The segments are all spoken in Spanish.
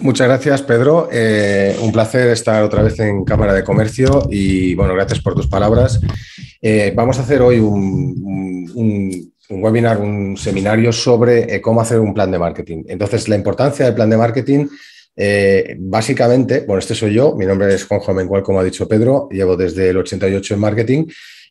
Muchas gracias, Pedro. Eh, un placer estar otra vez en Cámara de Comercio y bueno, gracias por tus palabras. Eh, vamos a hacer hoy un, webinar, un seminario sobre eh, cómo hacer un plan de marketing. Entonces, la importancia del plan de marketing, básicamente, bueno, este soy yo, mi nombre es Juanjo Mengual, como ha dicho Pedro, llevo desde el 88 en marketing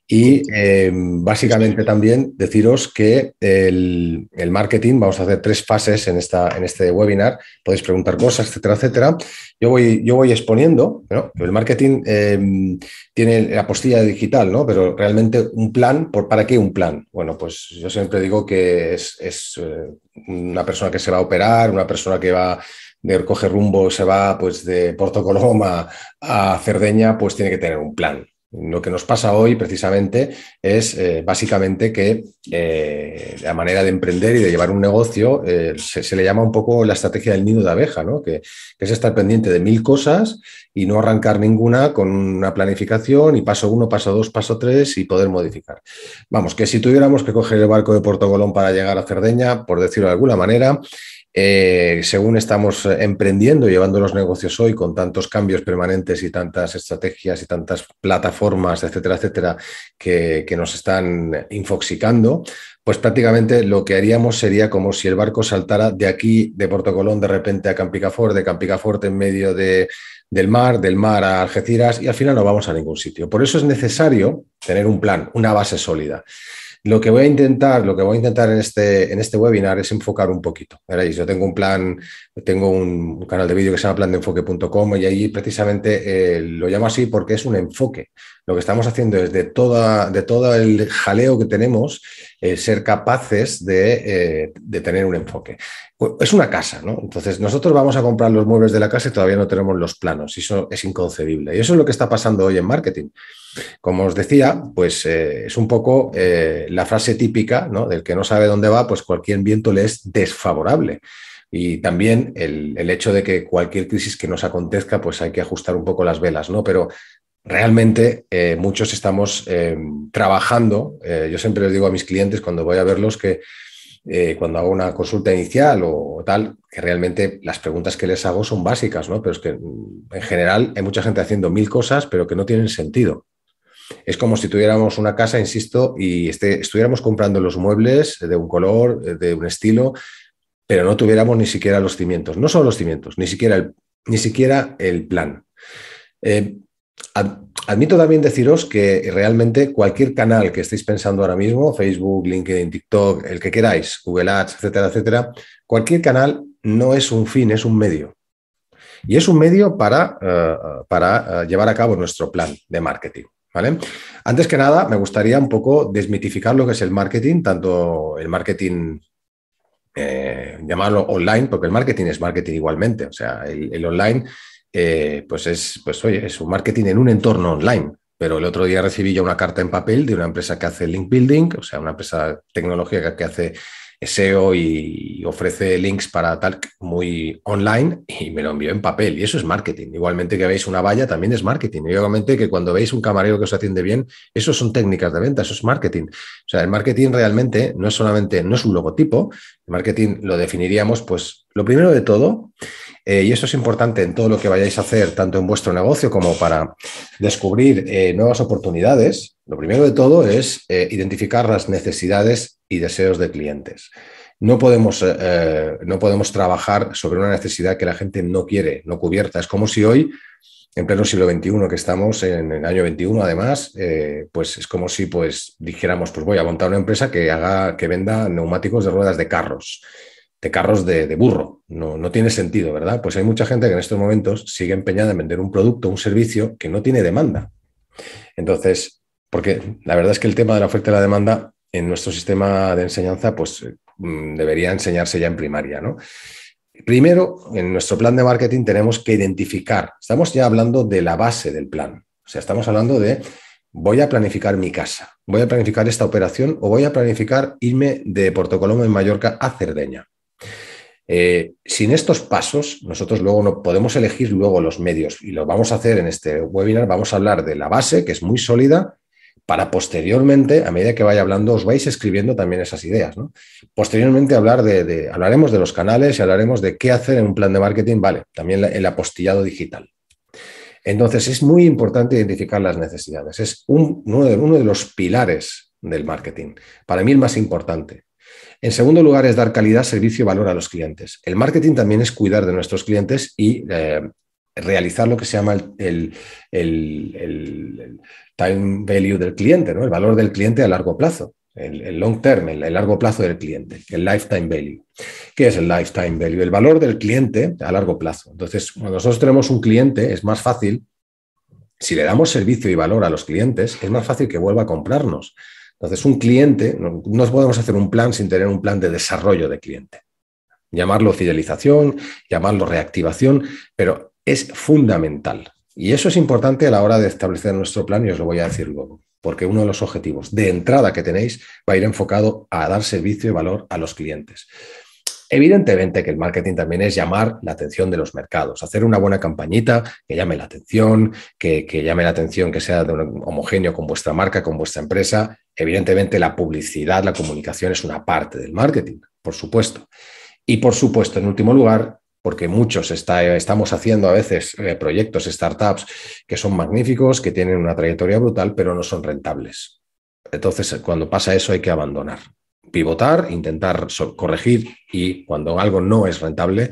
y em, básicamente también deciros que el, marketing, vamos a hacer tres fases en, esta, en este webinar, podéis preguntar cosas, etcétera, etcétera. Yo voy, yo voy exponiendo, el marketing em, tiene la postilla digital, ¿no? pero realmente un plan, ¿para qué un plan? Bueno, pues yo siempre digo que es, eh, una persona que se va a operar, una persona que va de coger rumbo, se va pues de Porto Coloma a Cerdeña, pues tiene que tener un plan. Lo que nos pasa hoy precisamente es eh, básicamente que eh, la manera de emprender y de llevar un negocio eh, se, le llama un poco la estrategia del nido de abeja, ¿no? que, es estar pendiente de mil cosas y no arrancar ninguna con una planificación y paso uno, paso dos, paso tres y poder modificar. Vamos, que si tuviéramos que coger el barco de Puerto Golón para llegar a Cerdeña, por decirlo de alguna manera, eh, según estamos emprendiendo, llevando los negocios hoy con tantos cambios permanentes y tantas estrategias y tantas plataformas, etcétera, etcétera, que, nos están infoxicando, pues prácticamente lo que haríamos sería como si el barco saltara de aquí, de Puerto Colón, de repente a Campicafort, de Campicafort en medio de, del mar, del mar a Algeciras, y al final no vamos a ningún sitio. Por eso es necesario tener un plan, una base sólida. Lo que voy a intentar, lo que voy a intentar en este, en este webinar es enfocar un poquito. Veréis, yo tengo un plan, tengo un, canal de vídeo que se llama plandeenfoque.com y ahí precisamente eh, lo llamo así porque es un enfoque. Lo que estamos haciendo es de, toda, todo el jaleo que tenemos, eh, ser capaces de, eh, de, tener un enfoque. Es una casa, ¿no? Entonces, nosotros vamos a comprar los muebles de la casa y todavía no tenemos los planos. Eso es inconcebible. Y eso es lo que está pasando hoy en marketing. Como os decía, pues es un poco la frase típica ¿no? del que no sabe dónde va, pues cualquier viento le es desfavorable. Y también el, hecho de que cualquier crisis que nos acontezca, pues hay que ajustar un poco las velas, ¿no? Pero realmente eh, muchos estamos trabajando, yo siempre les digo a mis clientes cuando voy a verlos que cuando hago una consulta inicial o, tal, que realmente las preguntas que les hago son básicas, ¿no? Pero es que mm, en general hay mucha gente haciendo mil cosas, pero que no tienen sentido. Es como si tuviéramos una casa, insisto, y este, estuviéramos comprando los muebles de un color, de un estilo, pero no tuviéramos ni siquiera los cimientos. No solo los cimientos, ni siquiera el, ni siquiera el plan. Eh, admito también deciros que realmente cualquier canal que estéis pensando ahora mismo, Facebook, LinkedIn, TikTok, el que queráis, Google Ads, etcétera, etcétera, cualquier canal no es un fin, es un medio. Y es un medio para, eh, para eh, llevar a cabo nuestro plan de marketing. Antes que nada, me gustaría un poco desmitificar lo que es el marketing, tanto el marketing, eh, llamarlo online, porque el marketing es marketing igualmente, o sea, el, online, eh, pues es, pues oye, es un marketing en un entorno online. Pero el otro día recibí ya una carta en papel de una empresa que hace link building, o sea, una empresa tecnológica que hace SEO y ofrece links para tal muy online y me lo envió en papel. Y eso es marketing. Igualmente que veis una valla también es marketing. Igualmente que cuando veis un camarero que os atiende bien, eso son técnicas de venta, eso es marketing. O sea, el marketing realmente no es solamente, no es un logotipo. El marketing lo definiríamos, pues, lo primero de todo, eh, y esto es importante en todo lo que vayáis a hacer, tanto en vuestro negocio como para descubrir eh, nuevas oportunidades, lo primero de todo es eh, identificar las necesidades y deseos de clientes. No podemos, no podemos trabajar sobre una necesidad que la gente no quiere, no cubierta. Es como si hoy, en pleno siglo XXI, que estamos en el año 21, además, pues es como si pues, dijéramos, pues voy a montar una empresa que haga, que venda neumáticos de ruedas de carros de carros de, burro. No, no, tiene sentido, ¿verdad? Pues hay mucha gente que en estos momentos sigue empeñada en vender un producto, un servicio que no tiene demanda. Entonces, porque la verdad es que el tema de la oferta y la demanda en nuestro sistema de enseñanza, pues mm, debería enseñarse ya en primaria, ¿no? Primero, en nuestro plan de marketing tenemos que identificar, estamos ya hablando de la base del plan, o sea, estamos hablando de voy a planificar mi casa, voy a planificar esta operación o voy a planificar irme de Puerto Coloma en Mallorca a Cerdeña. Eh, sin estos pasos, nosotros luego no podemos elegir luego los medios y lo vamos a hacer en este webinar. Vamos a hablar de la base, que es muy sólida, para posteriormente, a medida que vaya hablando, os vais escribiendo también esas ideas. Posteriormente hablar de, hablaremos de los canales y hablaremos de qué hacer en un plan de marketing, vale, también el apostillado digital. Entonces, es muy importante identificar las necesidades. Es uno, de, uno de los pilares del marketing. Para mí el más importante. En segundo lugar, es dar calidad, servicio y valor a los clientes. El marketing también es cuidar de nuestros clientes y eh, realizar lo que se llama el, time value del cliente, ¿no? el valor del cliente a largo plazo, el, long term, el, largo plazo del cliente, el lifetime value. ¿Qué es el lifetime value? El valor del cliente a largo plazo. Entonces, cuando nosotros tenemos un cliente, es más fácil, si le damos servicio y valor a los clientes, es más fácil que vuelva a comprarnos. Entonces, un cliente, no, podemos hacer un plan sin tener un plan de desarrollo de cliente. Llamarlo fidelización, llamarlo reactivación, pero es fundamental. Y eso es importante a la hora de establecer nuestro plan y os lo voy a decir luego, porque uno de los objetivos de entrada que tenéis va a ir enfocado a dar servicio y valor a los clientes. Evidentemente que el marketing también es llamar la atención de los mercados, hacer una buena campañita que llame la atención, que, llame la atención, que sea homogéneo con vuestra marca, con vuestra empresa. Evidentemente la publicidad, la comunicación es una parte del marketing, por supuesto. Y por supuesto, en último lugar, porque muchos estamos haciendo a veces eh, proyectos, startups que son magníficos, que tienen una trayectoria brutal, pero no son rentables. Entonces, cuando pasa eso hay que abandonar, pivotar, intentar corregir y cuando algo no es rentable,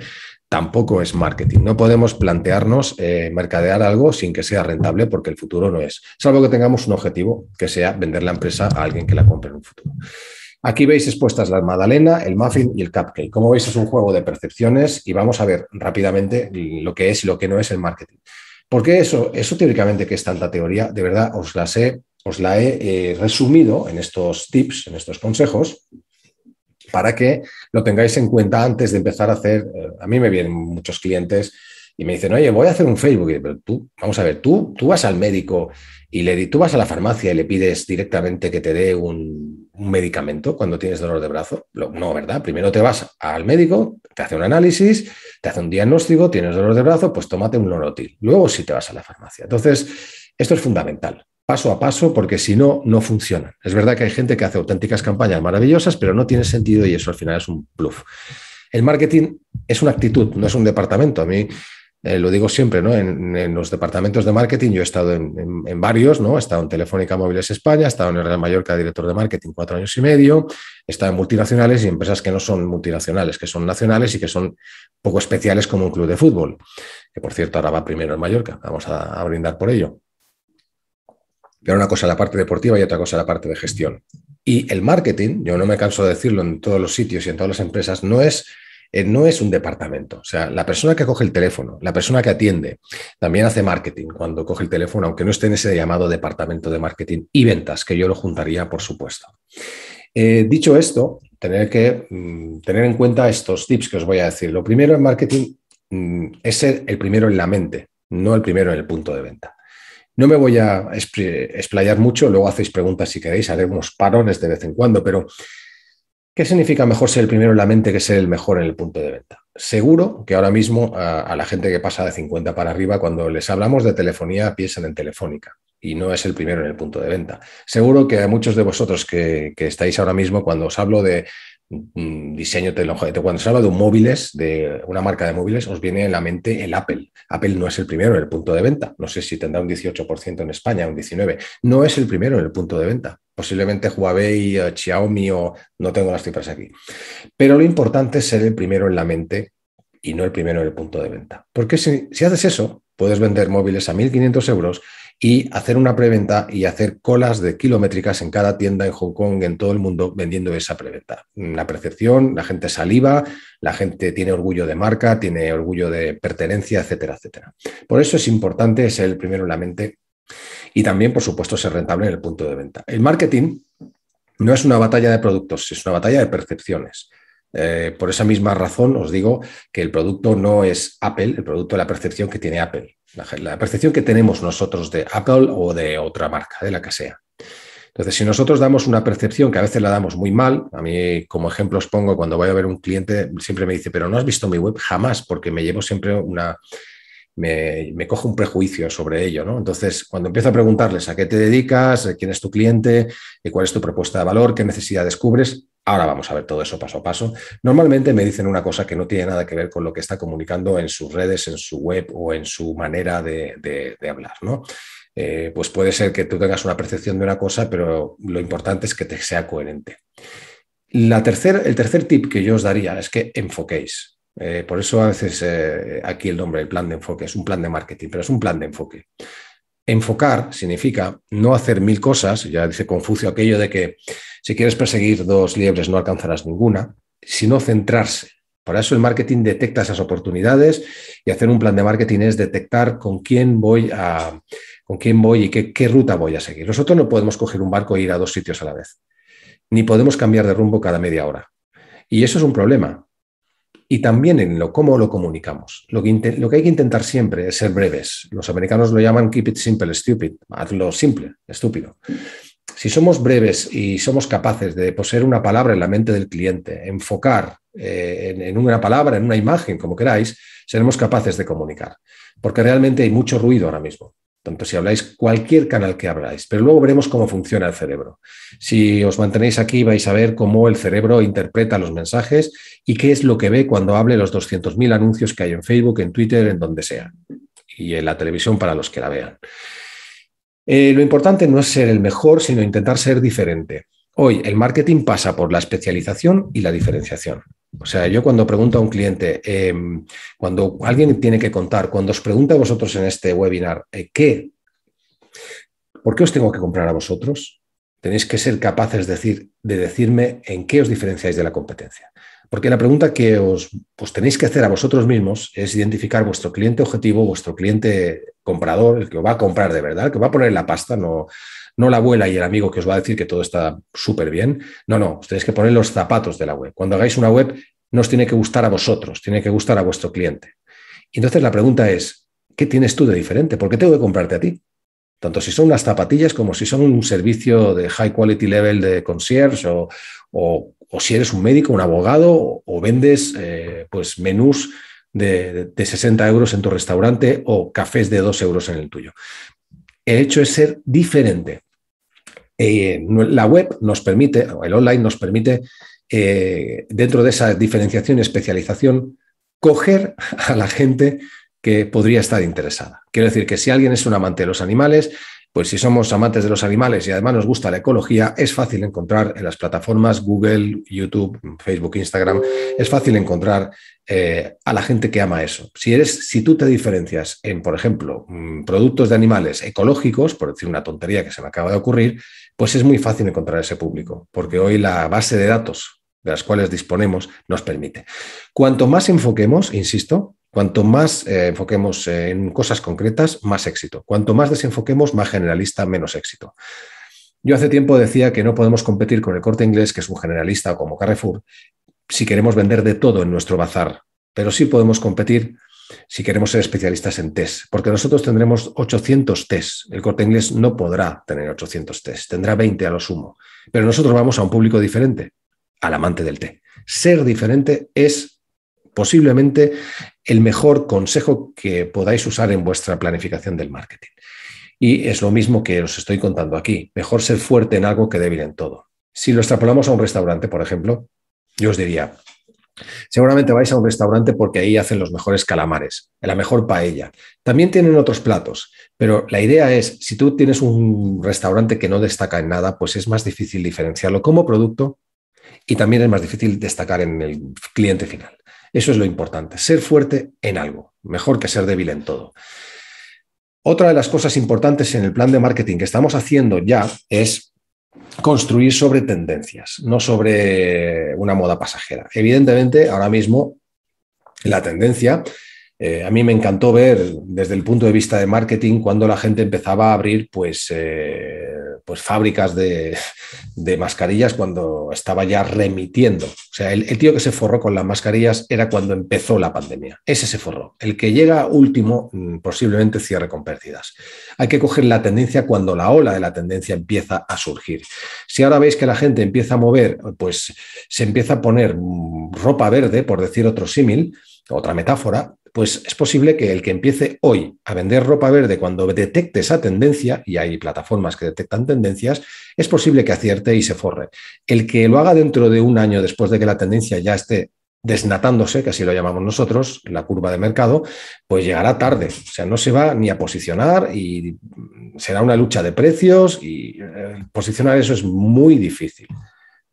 tampoco es marketing. No podemos plantearnos eh, mercadear algo sin que sea rentable porque el futuro no es, salvo que tengamos un objetivo que sea vender la empresa a alguien que la compre en un futuro. Aquí veis expuestas la magdalena, el muffin y el cupcake. Como veis, es un juego de percepciones y vamos a ver rápidamente lo que es y lo que no es el marketing. ¿Por qué eso? Eso teóricamente que es tanta teoría, de verdad os la, os la he eh, resumido en estos tips, en estos consejos, para que lo tengáis en cuenta antes de empezar a hacer. Eh, a mí me vienen muchos clientes y me dicen, oye, voy a hacer un Facebook. Pero tú, vamos a ver, tú, tú vas al médico y le, tú vas a la farmacia y le pides directamente que te dé un, medicamento cuando tienes dolor de brazo. No, ¿verdad? Primero te vas al médico, te hace un análisis, te hace un diagnóstico, tienes dolor de brazo, pues tómate un Norotil. Luego sí te vas a la farmacia. Entonces, esto es fundamental paso a paso, porque si no, no funciona. Es verdad que hay gente que hace auténticas campañas maravillosas, pero no tiene sentido y eso al final es un bluff. El marketing es una actitud, no es un departamento. A mí eh, lo digo siempre, ¿no? En, los departamentos de marketing, yo he estado en, varios, ¿no? He estado en Telefónica Móviles España, he estado en el Real Mallorca, director de marketing, cuatro años y medio, he estado en multinacionales y empresas que no son multinacionales, que son nacionales y que son poco especiales como un club de fútbol, que por cierto ahora va primero en Mallorca, vamos a brindar por ello. Pero una cosa la parte deportiva y otra cosa la parte de gestión. Y el marketing, yo no me canso de decirlo en todos los sitios y en todas las empresas, no es eh, no es un departamento. O sea, la persona que coge el teléfono, la persona que atiende, también hace marketing cuando coge el teléfono, aunque no esté en ese llamado departamento de marketing y ventas, que yo lo juntaría, por supuesto. Eh, dicho esto, tener que mm, tener en cuenta estos tips que os voy a decir. Lo primero en marketing mm, es ser el primero en la mente, no el primero en el punto de venta. No me voy a explayar mucho, luego hacéis preguntas si queréis, haré unos parones de vez en cuando, pero ¿Qué significa mejor ser el primero en la mente que ser el mejor en el punto de venta? Seguro que ahora mismo a, la gente que pasa de 50 para arriba, cuando les hablamos de telefonía, piensan en telefónica y no es el primero en el punto de venta. Seguro que a muchos de vosotros que, que estáis ahora mismo, cuando os hablo de diseño tecnológico. Cuando se habla de móviles, de una marca de móviles, os viene en la mente el Apple. Apple no es el primero en el punto de venta. No sé si tendrá un 18% en España, un 19%. No es el primero en el punto de venta. Posiblemente Huawei, eh, Xiaomi o no tengo las cifras aquí. Pero lo importante es ser el primero en la mente y no el primero en el punto de venta. Porque si, si haces eso, puedes vender móviles a 1.500 euros y hacer una preventa y hacer colas de kilométricas en cada tienda en Hong Kong, en todo el mundo, vendiendo esa preventa. La percepción, la gente saliva, la gente tiene orgullo de marca, tiene orgullo de pertenencia, etcétera, etcétera. Por eso es importante ser el primero en la mente y también, por supuesto, ser rentable en el punto de venta. El marketing no es una batalla de productos, es una batalla de percepciones. Eh, por esa misma razón os digo que el producto no es Apple, el producto es la percepción que tiene Apple la, percepción que tenemos nosotros de Apple o de otra marca, de la que sea. Entonces, si nosotros damos una percepción que a veces la damos muy mal, a mí como ejemplo os pongo cuando voy a ver un cliente, siempre me dice, pero no has visto mi web jamás, porque me llevo siempre una, me, me coge un prejuicio sobre ello. ¿no? Entonces, cuando empiezo a preguntarles a qué te dedicas, quién es tu cliente, cuál es tu propuesta de valor, qué necesidad descubres, ahora vamos a ver todo eso paso a paso. Normalmente me dicen una cosa que no tiene nada que ver con lo que está comunicando en sus redes, en su web o en su manera de, hablar. ¿no? Eh, pues puede ser que tú tengas una percepción de una cosa, pero lo importante es que te sea coherente. La el tercer tip que yo os daría es que enfoquéis. Eh, por eso a veces eh, aquí el nombre, el plan de enfoque, es un plan de marketing, pero es un plan de enfoque. Enfocar significa no hacer mil cosas, ya dice Confucio aquello de que si quieres perseguir dos liebres no alcanzarás ninguna, sino centrarse. Para eso el marketing detecta esas oportunidades y hacer un plan de marketing es detectar con quién voy a con quién voy y qué, qué ruta voy a seguir. Nosotros no podemos coger un barco e ir a dos sitios a la vez, ni podemos cambiar de rumbo cada media hora. Y eso es un problema, y también en lo cómo lo comunicamos. Lo que, lo que, hay que intentar siempre es ser breves. Los americanos lo llaman keep it simple, stupid. Hazlo simple, estúpido. Si somos breves y somos capaces de poseer una palabra en la mente del cliente, enfocar eh, en, una palabra, en una imagen, como queráis, seremos capaces de comunicar. Porque realmente hay mucho ruido ahora mismo tanto si habláis cualquier canal que habláis, pero luego veremos cómo funciona el cerebro. Si os mantenéis aquí vais a ver cómo el cerebro interpreta los mensajes y qué es lo que ve cuando hable los 200.000 anuncios que hay en Facebook, en Twitter, en donde sea, y en la televisión para los que la vean. Eh, lo importante no es ser el mejor, sino intentar ser diferente. Hoy el marketing pasa por la especialización y la diferenciación. O sea, yo cuando pregunto a un cliente, em, cuando alguien tiene que contar, cuando os pregunta a vosotros en este webinar, eh, ¿qué? ¿Por qué os tengo que comprar a vosotros? Tenéis que ser capaces de, decir, de decirme en qué os diferenciáis de la competencia. Porque la pregunta que os pues tenéis que hacer a vosotros mismos es identificar vuestro cliente objetivo, vuestro cliente comprador, el que va a comprar de verdad, el que va a poner la pasta, no, no la abuela y el amigo que os va a decir que todo está súper bien. No, no, tenéis que poner los zapatos de la web. Cuando hagáis una web, no os tiene que gustar a vosotros, tiene que gustar a vuestro cliente. Y entonces la pregunta es, ¿qué tienes tú de diferente? ¿Por qué tengo que comprarte a ti? Tanto si son unas zapatillas como si son un servicio de high quality level de concierge o, si eres un médico, un abogado o, vendes eh, pues menús de, de, 60 euros en tu restaurante o cafés de 2 euros en el tuyo. El hecho es ser diferente. Eh, la web nos permite, el online nos permite, eh, dentro de esa diferenciación y especialización, coger a la gente que podría estar interesada. Quiero decir que si alguien es un amante de los animales, pues si somos amantes de los animales y además nos gusta la ecología, es fácil encontrar en las plataformas Google, YouTube, Facebook, Instagram, es fácil encontrar eh, a la gente que ama eso. Si, eres, si tú te diferencias en, por ejemplo, mm, productos de animales ecológicos, por decir una tontería que se me acaba de ocurrir, pues es muy fácil encontrar ese público, porque hoy la base de datos de las cuales disponemos nos permite. Cuanto más enfoquemos, insisto, Cuanto más eh, enfoquemos en cosas concretas, más éxito. Cuanto más desenfoquemos, más generalista, menos éxito. Yo hace tiempo decía que no podemos competir con el corte inglés, que es un generalista como Carrefour, si queremos vender de todo en nuestro bazar, pero sí podemos competir si queremos ser especialistas en test, porque nosotros tendremos 800 test. El corte inglés no podrá tener 800 test, tendrá 20 a lo sumo. Pero nosotros vamos a un público diferente, al amante del té. Ser diferente es posiblemente el mejor consejo que podáis usar en vuestra planificación del marketing. Y es lo mismo que os estoy contando aquí. Mejor ser fuerte en algo que débil en todo. Si lo extrapolamos a un restaurante, por ejemplo, yo os diría, seguramente vais a un restaurante porque ahí hacen los mejores calamares, la mejor paella. También tienen otros platos, pero la idea es, si tú tienes un restaurante que no destaca en nada, pues es más difícil diferenciarlo como producto y también es más difícil destacar en el cliente final. Eso es lo importante, ser fuerte en algo, mejor que ser débil en todo. Otra de las cosas importantes en el plan de marketing que estamos haciendo ya es construir sobre tendencias, no sobre una moda pasajera. Evidentemente, ahora mismo la tendencia, eh, a mí me encantó ver desde el punto de vista de marketing cuando la gente empezaba a abrir pues, eh, pues fábricas de, mascarillas cuando estaba ya remitiendo. O sea, el, tío que se forró con las mascarillas era cuando empezó la pandemia. Ese se forró. El que llega último mm, posiblemente cierre con pérdidas. Hay que coger la tendencia cuando la ola de la tendencia empieza a surgir. Si ahora veis que la gente empieza a mover, pues se empieza a poner mm, ropa verde, por decir otro símil, otra metáfora, pues es posible que el que empiece hoy a vender ropa verde cuando detecte esa tendencia, y hay plataformas que detectan tendencias, es posible que acierte y se forre. El que lo haga dentro de un año después de que la tendencia ya esté desnatándose, que así lo llamamos nosotros, la curva de mercado, pues llegará tarde. O sea, no se va ni a posicionar y será una lucha de precios y eh, posicionar eso es muy difícil.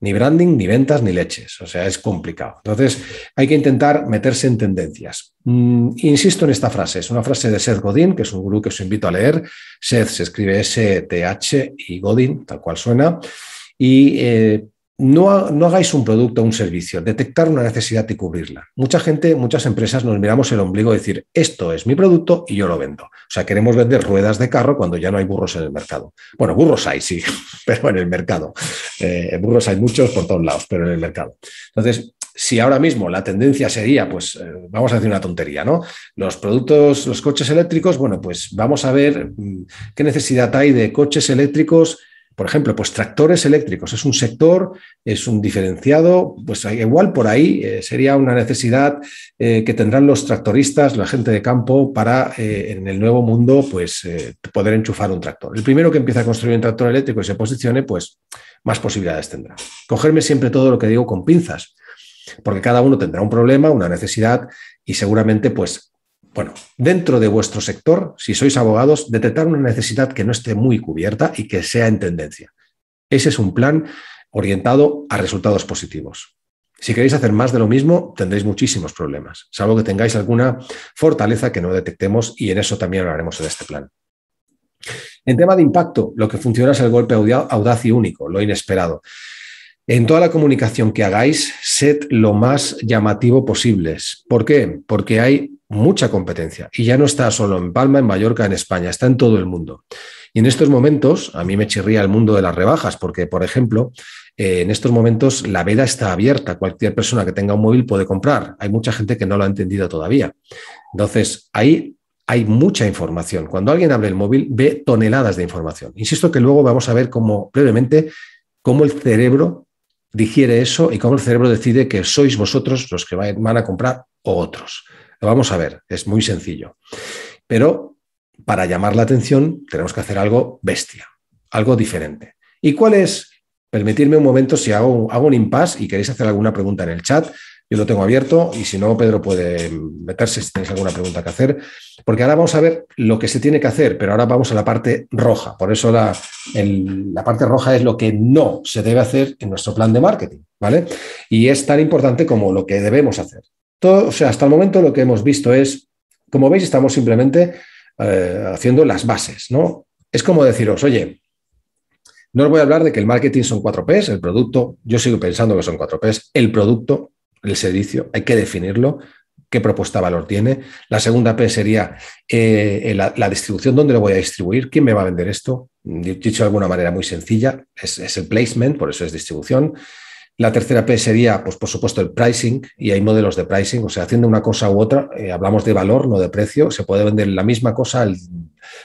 Ni branding, ni ventas, ni leches. O sea, es complicado. Entonces, hay que intentar meterse en tendencias. Mm, insisto en esta frase. Es una frase de Seth Godin, que es un gurú que os invito a leer. Seth se escribe S-T-H y Godin, tal cual suena. Y eh, no, hagáis un producto o un servicio, detectar una necesidad y cubrirla. Mucha gente, muchas empresas nos miramos el ombligo y decir, esto es mi producto y yo lo vendo. O sea, queremos vender ruedas de carro cuando ya no hay burros en el mercado. Bueno, burros hay, sí, pero en el mercado. Eh, burros hay muchos por todos lados, pero en el mercado. Entonces, si ahora mismo la tendencia sería, pues eh, vamos a decir una tontería, ¿no? Los productos, los coches eléctricos, bueno, pues vamos a ver mm, qué necesidad hay de coches eléctricos por ejemplo, pues tractores eléctricos es un sector, es un diferenciado, pues igual por ahí eh, sería una necesidad eh, que tendrán los tractoristas, la gente de campo, para eh, en el nuevo mundo pues, poder enchufar un tractor. El primero que empieza a construir un tractor eléctrico y se posicione, pues más posibilidades tendrá. Cogerme siempre todo lo que digo con pinzas, porque cada uno tendrá un problema, una necesidad y seguramente pues bueno, dentro de vuestro sector, si sois abogados, detectar una necesidad que no esté muy cubierta y que sea en tendencia. Ese es un plan orientado a resultados positivos. Si queréis hacer más de lo mismo, tendréis muchísimos problemas, salvo que tengáis alguna fortaleza que no detectemos y en eso también hablaremos en este plan. En tema de impacto, lo que funciona es el golpe audaz y único, lo inesperado. En toda la comunicación que hagáis, sed lo más llamativo posible. ¿Por qué? Porque hay mucha competencia y ya no está solo en Palma, en Mallorca, en España, está en todo el mundo. Y en estos momentos, a mí me chirría el mundo de las rebajas, porque, por ejemplo, eh, en estos momentos la veda está abierta, cualquier persona que tenga un móvil puede comprar. Hay mucha gente que no lo ha entendido todavía. Entonces, ahí hay mucha información. Cuando alguien abre el móvil, ve toneladas de información. Insisto que luego vamos a ver cómo, brevemente, cómo el cerebro digiere eso y cómo el cerebro decide que sois vosotros los que van a comprar o otros. Lo vamos a ver, es muy sencillo. Pero para llamar la atención tenemos que hacer algo bestia, algo diferente. ¿Y cuál es? Permitirme un momento si hago, hago un impasse y queréis hacer alguna pregunta en el chat. Yo lo tengo abierto y si no, Pedro puede meterse si tenéis alguna pregunta que hacer, porque ahora vamos a ver lo que se tiene que hacer, pero ahora vamos a la parte roja. Por eso la, la parte roja es lo que no se debe hacer en nuestro plan de marketing, ¿vale? Y es tan importante como lo que debemos hacer o sea, hasta el momento lo que hemos visto es, como veis, estamos simplemente eh, haciendo las bases, ¿no? Es como deciros, oye, no os voy a hablar de que el marketing son cuatro P's, el producto, yo sigo pensando que son cuatro P's, el producto, el servicio, hay que definirlo, qué propuesta de valor tiene. La segunda P sería eh, la, distribución, dónde lo voy a distribuir, quién me va a vender esto. Dicho de alguna manera muy sencilla, es el placement, por eso es distribución. La tercera P sería, pues por supuesto, el pricing, y hay modelos de pricing, o sea, haciendo una cosa u otra, eh, hablamos de valor, no de precio, se puede vender la misma cosa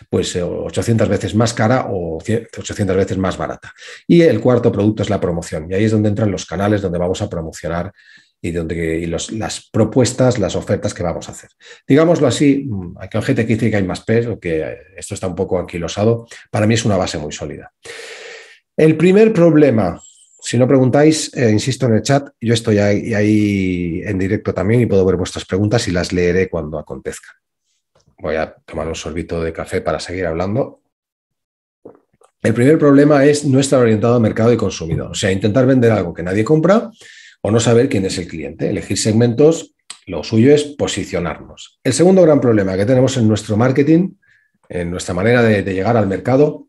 pues 800 eh, veces más cara o 800 veces más barata. Y el cuarto producto es la promoción, y ahí es donde entran los canales donde vamos a promocionar y, donde, las propuestas, las ofertas que vamos a hacer. Digámoslo así, mm, hay gente que dice que hay más P, o que esto está un poco anquilosado, para mí es una base muy sólida. El primer problema si no preguntáis, eh, insisto en el chat, yo estoy ahí, en directo también y puedo ver vuestras preguntas y las leeré cuando acontezcan. Voy a tomar un sorbito de café para seguir hablando. El primer problema es no estar orientado al mercado y consumidor, o sea, intentar vender algo que nadie compra o no saber quién es el cliente. Elegir segmentos, lo suyo es posicionarnos. El segundo gran problema que tenemos en nuestro marketing, en nuestra manera de, llegar al mercado,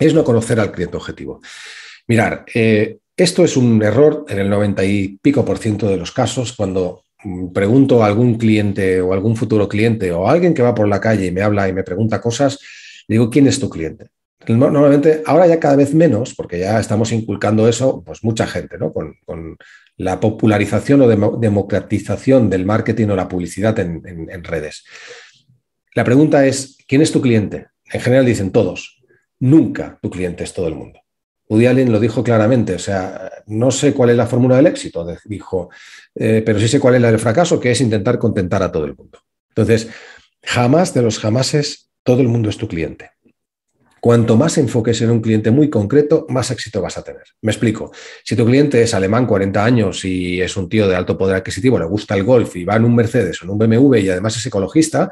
es no conocer al cliente objetivo. Mirar, eh, esto es un error en el 90 y pico por ciento de los casos cuando mm, pregunto a algún cliente o algún futuro cliente o a alguien que va por la calle y me habla y me pregunta cosas, digo, ¿quién es tu cliente? Normalmente, ahora ya cada vez menos, porque ya estamos inculcando eso, pues mucha gente, ¿no? Con, la popularización o democratización del marketing o la publicidad en redes. La pregunta es, ¿quién es tu cliente? En general dicen todos. Nunca tu cliente es todo el mundo. Woody Allen lo dijo claramente, o sea, no sé cuál es la fórmula del éxito, dijo, eh, pero sí sé cuál es la del fracaso, que es intentar contentar a todo el mundo. Entonces, jamás de los jamases, todo el mundo es tu cliente. Cuanto más enfoques en un cliente muy concreto, más éxito vas a tener. Me explico. Si tu cliente es alemán, 40 años y es un tío de alto poder adquisitivo, le gusta el golf y va en un Mercedes o en un BMW y además es ecologista,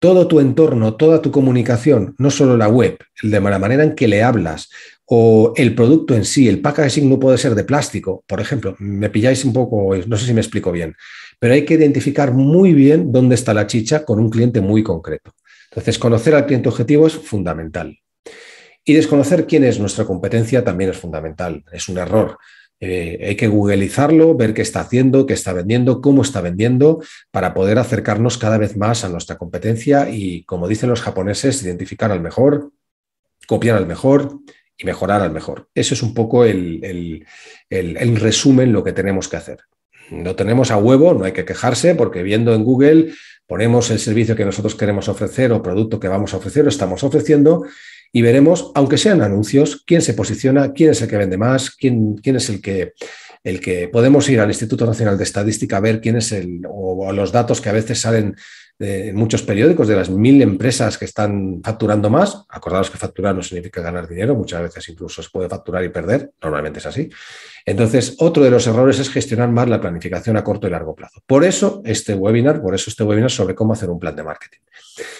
todo tu entorno, toda tu comunicación, no solo la web, de la manera en que le hablas o el producto en sí, el packaging no puede ser de plástico, por ejemplo, me pilláis un poco, no sé si me explico bien, pero hay que identificar muy bien dónde está la chicha con un cliente muy concreto. Entonces, conocer al cliente objetivo es fundamental. Y desconocer quién es nuestra competencia también es fundamental. Es un error. Eh, hay que googleizarlo, ver qué está haciendo, qué está vendiendo, cómo está vendiendo, para poder acercarnos cada vez más a nuestra competencia y, como dicen los japoneses, identificar al mejor, copiar al mejor y mejorar al mejor. Eso es un poco el, el resumen, lo que tenemos que hacer. No tenemos a huevo, no hay que quejarse, porque viendo en Google ponemos el servicio que nosotros queremos ofrecer o producto que vamos a ofrecer o estamos ofreciendo y veremos, aunque sean anuncios, quién se posiciona, quién es el que vende más, quién, quién es el que, el que podemos ir al Instituto Nacional de Estadística a ver quién es el, o, los datos que a veces salen muchos periódicos de las mil empresas que están facturando más. Acordaros que facturar no significa ganar dinero, muchas veces incluso se puede facturar y perder, normalmente es así. Entonces, otro de los errores es gestionar más la planificación a corto y largo plazo. Por eso este webinar, por eso este webinar sobre cómo hacer un plan de marketing.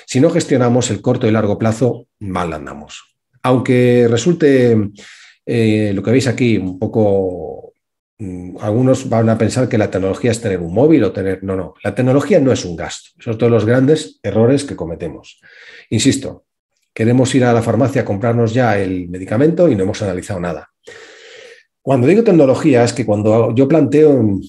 Si no gestionamos el corto y largo plazo, mal andamos. Aunque resulte eh, lo que veis aquí un poco algunos van a pensar que la tecnología es tener un móvil o tener... No, no, la tecnología no es un gasto. Son todos los grandes errores que cometemos. Insisto, queremos ir a la farmacia a comprarnos ya el medicamento y no hemos analizado nada. Cuando digo tecnología es que cuando yo planteo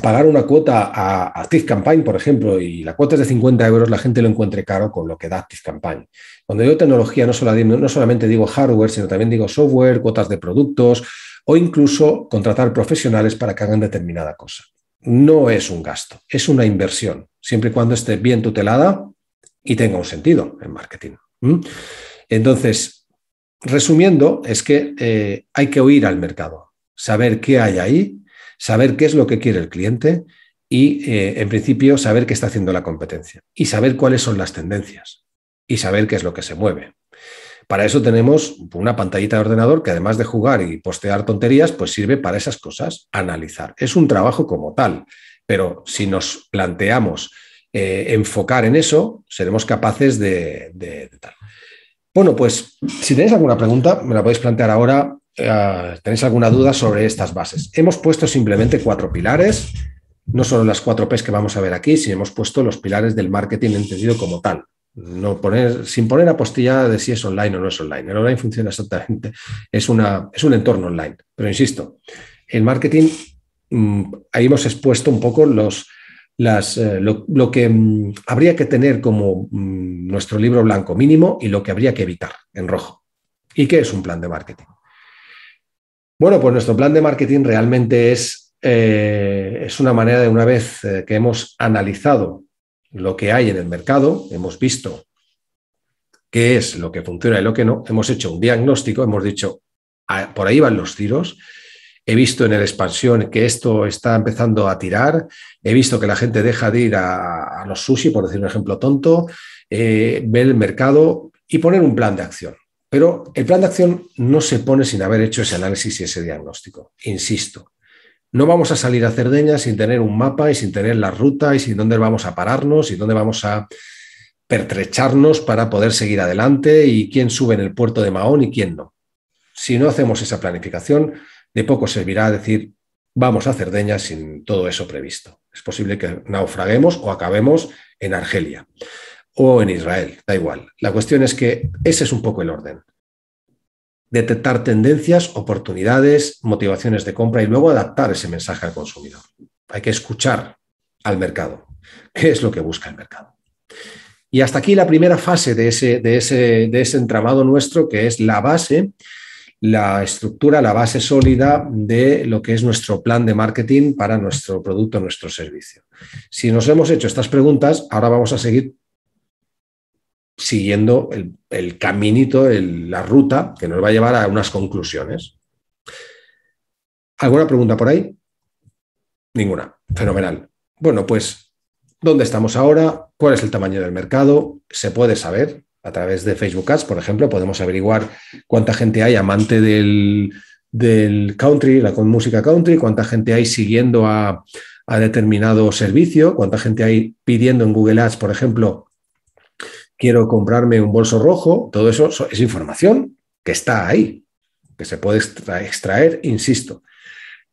pagar una cuota a Active Campaign, por ejemplo, y la cuota es de 50 euros, la gente lo encuentre caro con lo que da Active Campaign. Cuando digo tecnología, no, no solamente digo hardware, sino también digo software, cuotas de productos, o incluso contratar profesionales para que hagan determinada cosa. No es un gasto, es una inversión, siempre y cuando esté bien tutelada y tenga un sentido en marketing. Entonces, resumiendo, es que eh, hay que oír al mercado, saber qué hay ahí, saber qué es lo que quiere el cliente y, eh, en principio, saber qué está haciendo la competencia y saber cuáles son las tendencias y saber qué es lo que se mueve. Para eso tenemos una pantallita de ordenador que además de jugar y postear tonterías, pues sirve para esas cosas, analizar. Es un trabajo como tal, pero si nos planteamos eh, enfocar en eso, seremos capaces de, tal. Bueno, pues si tenéis alguna pregunta, me la podéis plantear ahora. Eh, ¿Tenéis alguna duda sobre estas bases? Hemos puesto simplemente cuatro pilares, no solo las cuatro P's que vamos a ver aquí, sino hemos puesto los pilares del marketing entendido como tal. No poner, sin poner apostilla de si es online o no es online. El online funciona exactamente, es, una, es un entorno online. Pero insisto, el marketing, mm, ahí hemos expuesto un poco los, las, eh, lo, que mm, habría que tener como mm, nuestro libro blanco mínimo y lo que habría que evitar en rojo. ¿Y qué es un plan de marketing? Bueno, pues nuestro plan de marketing realmente es, eh, es una manera de una vez eh, que hemos analizado lo que hay en el mercado, hemos visto qué es lo que funciona y lo que no, hemos hecho un diagnóstico, hemos dicho, ah, por ahí van los tiros, he visto en el expansión que esto está empezando a tirar, he visto que la gente deja de ir a, los sushi, por decir un ejemplo tonto, eh, ver el mercado y poner un plan de acción. Pero el plan de acción no se pone sin haber hecho ese análisis y ese diagnóstico. Insisto, no vamos a salir a Cerdeña sin tener un mapa y sin tener la ruta y sin dónde vamos a pararnos y dónde vamos a pertrecharnos para poder seguir adelante y quién sube en el puerto de Mahón y quién no. Si no hacemos esa planificación, de poco servirá decir vamos a Cerdeña sin todo eso previsto. Es posible que naufraguemos o acabemos en Argelia o en Israel, da igual. La cuestión es que ese es un poco el orden detectar tendencias, oportunidades, motivaciones de compra y luego adaptar ese mensaje al consumidor. Hay que escuchar al mercado. ¿Qué es lo que busca el mercado? Y hasta aquí la primera fase de ese, de ese, de ese entramado nuestro, que es la base, la estructura, la base sólida de lo que es nuestro plan de marketing para nuestro producto, nuestro servicio. Si nos hemos hecho estas preguntas, ahora vamos a seguir siguiendo el, caminito, la ruta que nos va a llevar a unas conclusiones. ¿Alguna pregunta por ahí? Ninguna. Fenomenal. Bueno, pues dónde estamos ahora, cuál es el tamaño del mercado, se puede saber a través de Facebook Ads, por ejemplo, podemos averiguar cuánta gente hay amante del, country, la música country, cuánta gente hay siguiendo a, determinado servicio, cuánta gente hay pidiendo en Google Ads, por ejemplo, quiero comprarme un bolso rojo, todo eso es información que está ahí, que se puede extraer, insisto.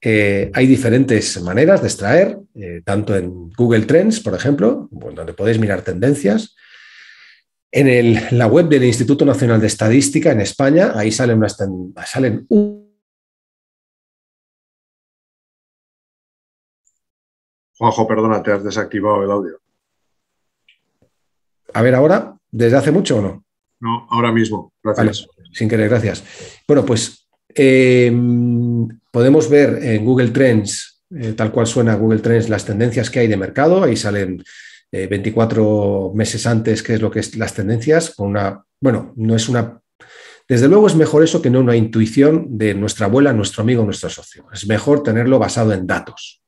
Eh, hay diferentes maneras de extraer, eh, tanto en Google Trends, por ejemplo, donde podéis mirar tendencias. En la web del Instituto Nacional de Estadística en España, ahí salen, salen un... Juanjo, perdona, te has desactivado el audio. A ver ahora, ¿desde hace mucho o no? No, ahora mismo. Gracias. sin querer, gracias. Bueno, pues eh, podemos ver en Google Trends, eh, tal cual suena Google Trends, las tendencias que hay de mercado. Ahí salen 24 eh, meses antes qué es lo que es las tendencias. Con una, bueno, no es una. Desde luego es mejor eso que no una intuición de nuestra abuela, nuestro amigo, nuestro socio. Es mejor tenerlo basado en datos.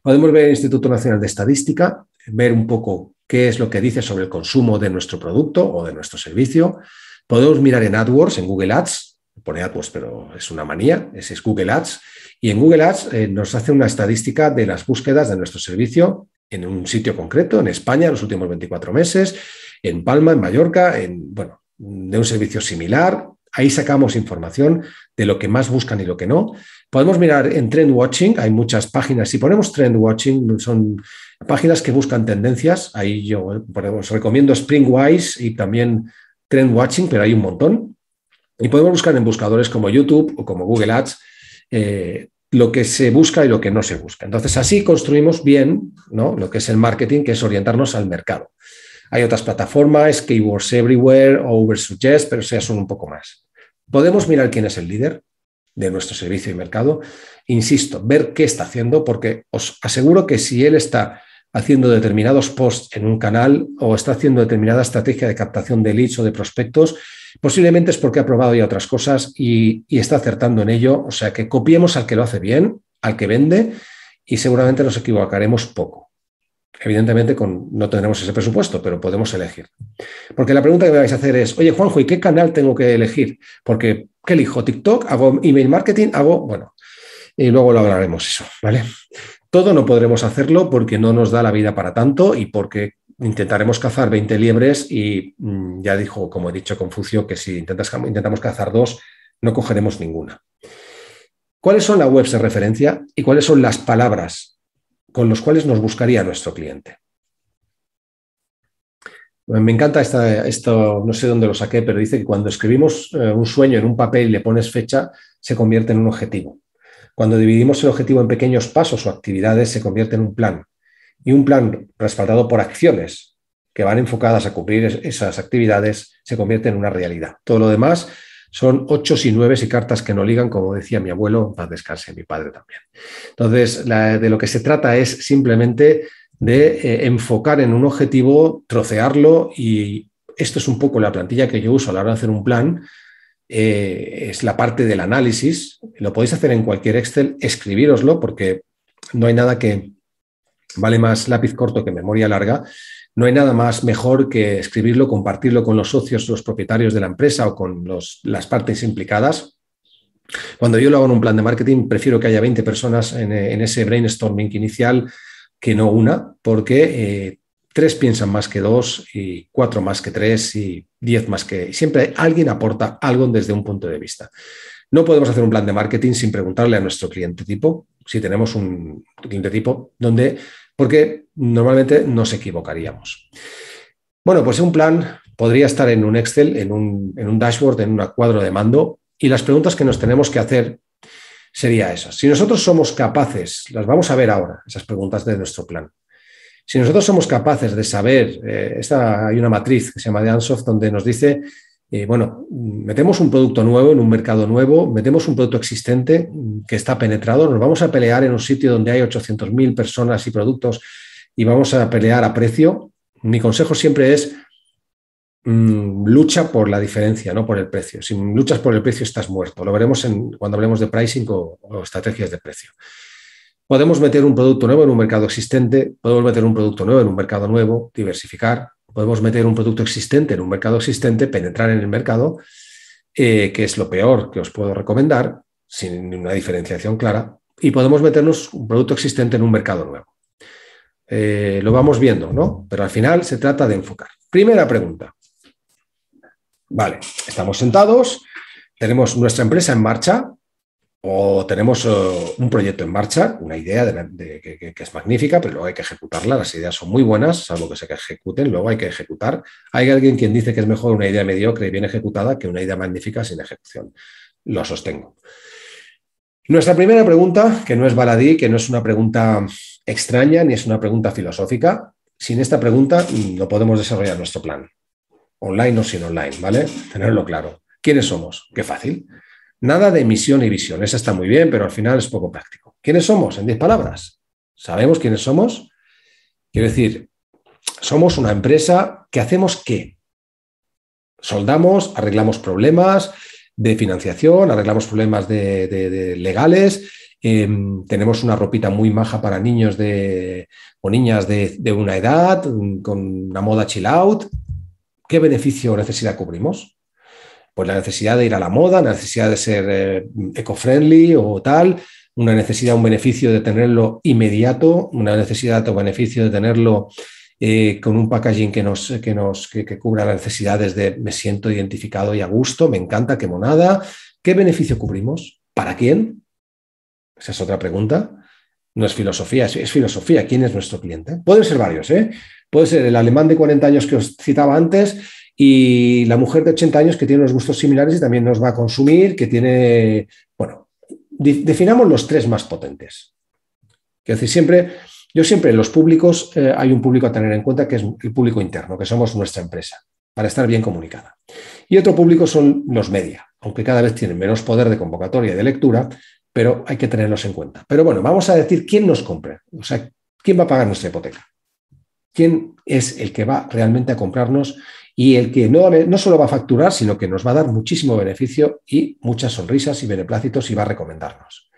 Podemos ver el Instituto Nacional de Estadística, ver un poco qué es lo que dice sobre el consumo de nuestro producto o de nuestro servicio. Podemos mirar en AdWords, en Google Ads, pone AdWords, pero es una manía, ese es Google Ads. Y en Google Ads eh, nos hace una estadística de las búsquedas de nuestro servicio en un sitio concreto, en España, en los últimos 24 meses, en Palma, en Mallorca, en, bueno, de un servicio similar. Ahí sacamos información de lo que más buscan y lo que no. Podemos mirar en Trend Watching, hay muchas páginas. Si ponemos Trend Watching, son páginas que buscan tendencias. Ahí yo os recomiendo Springwise y también Trend Watching, pero hay un montón. Y podemos buscar en buscadores como YouTube o como Google Ads eh, lo que se busca y lo que no se busca. Entonces, así construimos bien ¿no? lo que es el marketing, que es orientarnos al mercado. Hay otras plataformas, Keywords Everywhere o Ubersuggest, pero esas son un poco más. Podemos mirar quién es el líder de nuestro servicio y mercado. Insisto, ver qué está haciendo, porque os aseguro que si él está haciendo determinados posts en un canal o está haciendo determinada estrategia de captación de leads o de prospectos, posiblemente es porque ha probado ya otras cosas y, está acertando en ello. O sea, que copiemos al que lo hace bien, al que vende y seguramente nos equivocaremos poco. Evidentemente no tendremos ese presupuesto, pero podemos elegir. Porque la pregunta que me vais a hacer es, oye Juanjo, ¿y qué canal tengo que elegir? Porque, ¿qué elijo? ¿TikTok? ¿Hago email marketing? ¿Hago? Bueno, y luego lo hablaremos eso, ¿vale? Todo no podremos hacerlo porque no nos da la vida para tanto y porque intentaremos cazar 20 liebres y mm, ya dijo, como he dicho Confucio, que si intentamos cazar dos, no cogeremos ninguna. ¿Cuáles son las webs de referencia y cuáles son las palabras con las cuales nos buscaría nuestro cliente? Me encanta esto, no sé dónde lo saqué, pero dice que cuando escribimos eh, un sueño en un papel y le pones fecha, se convierte en un objetivo. Cuando dividimos el objetivo en pequeños pasos o actividades, se convierte en un plan. Y un plan respaldado por acciones que van enfocadas a cumplir esas actividades se convierte en una realidad. Todo lo demás son ocho y nueve y cartas que no ligan, como decía mi abuelo, para descanse, mi padre también. Entonces, de lo que se trata es simplemente de eh, enfocar en un objetivo, trocearlo y esto es un poco la plantilla que yo uso a la hora de hacer un plan eh, es la parte del análisis. Lo podéis hacer en cualquier Excel, escribíroslo porque no hay nada que vale más lápiz corto que memoria larga. No hay nada más mejor que escribirlo, compartirlo con los socios, los propietarios de la empresa o con las partes implicadas. Cuando yo lo hago en un plan de marketing, prefiero que haya 20 personas en, ese brainstorming inicial que no una, porque eh, tres piensan más que dos y cuatro más que tres y diez más que... Siempre alguien aporta algo desde un punto de vista. No podemos hacer un plan de marketing sin preguntarle a nuestro cliente tipo, si tenemos un cliente tipo, donde, porque normalmente nos equivocaríamos. Bueno, pues un plan podría estar en un Excel, en un, en un dashboard, en un cuadro de mando, y las preguntas que nos tenemos que hacer sería esas. Si nosotros somos capaces, las vamos a ver ahora, esas preguntas de nuestro plan. Si nosotros somos capaces de saber, eh, hay una matriz que se llama de Ansoft donde nos dice, eh, bueno, metemos un producto nuevo en un mercado nuevo, metemos un producto existente que está penetrado, nos vamos a pelear en un sitio donde hay 800.000 personas y productos y vamos a pelear a precio. Mi consejo siempre es mm, lucha por la diferencia, no por el precio. Si luchas por el precio estás muerto. Lo veremos cuando hablemos de pricing o estrategias de precio. Podemos meter un producto nuevo en un mercado existente, podemos meter un producto nuevo en un mercado nuevo, diversificar, podemos meter un producto existente en un mercado existente, penetrar en el mercado, eh, que es lo peor que os puedo recomendar, sin una diferenciación clara, y podemos meternos un producto existente en un mercado nuevo. Eh, lo vamos viendo, ¿no? Pero al final se trata de enfocar. Primera pregunta. Vale, estamos sentados, tenemos nuestra empresa en marcha, o tenemos eh, un proyecto en marcha, una idea de, que, es magnífica, pero luego hay que ejecutarla. Las ideas son muy buenas, salvo que se ejecuten, luego hay que ejecutar. Hay alguien quien dice que es mejor una idea mediocre y bien ejecutada que una idea magnífica sin ejecución. Lo sostengo. Nuestra primera pregunta, que no es baladí, que no es una pregunta extraña ni es una pregunta filosófica, sin esta pregunta no podemos desarrollar nuestro plan, online o sin online, ¿vale? Tenerlo claro. ¿Quiénes somos? Qué fácil. Nada de misión y visión. Esa está muy bien, pero al final es poco práctico. ¿Quiénes somos? En diez palabras. ¿Sabemos quiénes somos? Quiero decir, somos una empresa que hacemos qué? Soldamos, arreglamos problemas de financiación, arreglamos problemas de, legales, em, tenemos una ropita muy maja para niños de, o niñas de, de una edad, con una moda chill out. ¿Qué beneficio o necesidad cubrimos? pues la necesidad de ir a la moda, la necesidad de ser eh, eco-friendly o tal, una necesidad, un beneficio de tenerlo inmediato, una necesidad o beneficio de tenerlo eh, con un packaging que nos, que nos que, cubra las necesidades de me siento identificado y a gusto, me encanta, qué monada. ¿Qué beneficio cubrimos? ¿Para quién? Esa es otra pregunta. No es filosofía, es, filosofía. ¿Quién es nuestro cliente? Pueden ser varios, ¿eh? Puede ser el alemán de 40 años que os citaba antes y la mujer de 80 años que tiene unos gustos similares y también nos va a consumir, que tiene, bueno, definamos los tres más potentes. Quiero decir, siempre, yo siempre en los públicos eh, hay un público a tener en cuenta que es el público interno, que somos nuestra empresa, para estar bien comunicada. Y otro público son los media, aunque cada vez tienen menos poder de convocatoria y de lectura, pero hay que tenerlos en cuenta. Pero bueno, vamos a decir quién nos compra, o sea, quién va a pagar nuestra hipoteca. ¿Quién es el que va realmente a comprarnos y el que no, no solo va a facturar, sino que nos va a dar muchísimo beneficio y muchas sonrisas y beneplácitos y va a recomendarnos.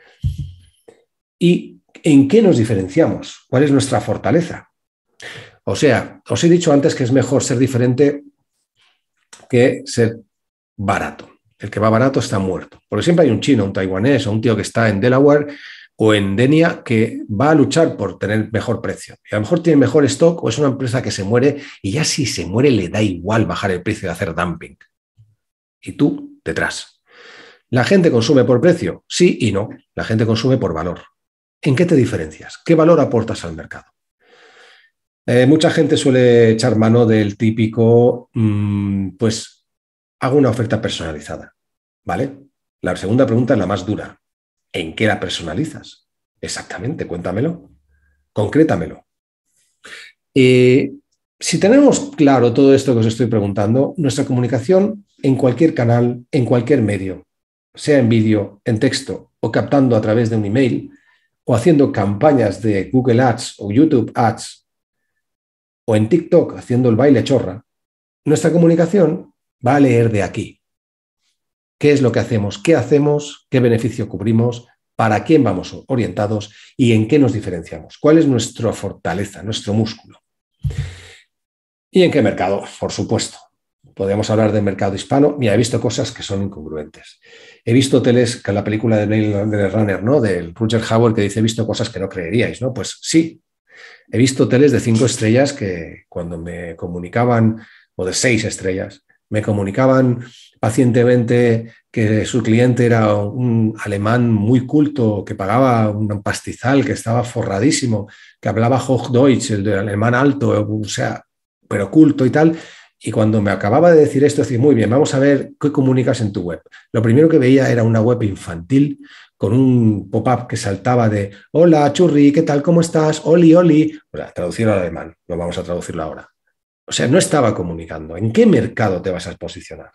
¿Y en qué nos diferenciamos? ¿Cuál es nuestra fortaleza? O sea, os he dicho antes que es mejor ser diferente que ser barato. El que va barato está muerto. Porque siempre hay un chino, un taiwanés o un tío que está en Delaware o en Denia que va a luchar por tener mejor precio. Y a lo mejor tiene mejor stock o es una empresa que se muere y ya si se muere le da igual bajar el precio de hacer dumping. Y tú detrás. ¿La gente consume por precio? Sí y no. La gente consume por valor. ¿En qué te diferencias? ¿Qué valor aportas al mercado? Eh, mucha gente suele echar mano del típico, mm, pues hago una oferta personalizada. ¿Vale? La segunda pregunta es la más dura. ¿En qué la personalizas? Exactamente, cuéntamelo, concrétamelo. Eh, si tenemos claro todo esto que os estoy preguntando, nuestra comunicación en cualquier canal, en cualquier medio, sea en vídeo, en texto o captando a través de un email o haciendo campañas de Google Ads o YouTube Ads o en TikTok haciendo el baile chorra, nuestra comunicación va a leer de aquí qué es lo que hacemos, qué hacemos, qué beneficio cubrimos, para quién vamos orientados y en qué nos diferenciamos, cuál es nuestra fortaleza, nuestro músculo. ¿Y en qué mercado? Por supuesto. Podríamos hablar del mercado hispano. Mira, he visto cosas que son incongruentes. He visto hoteles, que la película de Blade Runner, ¿no? Del Roger Howard, que dice, he visto cosas que no creeríais, ¿no? Pues sí. He visto hoteles de cinco estrellas que cuando me comunicaban, o de seis estrellas, me comunicaban pacientemente que su cliente era un alemán muy culto, que pagaba un pastizal, que estaba forradísimo, que hablaba Hochdeutsch, el de alemán alto, o sea, pero culto y tal. Y cuando me acababa de decir esto, decía, muy bien, vamos a ver qué comunicas en tu web. Lo primero que veía era una web infantil con un pop-up que saltaba de, hola, churri, ¿qué tal? ¿Cómo estás? Oli, oli. Bueno, traducirlo al alemán, lo vamos a traducirlo ahora. O sea, no estaba comunicando. ¿En qué mercado te vas a posicionar?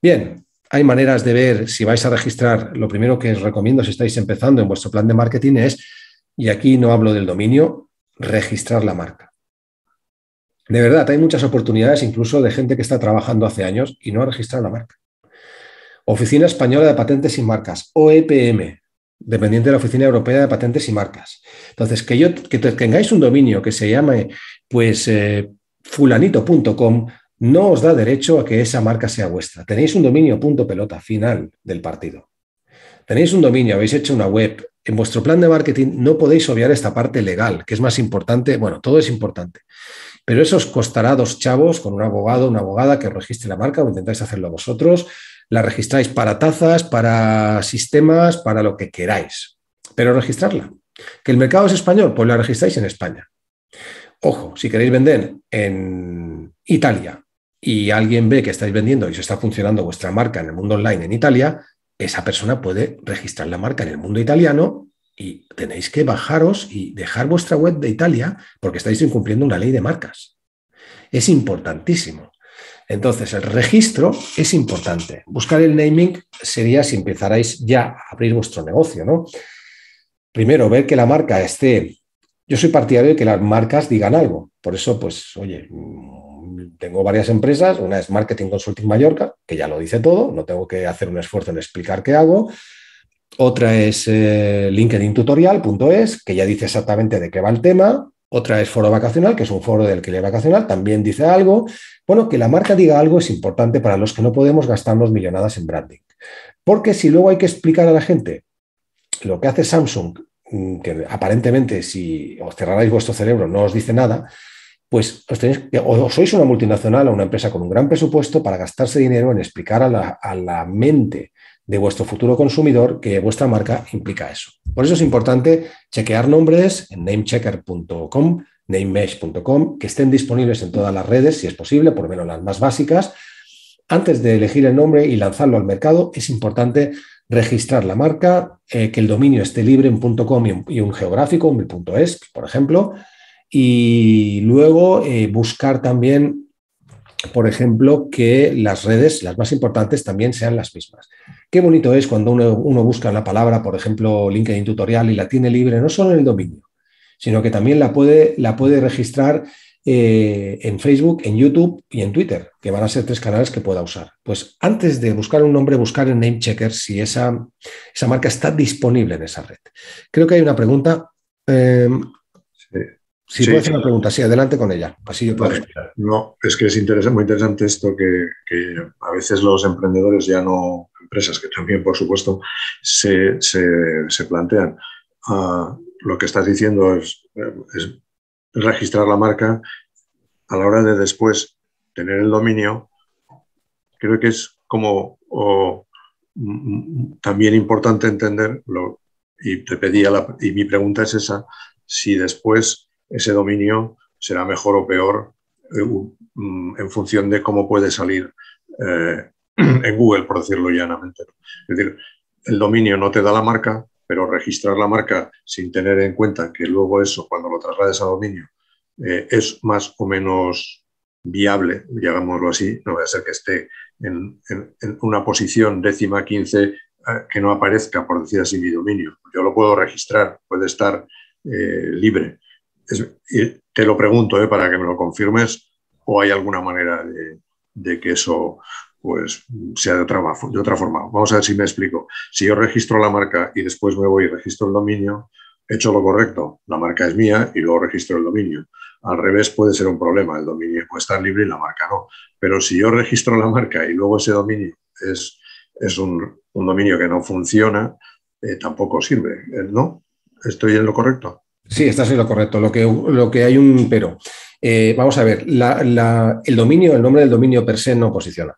Bien, hay maneras de ver si vais a registrar. Lo primero que os recomiendo si estáis empezando en vuestro plan de marketing es, y aquí no hablo del dominio, registrar la marca. De verdad, hay muchas oportunidades incluso de gente que está trabajando hace años y no ha registrado la marca. Oficina Española de Patentes y Marcas, OEPM. dependiente de la Oficina Europea de Patentes y Marcas. Entonces, que, yo, que tengáis un dominio que se llame pues eh, fulanito.com no os da derecho a que esa marca sea vuestra. Tenéis un dominio punto pelota final del partido. Tenéis un dominio, habéis hecho una web. En vuestro plan de marketing no podéis obviar esta parte legal, que es más importante. Bueno, todo es importante. Pero eso os costará dos chavos con un abogado, una abogada que registre la marca o intentáis hacerlo vosotros. La registráis para tazas, para sistemas, para lo que queráis. Pero registrarla. ¿Que el mercado es español? Pues la registráis en España. Ojo, si queréis vender en Italia y alguien ve que estáis vendiendo y se está funcionando vuestra marca en el mundo online en Italia, esa persona puede registrar la marca en el mundo italiano y tenéis que bajaros y dejar vuestra web de Italia porque estáis incumpliendo una ley de marcas. Es importantísimo. Entonces, el registro es importante. Buscar el naming sería si empezarais ya a abrir vuestro negocio, ¿no? Primero, ver que la marca esté. Yo soy partidario de que las marcas digan algo. Por eso, pues, oye, tengo varias empresas, una es Marketing Consulting Mallorca, que ya lo dice todo, no tengo que hacer un esfuerzo en explicar qué hago. Otra es eh, LinkedIn Tutorial.es, que ya dice exactamente de qué va el tema. Otra es Foro Vacacional, que es un foro del que vacacional, también dice algo. Bueno, que la marca diga algo es importante para los que no podemos gastarnos millonadas en branding. Porque si luego hay que explicar a la gente lo que hace Samsung, mm, que aparentemente si os cerrarais vuestro cerebro no os dice nada, pues os tenéis, o sois una multinacional o una empresa con un gran presupuesto para gastarse dinero en explicar a la, mente de vuestro futuro consumidor que vuestra marca implica eso. Por eso es importante chequear nombres en namechecker.com, namemesh.com, que estén disponibles en todas las redes, si es posible, por lo menos las más básicas. Antes de elegir el nombre y lanzarlo al mercado, es importante registrar la marca, eh, que el dominio esté libre en .com y un, y geográfico, un .es, por ejemplo, y luego eh, buscar también, por ejemplo, que las redes, las más importantes, también sean las mismas. Qué bonito es cuando uno, busca una palabra, por ejemplo, LinkedIn tutorial y la tiene libre, no solo en el dominio, sino que también la puede, registrar eh, en Facebook, en YouTube y en Twitter, que van a ser tres canales que pueda usar. Pues antes de buscar un nombre, buscar en Namechecker si esa, marca está disponible en esa red. Creo que hay una pregunta. Eh, si sí, hacer una pregunta, sí, adelante con ella. Así yo puedo No, es que es muy interesante esto que, a veces los emprendedores, ya no empresas, que también, por supuesto, se, plantean. Ah, lo que estás diciendo es, registrar la marca a la hora de después tener el dominio. Creo que es como también importante entender, y te pedía y mi pregunta es esa, si después ese dominio será mejor o peor eh, mm, en función de cómo puede salir eh, en Google, por decirlo llanamente. Es decir, el dominio no te da la marca, pero registrar la marca sin tener en cuenta que luego eso, cuando lo traslades a dominio, eh, es más o menos viable, llamémoslo así, no va a ser que esté en, una posición décima, quince, que no aparezca, por decir así, mi dominio. Yo lo puedo registrar, puede estar libre, te lo pregunto ¿eh? para que me lo confirmes o hay alguna manera de, que eso pues, sea de otra, de otra forma. Vamos a ver si me explico. Si yo registro la marca y después me voy y registro el dominio, he hecho lo correcto. La marca es mía y luego registro el dominio. Al revés puede ser un problema. El dominio puede estar libre y la marca no. Pero si yo registro la marca y luego ese dominio es, es un, dominio que no funciona, eh, tampoco sirve. ¿No? ¿Estoy en lo correcto? Sí, estás en lo correcto. Lo que, lo que hay un pero. Eh, vamos a ver, el dominio, el nombre del dominio per se no posiciona.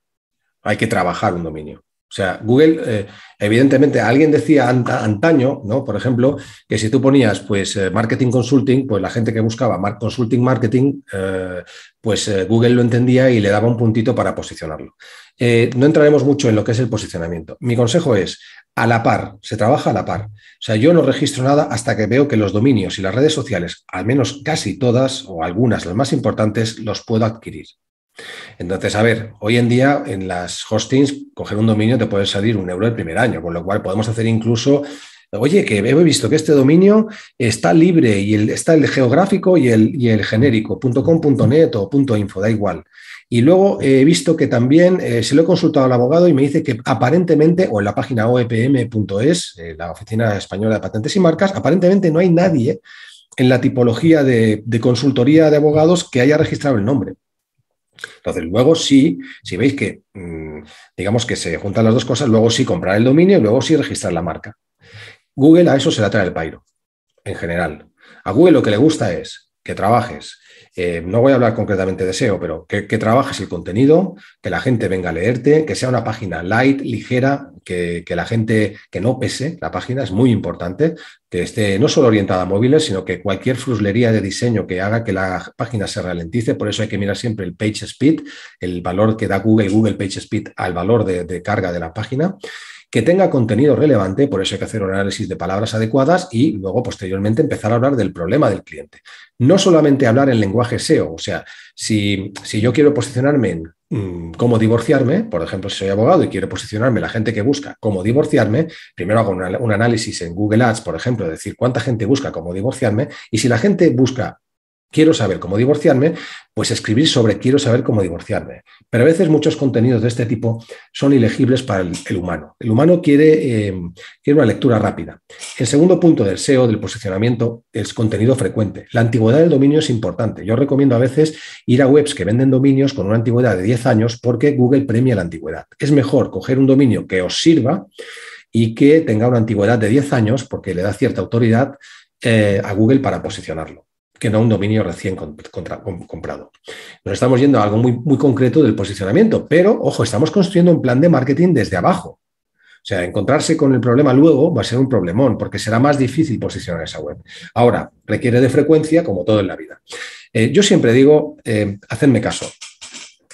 Hay que trabajar un dominio. O sea, Google, eh, evidentemente, alguien decía antaño, ¿no? Por ejemplo, que si tú ponías pues eh, marketing consulting, pues la gente que buscaba consulting marketing, pues Google lo entendía y le daba un puntito para posicionarlo. No entraremos mucho en lo que es el posicionamiento. Mi consejo es, a la par, se trabaja a la par. O sea, yo no registro nada hasta que veo que los dominios y las redes sociales, al menos casi todas o algunas, las más importantes, los puedo adquirir. Entonces, a ver, hoy en día en las hostings, coger un dominio te puede salir un euro el primer año, con lo cual podemos hacer incluso Oye, que he visto que este dominio está libre y el, está el geográfico y el, y el genérico, .com.net o .info, da igual. Y luego he visto que también eh, se lo he consultado al abogado y me dice que aparentemente, o en la página oepm.es, eh, la Oficina Española de Patentes y Marcas, aparentemente no hay nadie en la tipología de, consultoría de abogados que haya registrado el nombre. Entonces, luego sí, si veis que, mm, digamos que se juntan las dos cosas, luego sí comprar el dominio y luego sí registrar la marca. Google a eso se le trae el pairo, en general. A Google lo que le gusta es que trabajes eh, no voy a hablar concretamente de SEO, pero que, trabajes el contenido, que la gente venga a leerte, que sea una página light, ligera, que, la gente, que no pese la página, es muy importante, que esté no solo orientada a móviles, sino que cualquier fruslería de diseño que haga que la página se ralentice, por eso hay que mirar siempre el page speed, el valor que da Google, Google Page Speed al valor de carga de la página que tenga contenido relevante, por eso hay que hacer un análisis de palabras adecuadas y luego posteriormente empezar a hablar del problema del cliente. No solamente hablar en lenguaje SEO, o sea, si, si yo quiero posicionarme en mm, cómo divorciarme, por ejemplo, si soy abogado y quiero posicionarme la gente que busca cómo divorciarme, primero hago un análisis en Google Ads, por ejemplo, decir cuánta gente busca cómo divorciarme y si la gente busca quiero saber cómo divorciarme, pues escribir sobre quiero saber cómo divorciarme. Pero a veces muchos contenidos de este tipo son ilegibles para el, humano. El humano quiere, eh, quiere, una lectura rápida. El segundo punto del SEO, del posicionamiento, es contenido frecuente. La antigüedad del dominio es importante. Yo recomiendo a veces ir a webs que venden dominios con una antigüedad de 10 años porque Google premia la antigüedad. Es mejor coger un dominio que os sirva y que tenga una antigüedad de 10 años porque le da cierta autoridad eh, a Google para posicionarlo que no un dominio recién comprado. Nos estamos yendo a algo muy, muy concreto del posicionamiento, pero ojo, estamos construyendo un plan de marketing desde abajo. O sea, encontrarse con el problema luego va a ser un problemón, porque será más difícil posicionar esa web. Ahora, requiere de frecuencia, como todo en la vida. Eh, yo siempre digo, eh, hacedme caso,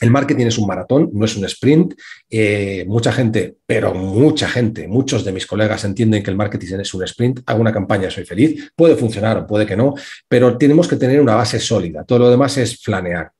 el marketing es un maratón, no es un sprint. Eh, mucha gente, pero mucha gente, muchos de mis colegas entienden que el marketing es un sprint. Hago una campaña, soy feliz. Puede funcionar o puede que no, pero tenemos que tener una base sólida. Todo lo demás es flanear.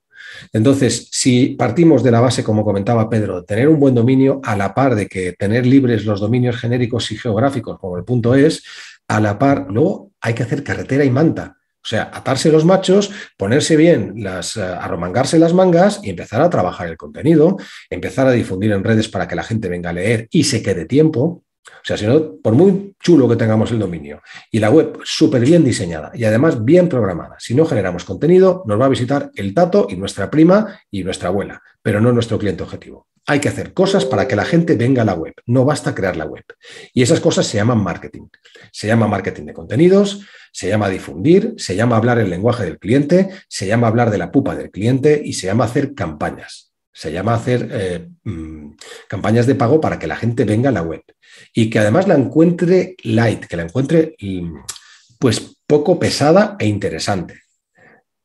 Entonces, si partimos de la base, como comentaba Pedro, tener un buen dominio a la par de que tener libres los dominios genéricos y geográficos, como el punto es, a la par, luego hay que hacer carretera y manta. O sea, atarse los machos, ponerse bien, las, eh, arromangarse las mangas y empezar a trabajar el contenido, empezar a difundir en redes para que la gente venga a leer y se quede tiempo. O sea, si no, por muy chulo que tengamos el dominio y la web súper bien diseñada y además bien programada, si no generamos contenido, nos va a visitar el tato y nuestra prima y nuestra abuela, pero no nuestro cliente objetivo. Hay que hacer cosas para que la gente venga a la web. No basta crear la web. Y esas cosas se llaman marketing. Se llama marketing de contenidos, se llama difundir, se llama hablar el lenguaje del cliente, se llama hablar de la pupa del cliente y se llama hacer campañas. Se llama hacer eh, mm, campañas de pago para que la gente venga a la web y que además la encuentre light, que la encuentre mm, pues poco pesada e interesante.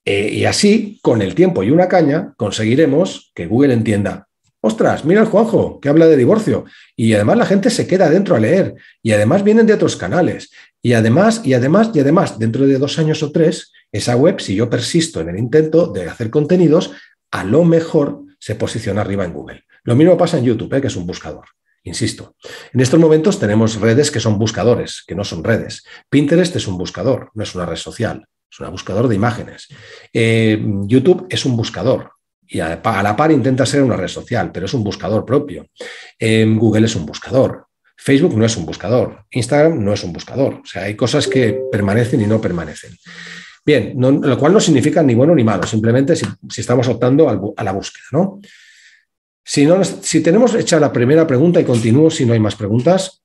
Eh, y así, con el tiempo y una caña, conseguiremos que Google entienda, ostras, mira el Juanjo, que habla de divorcio. Y además la gente se queda dentro a leer. Y además vienen de otros canales. Y además, y además, y además, dentro de dos años o tres, esa web, si yo persisto en el intento de hacer contenidos, a lo mejor se posiciona arriba en Google. Lo mismo pasa en YouTube, ¿eh? que es un buscador. Insisto, en estos momentos tenemos redes que son buscadores, que no son redes. Pinterest es un buscador, no es una red social, es un buscador de imágenes. Eh, YouTube es un buscador, y a, la par intenta ser una red social, pero es un buscador propio. Google es un buscador. Facebook no es un buscador. Instagram no es un buscador. O sea, hay cosas que permanecen y no permanecen. Bien, lo cual no significa ni bueno ni malo, simplemente si, estamos optando a la búsqueda. ¿no? Si, no, si tenemos hecha la primera pregunta y continúo si no hay más preguntas,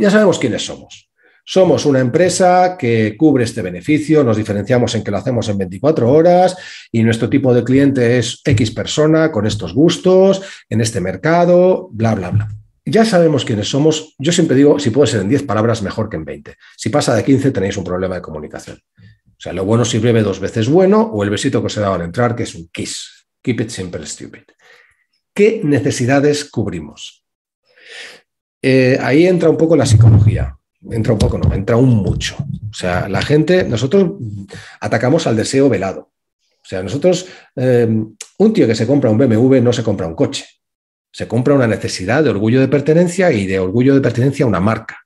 ya sabemos quiénes somos. Somos una empresa que cubre este beneficio, nos diferenciamos en que lo hacemos en 24 horas y nuestro tipo de cliente es X persona con estos gustos, en este mercado, bla, bla, bla. Ya sabemos quiénes somos. Yo siempre digo, si puede ser en 10 palabras, mejor que en 20. Si pasa de 15, tenéis un problema de comunicación. O sea, lo bueno si breve dos veces bueno o el besito que os he dado al entrar, que es un kiss. Keep it simple, stupid. ¿Qué necesidades cubrimos? Eh, ahí entra un poco la psicología entra un poco, no, entra un mucho. O sea, la gente, nosotros atacamos al deseo velado. O sea, nosotros, eh, un tío que se compra un BMW no se compra un coche. Se compra una necesidad de orgullo de pertenencia y de orgullo de pertenencia a una marca.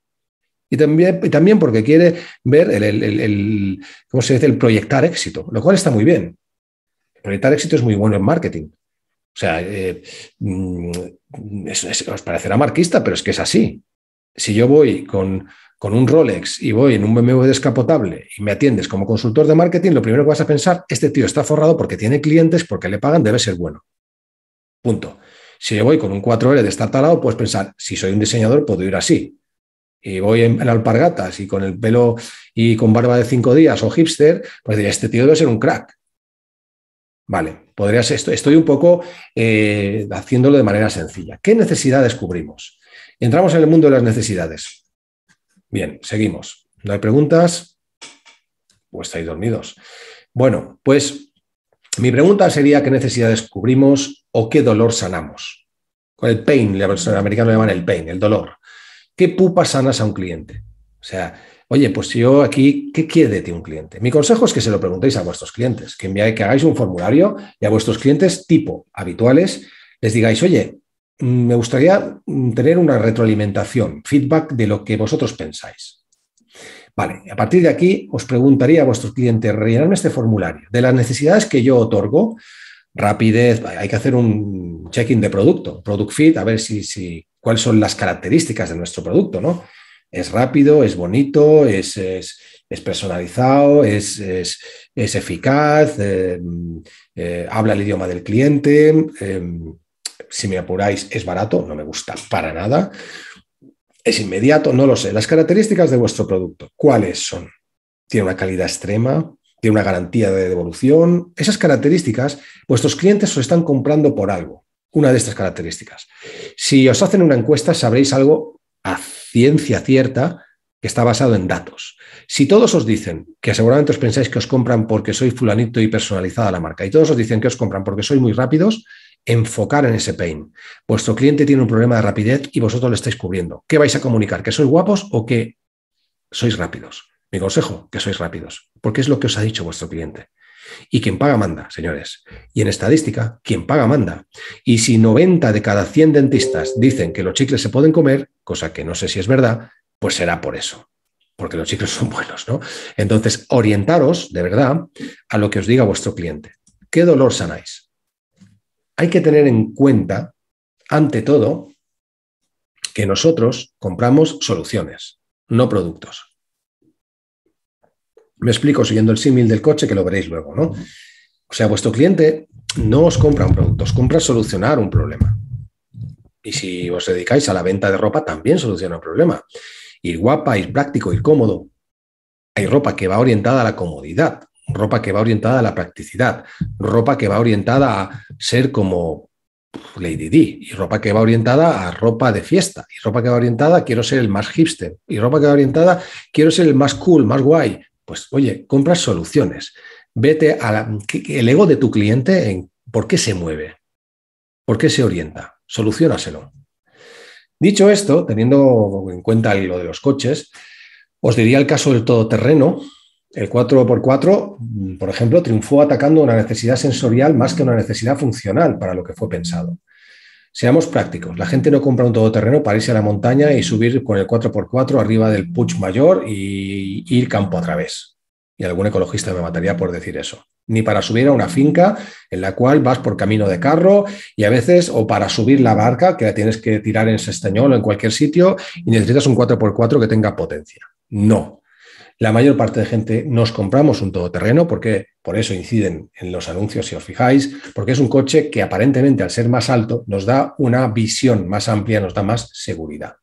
Y también, también porque quiere ver el, ¿cómo se dice? el proyectar éxito, lo cual está muy bien. Proyectar éxito es muy bueno en marketing. O sea, eh, mm, os parecerá marquista, pero es que es así. Si yo voy con, con un Rolex y voy en un BMW descapotable y me atiendes como consultor de marketing, lo primero que vas a pensar, este tío está forrado porque tiene clientes, porque le pagan, debe ser bueno. Punto. Si yo voy con un 4L de estar talado, puedes pensar, si soy un diseñador, puedo ir así. Y voy en, alpargatas y con el pelo y con barba de cinco días o hipster, pues diría, este tío debe ser un crack. Vale, podría ser esto. Estoy un poco eh, haciéndolo de manera sencilla. ¿Qué necesidades cubrimos? Entramos en el mundo de las necesidades. Bien, seguimos. ¿No hay preguntas? Pues estáis dormidos. Bueno, pues mi pregunta sería qué necesidades cubrimos o qué dolor sanamos. Con el pain, los americanos llaman el pain, el dolor. ¿Qué pupa sanas a un cliente? O sea, oye, pues yo aquí, ¿qué quiere de ti un cliente? Mi consejo es que se lo preguntéis a vuestros clientes, que, que hagáis un formulario y a vuestros clientes tipo habituales les digáis, oye, mm, me gustaría mm, tener una retroalimentación, feedback de lo que vosotros pensáis. Vale, a partir de aquí os preguntaría a vuestros clientes, rellenarme este formulario de las necesidades que yo otorgo, rapidez, hay que hacer un check-in de producto, product fit, a ver si, si, cuáles son las características de nuestro producto, ¿no? Es rápido, es bonito, es, personalizado, es, eficaz, eh, eh, habla el idioma del cliente, eh, si me apuráis, es barato, no me gusta para nada, es inmediato, no lo sé. Las características de vuestro producto, ¿cuáles son? Tiene una calidad extrema, tiene una garantía de devolución. Esas características, vuestros clientes os están comprando por algo, una de estas características. Si os hacen una encuesta, sabréis algo a ciencia cierta que está basado en datos. Si todos os dicen que seguramente os pensáis que os compran porque soy fulanito y personalizada la marca, y todos os dicen que os compran porque sois muy rápidos, enfocar en ese pain. Vuestro cliente tiene un problema de rapidez y vosotros le estáis cubriendo. ¿Qué vais a comunicar? ¿Que sois guapos o que sois rápidos? Mi consejo, que sois rápidos, porque es lo que os ha dicho vuestro cliente. Y quien paga manda, señores. Y en estadística, quien paga manda. Y si 90 de cada 100 dentistas dicen que los chicles se pueden comer, cosa que no sé si es verdad, pues será por eso, porque los chicles son buenos, ¿no? Entonces, orientaros de verdad a lo que os diga vuestro cliente. ¿Qué dolor sanáis? Hay que tener en cuenta, ante todo, que nosotros compramos soluciones, no productos. Me explico siguiendo el símil del coche que lo veréis luego, ¿no? O sea, vuestro cliente no os compra un producto, os compra solucionar un problema. Y si os dedicáis a la venta de ropa, también soluciona un problema. Ir guapa, ir práctico, ir cómodo. Hay ropa que va orientada a la comodidad, ropa que va orientada a la practicidad, ropa que va orientada a ser como Lady D, y ropa que va orientada a ropa de fiesta, y ropa que va orientada a quiero ser el más hipster, y ropa que va orientada quiero ser el más cool, más guay, pues oye, compras soluciones. Vete a el ego de tu cliente en por qué se mueve, por qué se orienta. Solucionaselo. Dicho esto, teniendo en cuenta lo de los coches, os diría el caso del todoterreno. El 4x4, por ejemplo, triunfó atacando una necesidad sensorial más que una necesidad funcional para lo que fue pensado. Seamos prácticos, la gente no compra un todoterreno para irse a la montaña y subir con el 4x4 arriba del Puig Mayor y ir campo a través. Y algún ecologista me mataría por decir eso. Ni para subir a una finca en la cual vas por camino de carro y a veces, o para subir la barca que la tienes que tirar en Sestañol o en cualquier sitio y necesitas un 4x4 que tenga potencia. No. La mayor parte de gente nos compramos un todoterreno porque por eso inciden en los anuncios, si os fijáis, porque es un coche que aparentemente al ser más alto nos da una visión más amplia, nos da más seguridad.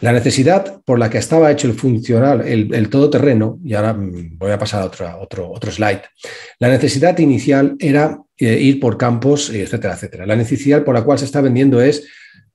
La necesidad por la que estaba hecho el funcional, el, todoterreno, y ahora mm, voy a pasar a otro, otro slide, la necesidad inicial era eh, ir por campos, etcétera, etcétera. La necesidad por la cual se está vendiendo es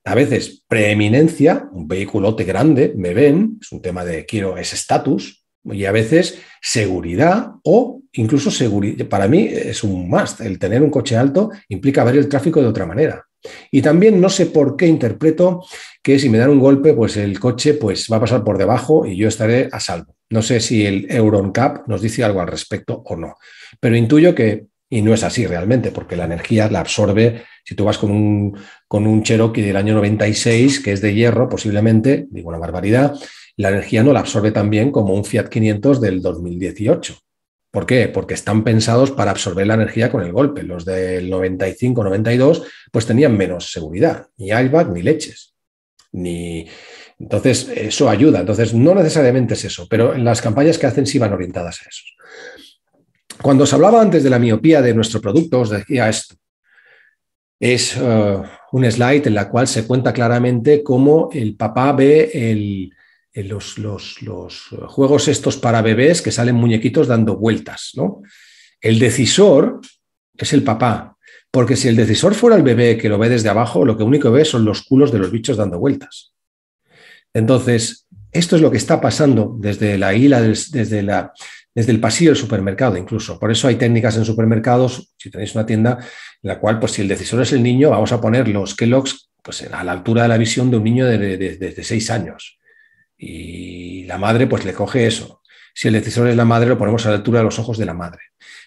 a veces preeminencia, un vehiculote grande, me ven, es un tema de quiero ese estatus, y a veces seguridad o incluso seguridad. Para mí es un must, el tener un coche alto implica ver el tráfico de otra manera. Y también no sé por qué interpreto que si me dan un golpe, pues el coche pues, va a pasar por debajo y yo estaré a salvo. No sé si el Euroncap nos dice algo al respecto o no, pero intuyo que Y no es así realmente, porque la energía la absorbe, si tú vas con un, con un Cherokee del año 96, que es de hierro posiblemente, digo una barbaridad, la energía no la absorbe tan bien como un Fiat 500 del 2018. ¿Por qué? Porque están pensados para absorber la energía con el golpe. Los del 95-92 pues tenían menos seguridad, ni airbag ni leches. Ni... Entonces, eso ayuda. Entonces, no necesariamente es eso, pero las campañas que hacen sí van orientadas a eso. Cuando os hablaba antes de la miopía de nuestro producto, os decía esto. Es uh, un slide en la cual se cuenta claramente cómo el papá ve los, los, juegos estos para bebés que salen muñequitos dando vueltas. ¿no? El decisor es el papá, porque si el decisor fuera el bebé que lo ve desde abajo, lo que único ve son los culos de los bichos dando vueltas. Entonces, esto es lo que está pasando desde la isla, desde la, desde el pasillo del supermercado incluso. Por eso hay técnicas en supermercados, si tenéis una tienda, en la cual, pues si el decisor es el niño, vamos a poner los Kellogg's pues, a la altura de la visión de un niño de, de, seis años. Y la madre, pues le coge eso. Si el decisor es la madre, lo ponemos a la altura de los ojos de la madre.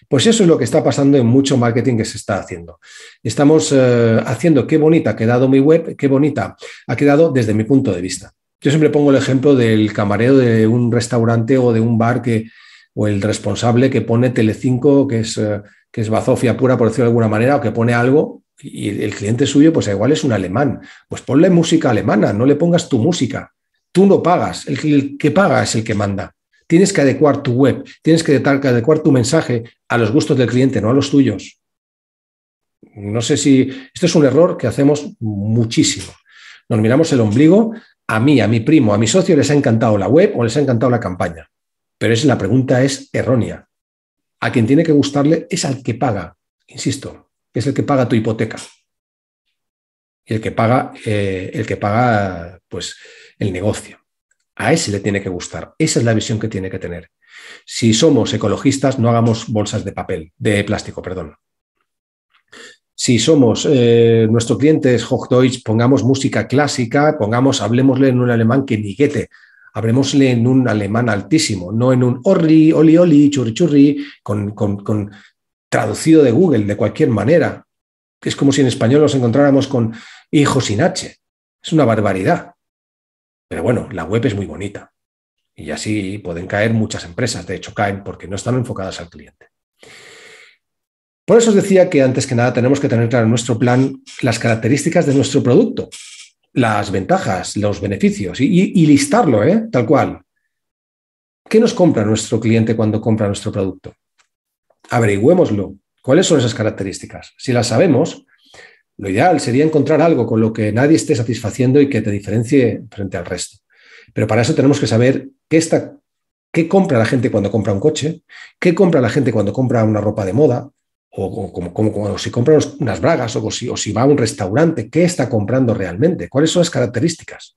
Pues eso es lo que está pasando en mucho marketing que se está haciendo. Estamos eh, haciendo qué bonita ha quedado mi web, qué bonita ha quedado desde mi punto de vista. Yo siempre pongo el ejemplo del camarero de un restaurante o de un bar que, o el responsable que pone Telecinco, que es, eh, que es bazofia pura, por decirlo de alguna manera, o que pone algo y el cliente suyo, pues igual es un alemán. Pues ponle música alemana, no le pongas tu música. Tú no pagas, el que paga es el que manda. Tienes que adecuar tu web, tienes que adecuar tu mensaje a los gustos del cliente, no a los tuyos. No sé si esto es un error que hacemos muchísimo. Nos miramos el ombligo, a mí, a mi primo, a mi socio les ha encantado la web o les ha encantado la campaña. Pero es, la pregunta es errónea. A quien tiene que gustarle es al que paga, insisto, es el que paga tu hipoteca. Y el que paga, eh, el que paga pues, el negocio. A ese le tiene que gustar. Esa es la visión que tiene que tener. Si somos ecologistas, no hagamos bolsas de papel, de plástico, perdón. Si somos eh, nuestro cliente es Hochdeutsch, pongamos música clásica, pongamos, hablemosle en un alemán que niguete, hablemosle en un alemán altísimo, no en un orri, oli, oli, churri, churri, con, traducido de Google de cualquier manera. Es como si en español nos encontráramos con hijos sin H. Es una barbaridad. Pero bueno, la web es muy bonita. Y así pueden caer muchas empresas. De hecho, caen porque no están enfocadas al cliente. Por eso os decía que antes que nada tenemos que tener claro en nuestro plan las características de nuestro producto las ventajas, los beneficios y, listarlo, ¿eh? tal cual. ¿Qué nos compra nuestro cliente cuando compra nuestro producto? Averigüémoslo. ¿Cuáles son esas características? Si las sabemos, lo ideal sería encontrar algo con lo que nadie esté satisfaciendo y que te diferencie frente al resto. Pero para eso tenemos que saber qué, está, qué compra la gente cuando compra un coche, qué compra la gente cuando compra una ropa de moda, o como, si compra unas bragas o si, va a un restaurante, ¿qué está comprando realmente? ¿Cuáles son las características?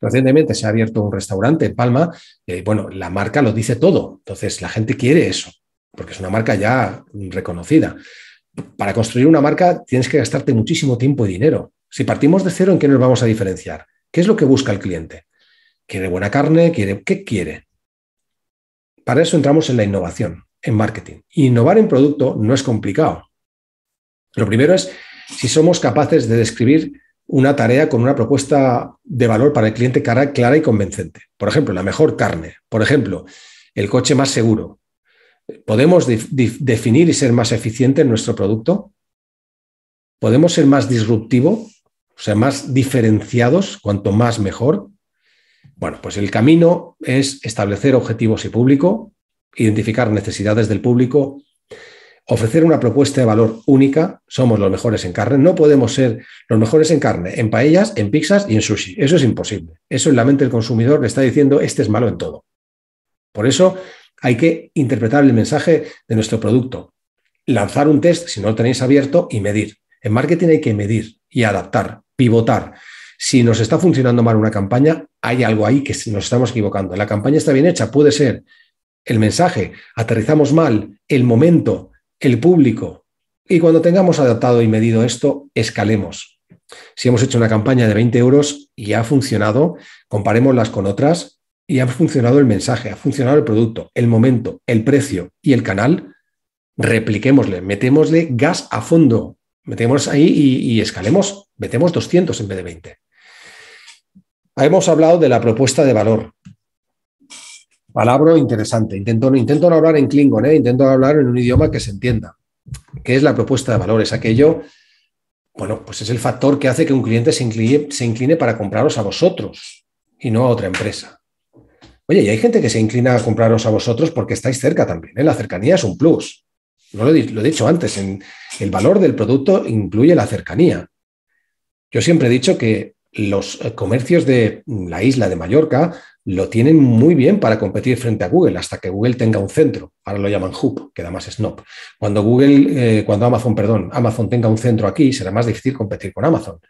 Recientemente se ha abierto un restaurante en Palma, y bueno, la marca lo dice todo, entonces la gente quiere eso, porque es una marca ya reconocida. Para construir una marca tienes que gastarte muchísimo tiempo y dinero. Si partimos de cero, ¿en qué nos vamos a diferenciar? ¿Qué es lo que busca el cliente? ¿Quiere buena carne? ¿Quiere, ¿Qué quiere? Para eso entramos en la innovación en marketing. Innovar en producto no es complicado. Lo primero es si somos capaces de describir una tarea con una propuesta de valor para el cliente clara, clara y convincente. Por ejemplo, la mejor carne. Por ejemplo, el coche más seguro. ¿Podemos definir y ser más eficiente en nuestro producto? ¿Podemos ser más disruptivo? O sea, más diferenciados, cuanto más mejor. Bueno, pues el camino es establecer objetivos y público, identificar necesidades del público, ofrecer una propuesta de valor única. Somos los mejores en carne. No podemos ser los mejores en carne, en paellas, en pizzas y en sushi. Eso es imposible. Eso en la mente del consumidor le está diciendo, este es malo en todo. Por eso hay que interpretar el mensaje de nuestro producto, lanzar un test si no lo tenéis abierto y medir. En marketing hay que medir y adaptar, pivotar. Si nos está funcionando mal una campaña, hay algo ahí que nos estamos equivocando. La campaña está bien hecha, puede ser, el mensaje, aterrizamos mal, el momento, el público. Y cuando tengamos adaptado y medido esto, escalemos. Si hemos hecho una campaña de 20 euros y ha funcionado, comparémoslas con otras y ha funcionado el mensaje, ha funcionado el producto, el momento, el precio y el canal, repliquémosle, metémosle gas a fondo, metemos ahí y, escalemos, metemos 200 en vez de 20. Hemos hablado de la propuesta de valor. Palabra interesante. Intento, intento no hablar en Klingon, ¿eh? intento hablar en un idioma que se entienda. ¿Qué es la propuesta de valor? Es aquello, bueno, pues es el factor que hace que un cliente se incline, para compraros a vosotros y no a otra empresa. Oye, y hay gente que se inclina a compraros a vosotros porque estáis cerca también. ¿eh? La cercanía es un plus. Lo, he, dicho antes, el valor del producto incluye la cercanía. Yo siempre he dicho que los eh, comercios de la isla de Mallorca lo tienen muy bien para competir frente a Google, hasta que Google tenga un centro. Ahora lo llaman hub, que da más snob. Cuando Google, eh, cuando Amazon, perdón, Amazon tenga un centro aquí, será más difícil competir con Amazon.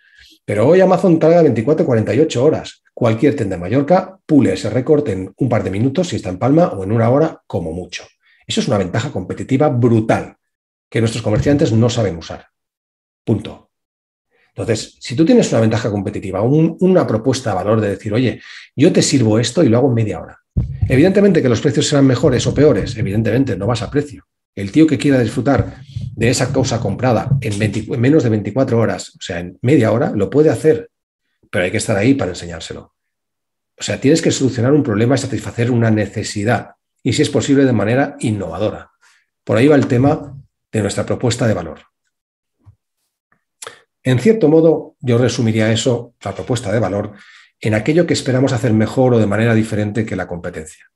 Pero hoy Amazon tarda 24 48 horas. Cualquier tienda de Mallorca pule ese récord en un par de minutos si está en Palma o en una hora como mucho. Eso es una ventaja competitiva brutal que nuestros comerciantes no saben usar. Punto. Entonces, si tú tienes una ventaja competitiva, una propuesta de valor de decir, oye, yo te sirvo esto y lo hago en media hora. Evidentemente que los precios serán mejores o peores, evidentemente, no vas a precio. El tío que quiera disfrutar de esa cosa comprada en, en menos de 24 horas, o sea, en media hora, lo puede hacer, pero hay que estar ahí para enseñárselo. O sea, tienes que solucionar un problema y satisfacer una necesidad y si es posible de manera innovadora. Por ahí va el tema de nuestra propuesta de valor. En cierto modo, yo resumiría eso, la propuesta de valor, en aquello que esperamos hacer mejor o de manera diferente que la competencia.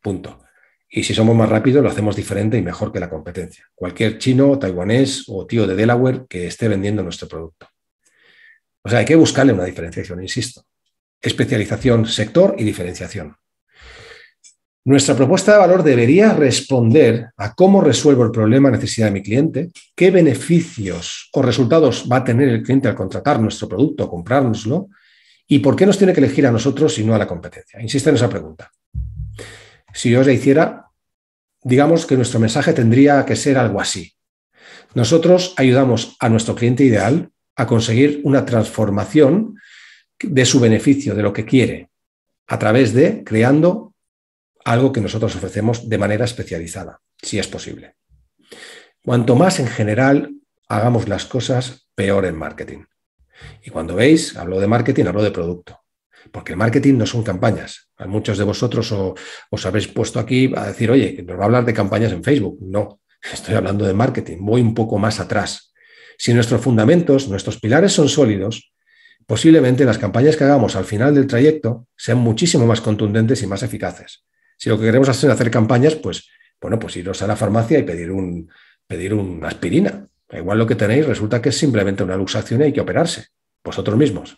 Punto. Y si somos más rápidos, lo hacemos diferente y mejor que la competencia. Cualquier chino, taiwanés o tío de Delaware que esté vendiendo nuestro producto. O sea, hay que buscarle una diferenciación, insisto. Especialización, sector y diferenciación. Nuestra propuesta de valor debería responder a cómo resuelvo el problema necesidad de mi cliente, qué beneficios o resultados va a tener el cliente al contratar nuestro producto o comprárnoslo y por qué nos tiene que elegir a nosotros y no a la competencia. Insiste en esa pregunta. Si yo os la hiciera, digamos que nuestro mensaje tendría que ser algo así. Nosotros ayudamos a nuestro cliente ideal a conseguir una transformación de su beneficio, de lo que quiere, a través de creando algo que nosotros ofrecemos de manera especializada, si es posible. Cuanto más en general hagamos las cosas, peor en marketing. Y cuando veis, hablo de marketing, hablo de producto. Porque el marketing no son campañas. A muchos de vosotros os, habéis puesto aquí a decir, oye, nos va a hablar de campañas en Facebook. No, estoy hablando de marketing. Voy un poco más atrás. Si nuestros fundamentos, nuestros pilares son sólidos, posiblemente las campañas que hagamos al final del trayecto sean muchísimo más contundentes y más eficaces. Si lo que queremos hacer es hacer campañas, pues, bueno, pues iros a la farmacia y pedir, un, pedir una aspirina. Igual lo que tenéis resulta que es simplemente una luxación y hay que operarse, vosotros mismos.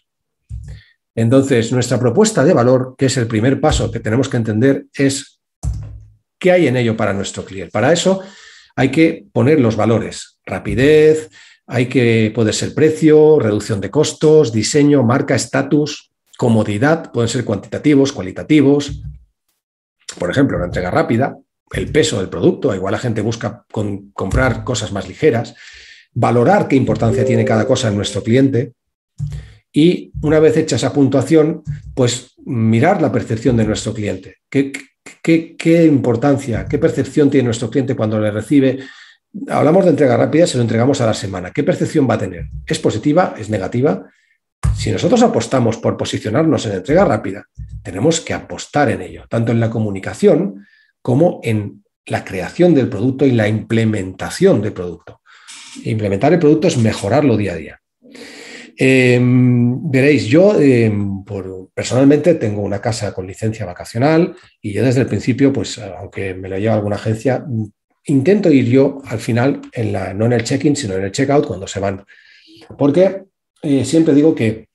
Entonces, nuestra propuesta de valor, que es el primer paso que tenemos que entender, es qué hay en ello para nuestro cliente. Para eso hay que poner los valores, rapidez, hay que poder ser precio, reducción de costos, diseño, marca, estatus, comodidad, pueden ser cuantitativos, cualitativos, por ejemplo, la entrega rápida, el peso del producto, igual la gente busca comprar cosas más ligeras, valorar qué importancia tiene cada cosa en nuestro cliente y una vez hecha esa puntuación, pues mirar la percepción de nuestro cliente. ¿Qué, qué importancia, qué percepción tiene nuestro cliente cuando le recibe? Hablamos de entrega rápida, se lo entregamos a la semana. ¿Qué percepción va a tener? ¿Es positiva? ¿Es negativa? Si nosotros apostamos por posicionarnos en entrega rápida, tenemos que apostar en ello, tanto en la comunicación como en la creación del producto y la implementación del producto. Implementar el producto es mejorarlo día a día. Em, veréis, yo em, personalmente tengo una casa con licencia vacacional y yo desde el principio, pues aunque me lo lleva alguna agencia, intento ir yo al final, en la, no en el check-in, sino en el check-out cuando se van. Porque eh, siempre digo que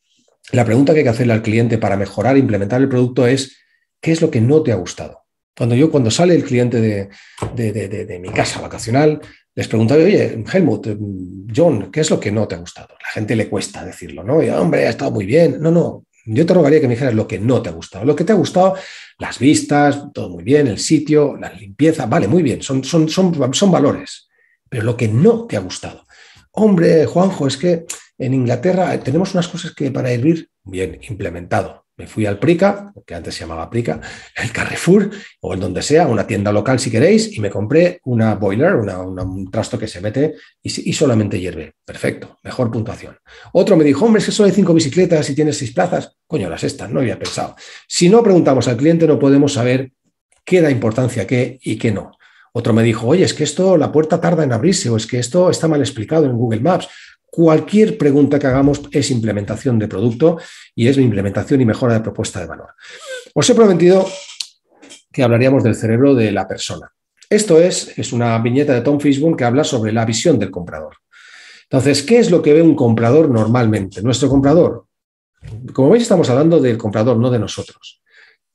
la pregunta que hay que hacerle al cliente para mejorar e implementar el producto es, ¿qué es lo que no te ha gustado? Cuando yo, cuando sale el cliente de, mi casa vacacional, les pregunto, oye, Helmut, John, ¿qué es lo que no te ha gustado? La gente le cuesta decirlo, ¿no? Y, hombre, ha estado muy bien. No, no, yo te rogaría que me dijeras lo que no te ha gustado. Lo que te ha gustado, las vistas, todo muy bien, el sitio, la limpieza, vale, muy bien, son, son, son, son valores. Pero lo que no te ha gustado. Hombre, Juanjo, es que en Inglaterra tenemos unas cosas que para hervir, bien, implementado. Me fui al Prica, que antes se llamaba Prica, el Carrefour o en donde sea, una tienda local si queréis, y me compré una boiler, un trasto que se mete y, solamente hierve. Perfecto, mejor puntuación. Otro me dijo, hombre, es que solo hay cinco bicicletas y tienes seis plazas. Coño, las estas, no había pensado. Si no preguntamos al cliente, no podemos saber qué da importancia a qué y qué no. Otro me dijo, oye, es que esto, la puerta tarda en abrirse o es que esto está mal explicado en Google Maps. Cualquier pregunta que hagamos es implementación de producto y es implementación y mejora de propuesta de valor. Os he prometido que hablaríamos del cerebro de la persona. Esto es, es una viñeta de Tom Fishburne que habla sobre la visión del comprador. Entonces, ¿qué es lo que ve un comprador normalmente? Nuestro comprador. Como veis, estamos hablando del comprador, no de nosotros.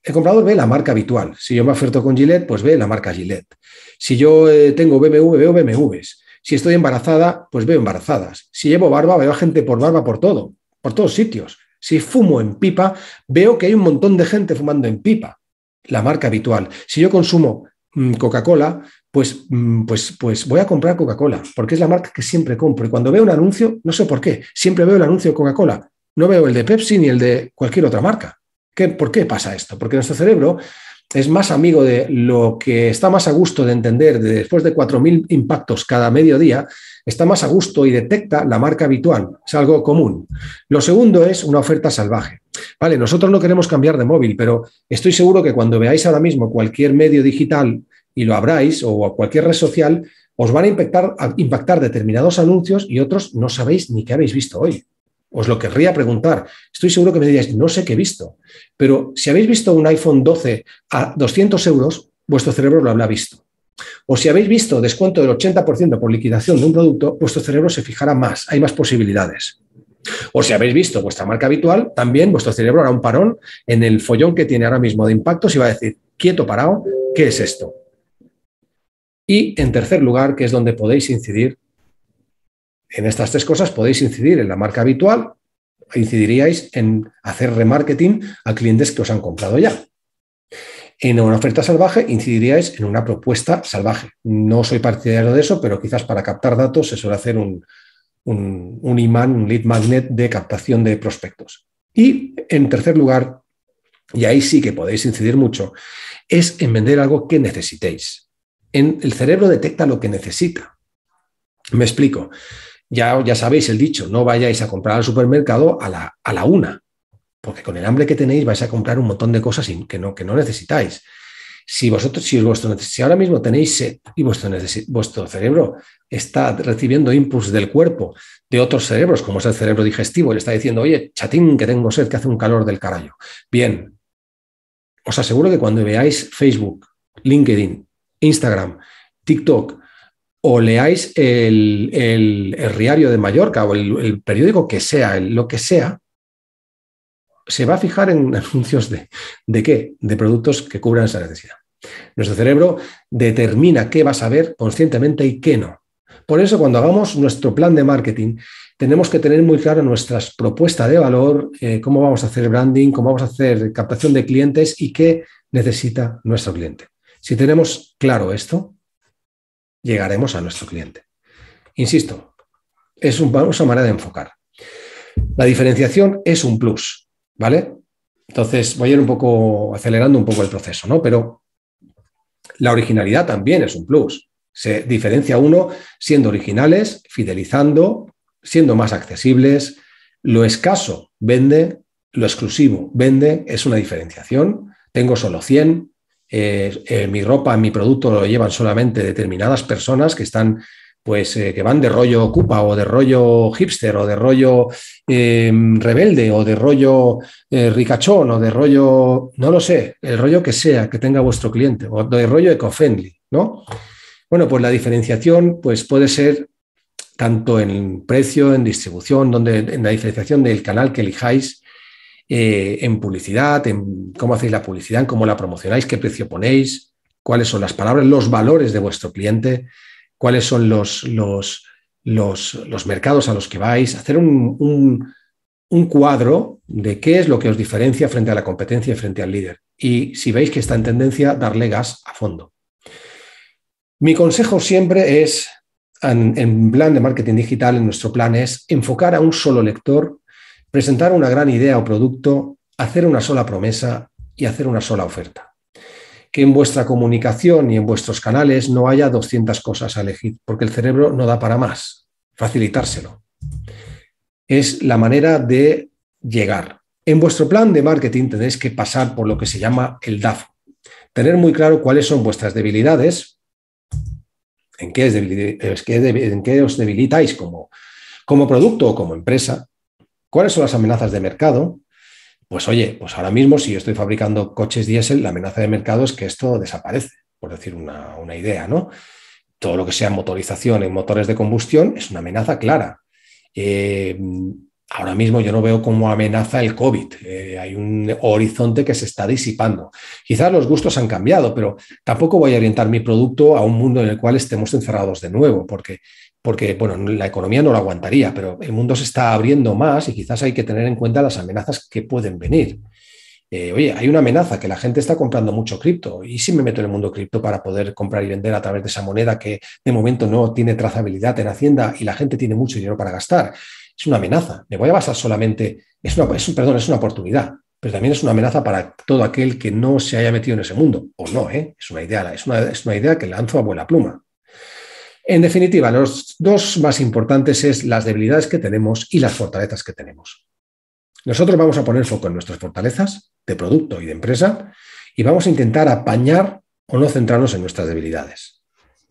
El comprador ve la marca habitual. Si yo me oferto con Gillette, pues ve la marca Gillette. Si yo eh, tengo BMW, veo BMWs. Si estoy embarazada, pues veo embarazadas. Si llevo barba, veo gente por barba por todo, por todos sitios. Si fumo en pipa, veo que hay un montón de gente fumando en pipa, la marca habitual. Si yo consumo mm, Coca-Cola, pues, mm, pues, pues voy a comprar Coca-Cola, porque es la marca que siempre compro. Y cuando veo un anuncio, no sé por qué, siempre veo el anuncio de Coca-Cola. No veo el de Pepsi ni el de cualquier otra marca. ¿Qué, ¿Por qué pasa esto? Porque nuestro cerebro es más amigo de lo que está más a gusto de entender después de 4.000 impactos cada mediodía, está más a gusto y detecta la marca habitual. Es algo común. Lo segundo es una oferta salvaje. Vale, nosotros no queremos cambiar de móvil, pero estoy seguro que cuando veáis ahora mismo cualquier medio digital y lo abráis o cualquier red social, os van a impactar, a impactar determinados anuncios y otros no sabéis ni qué habéis visto hoy. Os lo querría preguntar. Estoy seguro que me diríais, no sé qué he visto, pero si habéis visto un iPhone 12 a 200 euros, vuestro cerebro lo habrá visto. O si habéis visto descuento del 80% por liquidación de un producto, vuestro cerebro se fijará más, hay más posibilidades. O si habéis visto vuestra marca habitual, también vuestro cerebro hará un parón en el follón que tiene ahora mismo de impactos y va a decir, quieto, parado, ¿qué es esto? Y en tercer lugar, que es donde podéis incidir, en estas tres cosas podéis incidir en la marca habitual, incidiríais en hacer remarketing a clientes que os han comprado ya. En una oferta salvaje incidiríais en una propuesta salvaje. No soy partidario de eso, pero quizás para captar datos se suele hacer un, un imán, un lead magnet de captación de prospectos. Y en tercer lugar, y ahí sí que podéis incidir mucho, es en vender algo que necesitéis. En, el cerebro detecta lo que necesita. Me explico ya, sabéis el dicho, no vayáis a comprar al supermercado a la, a la una, porque con el hambre que tenéis vais a comprar un montón de cosas que no, que no necesitáis. Si vosotros, si, vuestro, si ahora mismo tenéis sed y vuestro, vuestro cerebro está recibiendo inputs del cuerpo de otros cerebros, como es el cerebro digestivo, y le está diciendo, oye, chatín, que tengo sed, que hace un calor del carajo. Bien, os aseguro que cuando veáis Facebook, LinkedIn, Instagram, TikTok, o leáis el, el, Riario de Mallorca o el, periódico que sea, lo que sea, se va a fijar en anuncios de, de qué? De productos que cubran esa necesidad. Nuestro cerebro determina qué va a saber conscientemente y qué no. Por eso, cuando hagamos nuestro plan de marketing, tenemos que tener muy claro nuestras propuestas de valor, eh, cómo vamos a hacer branding, cómo vamos a hacer captación de clientes y qué necesita nuestro cliente. Si tenemos claro esto, llegaremos a nuestro cliente. Insisto, es una manera de enfocar. La diferenciación es un plus, ¿vale? Entonces voy a ir un poco acelerando un poco el proceso, ¿no? Pero la originalidad también es un plus. Se diferencia uno siendo originales, fidelizando, siendo más accesibles. Lo escaso vende, lo exclusivo vende, es una diferenciación. Tengo solo 100, eh, eh, mi ropa, mi producto lo llevan solamente determinadas personas que están, pues, eh, que van de rollo ocupa o de rollo hipster o de rollo em, rebelde o de rollo ricachón o de rollo, no lo sé, el rollo que sea que tenga vuestro cliente o de rollo eco-friendly, ¿no? Bueno, pues la diferenciación pues puede ser tanto en precio, en distribución, donde en la diferenciación del canal que elijáis, eh, en publicidad, en cómo hacéis la publicidad, en cómo la promocionáis, qué precio ponéis, cuáles son las palabras, los valores de vuestro cliente, cuáles son los, los, los, mercados a los que vais, hacer un, un, cuadro de qué es lo que os diferencia frente a la competencia y frente al líder. Y si veis que está en tendencia, darle gas a fondo. Mi consejo siempre es, en, en plan de marketing digital, en nuestro plan, es enfocar a un solo lector presentar una gran idea o producto hacer una sola promesa y hacer una sola oferta. Que en vuestra comunicación y en vuestros canales no haya 200 cosas a elegir, porque el cerebro no da para más. Facilitárselo. Es la manera de llegar. En vuestro plan de marketing tenéis que pasar por lo que se llama el DAFO. Tener muy claro cuáles son vuestras debilidades, en qué, os debilitáis como producto o como empresa, cuáles son las amenazas de mercado, pues oye, pues ahora mismo si yo estoy fabricando coches diésel, la amenaza de mercado es que esto desaparece, por decir una, idea, ¿no? Todo lo que sea motorización en motores de combustión es una amenaza clara. Eh, ahora mismo yo no veo cómo amenaza el COVID. Eh, hay un horizonte que se está disipando. Quizás los gustos han cambiado, pero tampoco voy a orientar mi producto a un mundo en el cual estemos encerrados de nuevo, porque porque bueno, la economía no lo aguantaría, pero el mundo se está abriendo más y quizás hay que tener en cuenta las amenazas que pueden venir. Eh, oye, hay una amenaza que la gente está comprando mucho cripto y si me meto en el mundo cripto para poder comprar y vender a través de esa moneda que de momento no tiene trazabilidad en Hacienda y la gente tiene mucho dinero para gastar. Es una amenaza. Me voy a basar solamente, es una, perdón, es una oportunidad, pero también es una amenaza para todo aquel que no se haya metido en ese mundo. O no, ¿eh? es, una idea, es, una, es una idea que lanzo a buena pluma. En definitiva, los dos más importantes es las debilidades que tenemos y las fortalezas que tenemos. Nosotros vamos a poner foco en nuestras fortalezas de producto y de empresa y vamos a intentar apañar o no centrarnos en nuestras debilidades.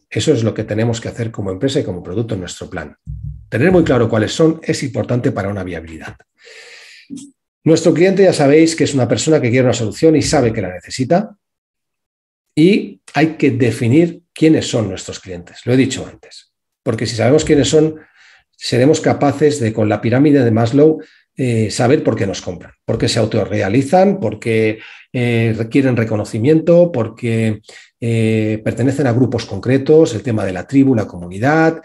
Eso es lo que tenemos que hacer como empresa y como producto en nuestro plan. Tener muy claro cuáles son es importante para una viabilidad. Nuestro cliente ya sabéis que es una persona que quiere una solución y sabe que la necesita y hay que definir quiénes son nuestros clientes. Lo he dicho antes, porque si sabemos quiénes son, seremos capaces de, con la pirámide de Maslow, eh, saber por qué nos compran, por qué se autorrealizan, por qué eh, requieren reconocimiento, porque eh, pertenecen a grupos concretos, el tema de la tribu, la comunidad,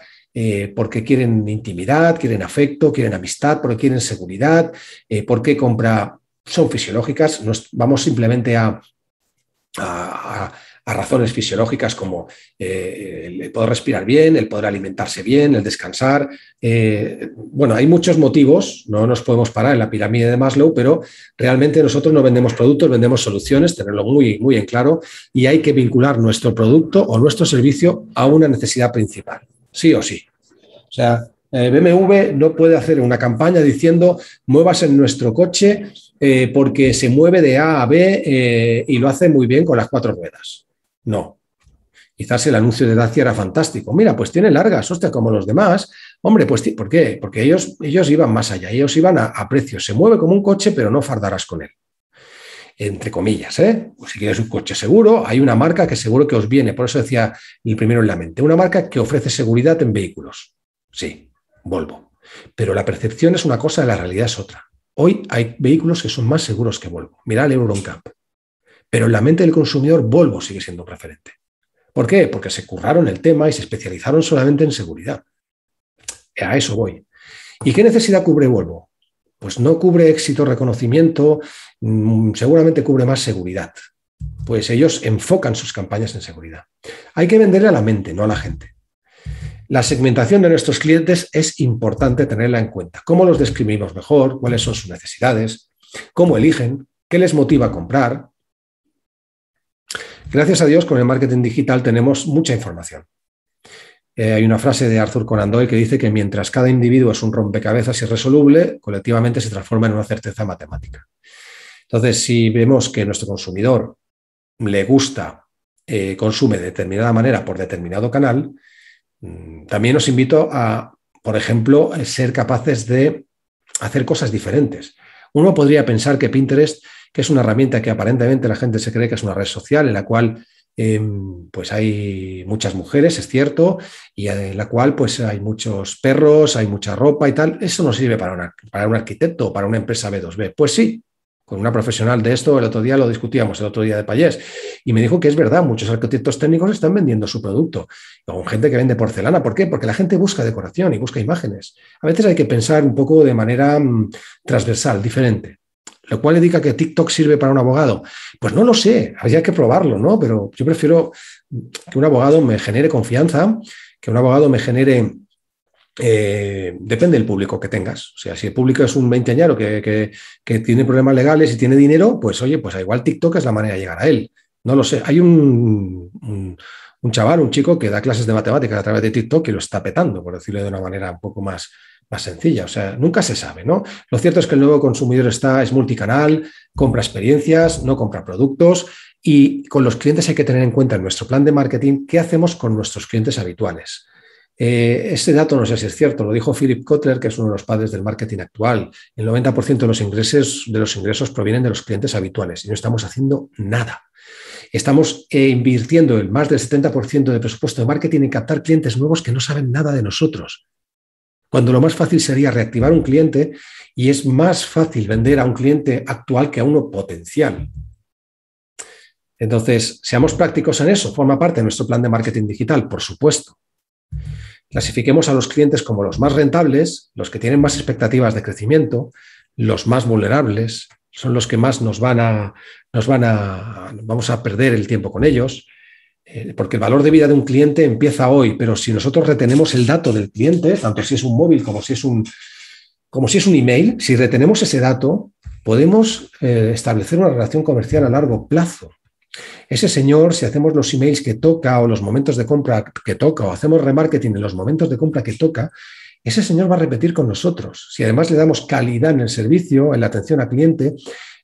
porque quieren intimidad, quieren afecto, quieren amistad, porque quieren seguridad, por qué compra, son fisiológicas, nos, vamos simplemente a a razones fisiológicas como eh, el poder respirar bien, el poder alimentarse bien, el descansar. Eh, bueno, hay muchos motivos, no nos podemos parar en la pirámide de Maslow, pero realmente nosotros no vendemos productos, vendemos soluciones, tenerlo muy, muy en claro, y hay que vincular nuestro producto o nuestro servicio a una necesidad principal, sí o sí. O sea, eh, BMW no puede hacer una campaña diciendo muevas en nuestro coche porque se mueve de A a B y lo hace muy bien con las cuatro ruedas. No. Quizás el anuncio de Dacia era fantástico. Mira, pues tiene largas, hostia, como los demás. Hombre, pues ¿por qué? Porque ellos, ellos iban más allá, ellos iban a, precio. Se mueve como un coche, pero no fardarás con él. Entre comillas, ¿eh? Pues si quieres un coche seguro, hay una marca que seguro que os viene. Por eso decía el primero en la mente. Una marca que ofrece seguridad en vehículos. Sí, Volvo. Pero la percepción es una cosa y la realidad es otra. Hoy hay vehículos que son más seguros que Volvo. Mira el Euroncamp. Pero en la mente del consumidor, Volvo sigue siendo preferente. ¿Por qué? Porque se curraron el tema y se especializaron solamente en seguridad. A eso voy. ¿Y qué necesidad cubre Volvo? Pues no cubre éxito, reconocimiento, mm, seguramente cubre más seguridad. Pues ellos enfocan sus campañas en seguridad. Hay que venderle a la mente, no a la gente. La segmentación de nuestros clientes es importante tenerla en cuenta. ¿Cómo los describimos mejor? ¿Cuáles son sus necesidades? ¿Cómo eligen? ¿Qué les motiva a comprar? Gracias a Dios, con el marketing digital tenemos mucha información. Eh, hay una frase de Arthur Conan Doyle que dice que mientras cada individuo es un rompecabezas irresoluble, colectivamente se transforma en una certeza matemática. Entonces, si vemos que nuestro consumidor le gusta, eh, consume de determinada manera por determinado canal, también os invito a, por ejemplo, ser capaces de hacer cosas diferentes. Uno podría pensar que Pinterest que es una herramienta que aparentemente la gente se cree que es una red social en la cual em, pues hay muchas mujeres, es cierto, y en la cual pues hay muchos perros, hay mucha ropa y tal. Eso no sirve para, para un arquitecto o para una empresa B2B. Pues sí, con una profesional de esto, el otro día lo discutíamos, el otro día de Payés, y me dijo que es verdad, muchos arquitectos técnicos están vendiendo su producto, con gente que vende porcelana. ¿Por qué? Porque la gente busca decoración y busca imágenes. A veces hay que pensar un poco de manera mm, transversal, diferente lo cual indica que TikTok sirve para un abogado. Pues no lo sé, habría que probarlo, ¿no? Pero yo prefiero que un abogado me genere confianza, que un abogado me genere eh, depende del público que tengas. O sea, si el público es un veinteañero que, que, tiene problemas legales y tiene dinero, pues oye, pues igual TikTok es la manera de llegar a él. No lo sé. Hay un, un, chaval, un chico que da clases de matemáticas a través de TikTok y lo está petando, por decirlo de una manera un poco más, más sencilla. O sea, nunca se sabe, ¿no? Lo cierto es que el nuevo consumidor está, es multicanal, compra experiencias, no compra productos. Y con los clientes hay que tener en cuenta en nuestro plan de marketing qué hacemos con nuestros clientes habituales. Eh, este dato no sé si es cierto, lo dijo Philip Kotler, que es uno de los padres del marketing actual. El 90% de los, ingresos, de los ingresos provienen de los clientes habituales y no estamos haciendo nada. Estamos eh, invirtiendo el más del 70% de presupuesto de marketing en captar clientes nuevos que no saben nada de nosotros. Cuando lo más fácil sería reactivar un cliente y es más fácil vender a un cliente actual que a uno potencial. Entonces, seamos prácticos en eso. Forma parte de nuestro plan de marketing digital, por supuesto. Clasifiquemos a los clientes como los más rentables, los que tienen más expectativas de crecimiento, los más vulnerables, son los que más nos van a, nos van a, vamos a perder el tiempo con ellos, eh, porque el valor de vida de un cliente empieza hoy, pero si nosotros retenemos el dato del cliente, tanto si es un móvil como si es un, como si es un email, si retenemos ese dato, podemos eh, establecer una relación comercial a largo plazo. Ese señor, si hacemos los emails que toca o los momentos de compra que toca o hacemos remarketing en los momentos de compra que toca, ese señor va a repetir con nosotros. Si además le damos calidad en el servicio, en la atención al cliente,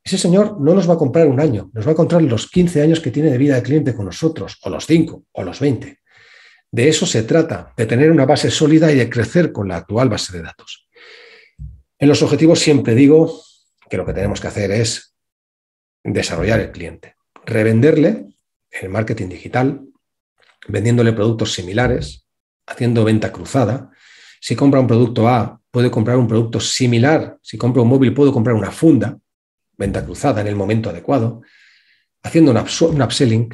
ese señor no nos va a comprar un año, nos va a comprar los 15 años que tiene de vida de cliente con nosotros, o los 5, o los 20. De eso se trata, de tener una base sólida y de crecer con la actual base de datos. En los objetivos siempre digo que lo que tenemos que hacer es desarrollar el cliente revenderle el marketing digital, vendiéndole productos similares, haciendo venta cruzada. Si compra un producto A, puede comprar un producto similar. Si compra un móvil, puedo comprar una funda, venta cruzada en el momento adecuado, haciendo un, upselling.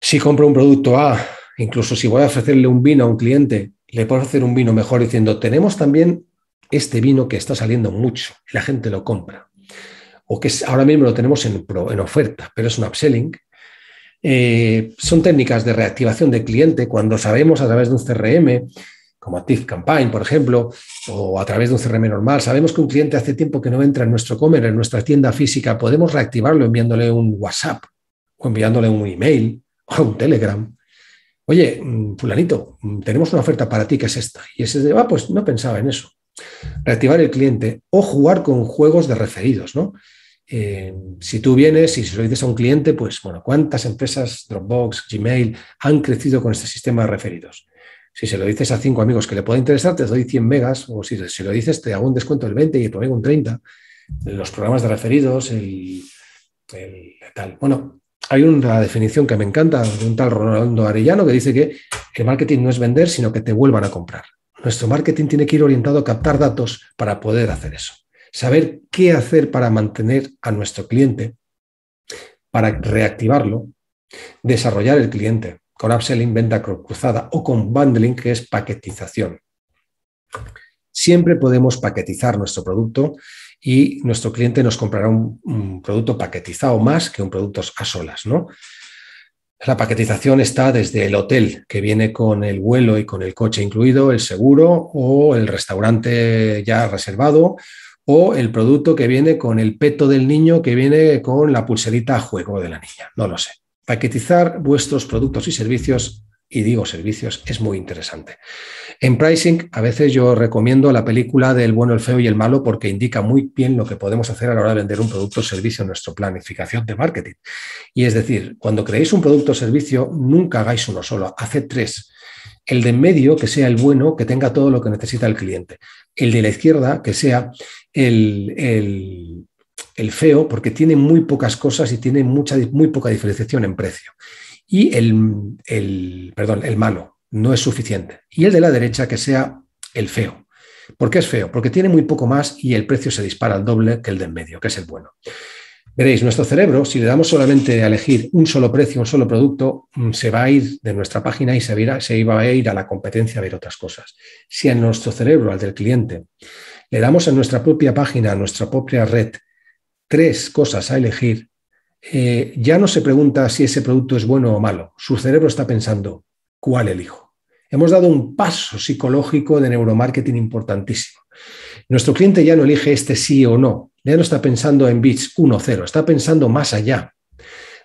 Si compro un producto A, incluso si voy a ofrecerle un vino a un cliente, le puedo hacer un vino mejor diciendo, tenemos también este vino que está saliendo mucho, la gente lo compra o que ahora mismo lo tenemos en, oferta, pero es un upselling. Eh, son técnicas de reactivación de cliente cuando sabemos a través de un CRM, como Active Campaign, por ejemplo, o a través de un CRM normal, sabemos que un cliente hace tiempo que no entra en nuestro comer, en nuestra tienda física, podemos reactivarlo enviándole un WhatsApp o enviándole un email o un Telegram. Oye, mm, fulanito, mm, tenemos una oferta para ti que es esta. Y ese de, ah, pues no pensaba en eso. Reactivar el cliente o jugar con juegos de referidos, ¿no? Eh, si tú vienes y se lo dices a un cliente, pues bueno, ¿cuántas empresas Dropbox, Gmail han crecido con este sistema de referidos? Si se lo dices a cinco amigos que le pueda interesar, te doy 100 megas, o si se lo dices, te hago un descuento del 20 y tu amigo un 30. Los programas de referidos, el, tal. Bueno, hay una definición que me encanta de un tal Rolando Arellano que dice que el marketing no es vender, sino que te vuelvan a comprar. Nuestro marketing tiene que ir orientado a captar datos para poder hacer eso saber qué hacer para mantener a nuestro cliente, para reactivarlo, desarrollar el cliente con upselling, venta cruzada o con bundling, que es paquetización. Siempre podemos paquetizar nuestro producto y nuestro cliente nos comprará un, producto paquetizado más que un producto a solas, ¿no? La paquetización está desde el hotel, que viene con el vuelo y con el coche incluido, el seguro o el restaurante ya reservado o el producto que viene con el peto del niño que viene con la pulserita a juego de la niña. No lo sé. Paquetizar vuestros productos y servicios, y digo servicios, es muy interesante. En pricing, a veces yo recomiendo la película del bueno, el feo y el malo porque indica muy bien lo que podemos hacer a la hora de vender un producto o servicio en nuestra planificación de marketing. Y es decir, cuando creéis un producto o servicio, nunca hagáis uno solo, haced tres el de en medio, que sea el bueno, que tenga todo lo que necesita el cliente. El de la izquierda, que sea el, feo, porque tiene muy pocas cosas y tiene mucha, muy poca diferenciación en precio. Y el, perdón, el malo, no es suficiente. Y el de la derecha, que sea el feo. ¿Por qué es feo? Porque tiene muy poco más y el precio se dispara al doble que el de en medio, que es el bueno. Veréis, nuestro cerebro, si le damos solamente a elegir un solo precio, un solo producto, mm, se va a ir de nuestra página y se, va se iba a ir a la competencia a ver otras cosas. Si a nuestro cerebro, al del cliente, le damos a nuestra propia página, a nuestra propia red, tres cosas a elegir, eh, ya no se pregunta si ese producto es bueno o malo. Su cerebro está pensando, ¿cuál elijo? Hemos dado un paso psicológico de neuromarketing importantísimo. Nuestro cliente ya no elige este sí o no, ya no está pensando en bits 1 0, está pensando más allá.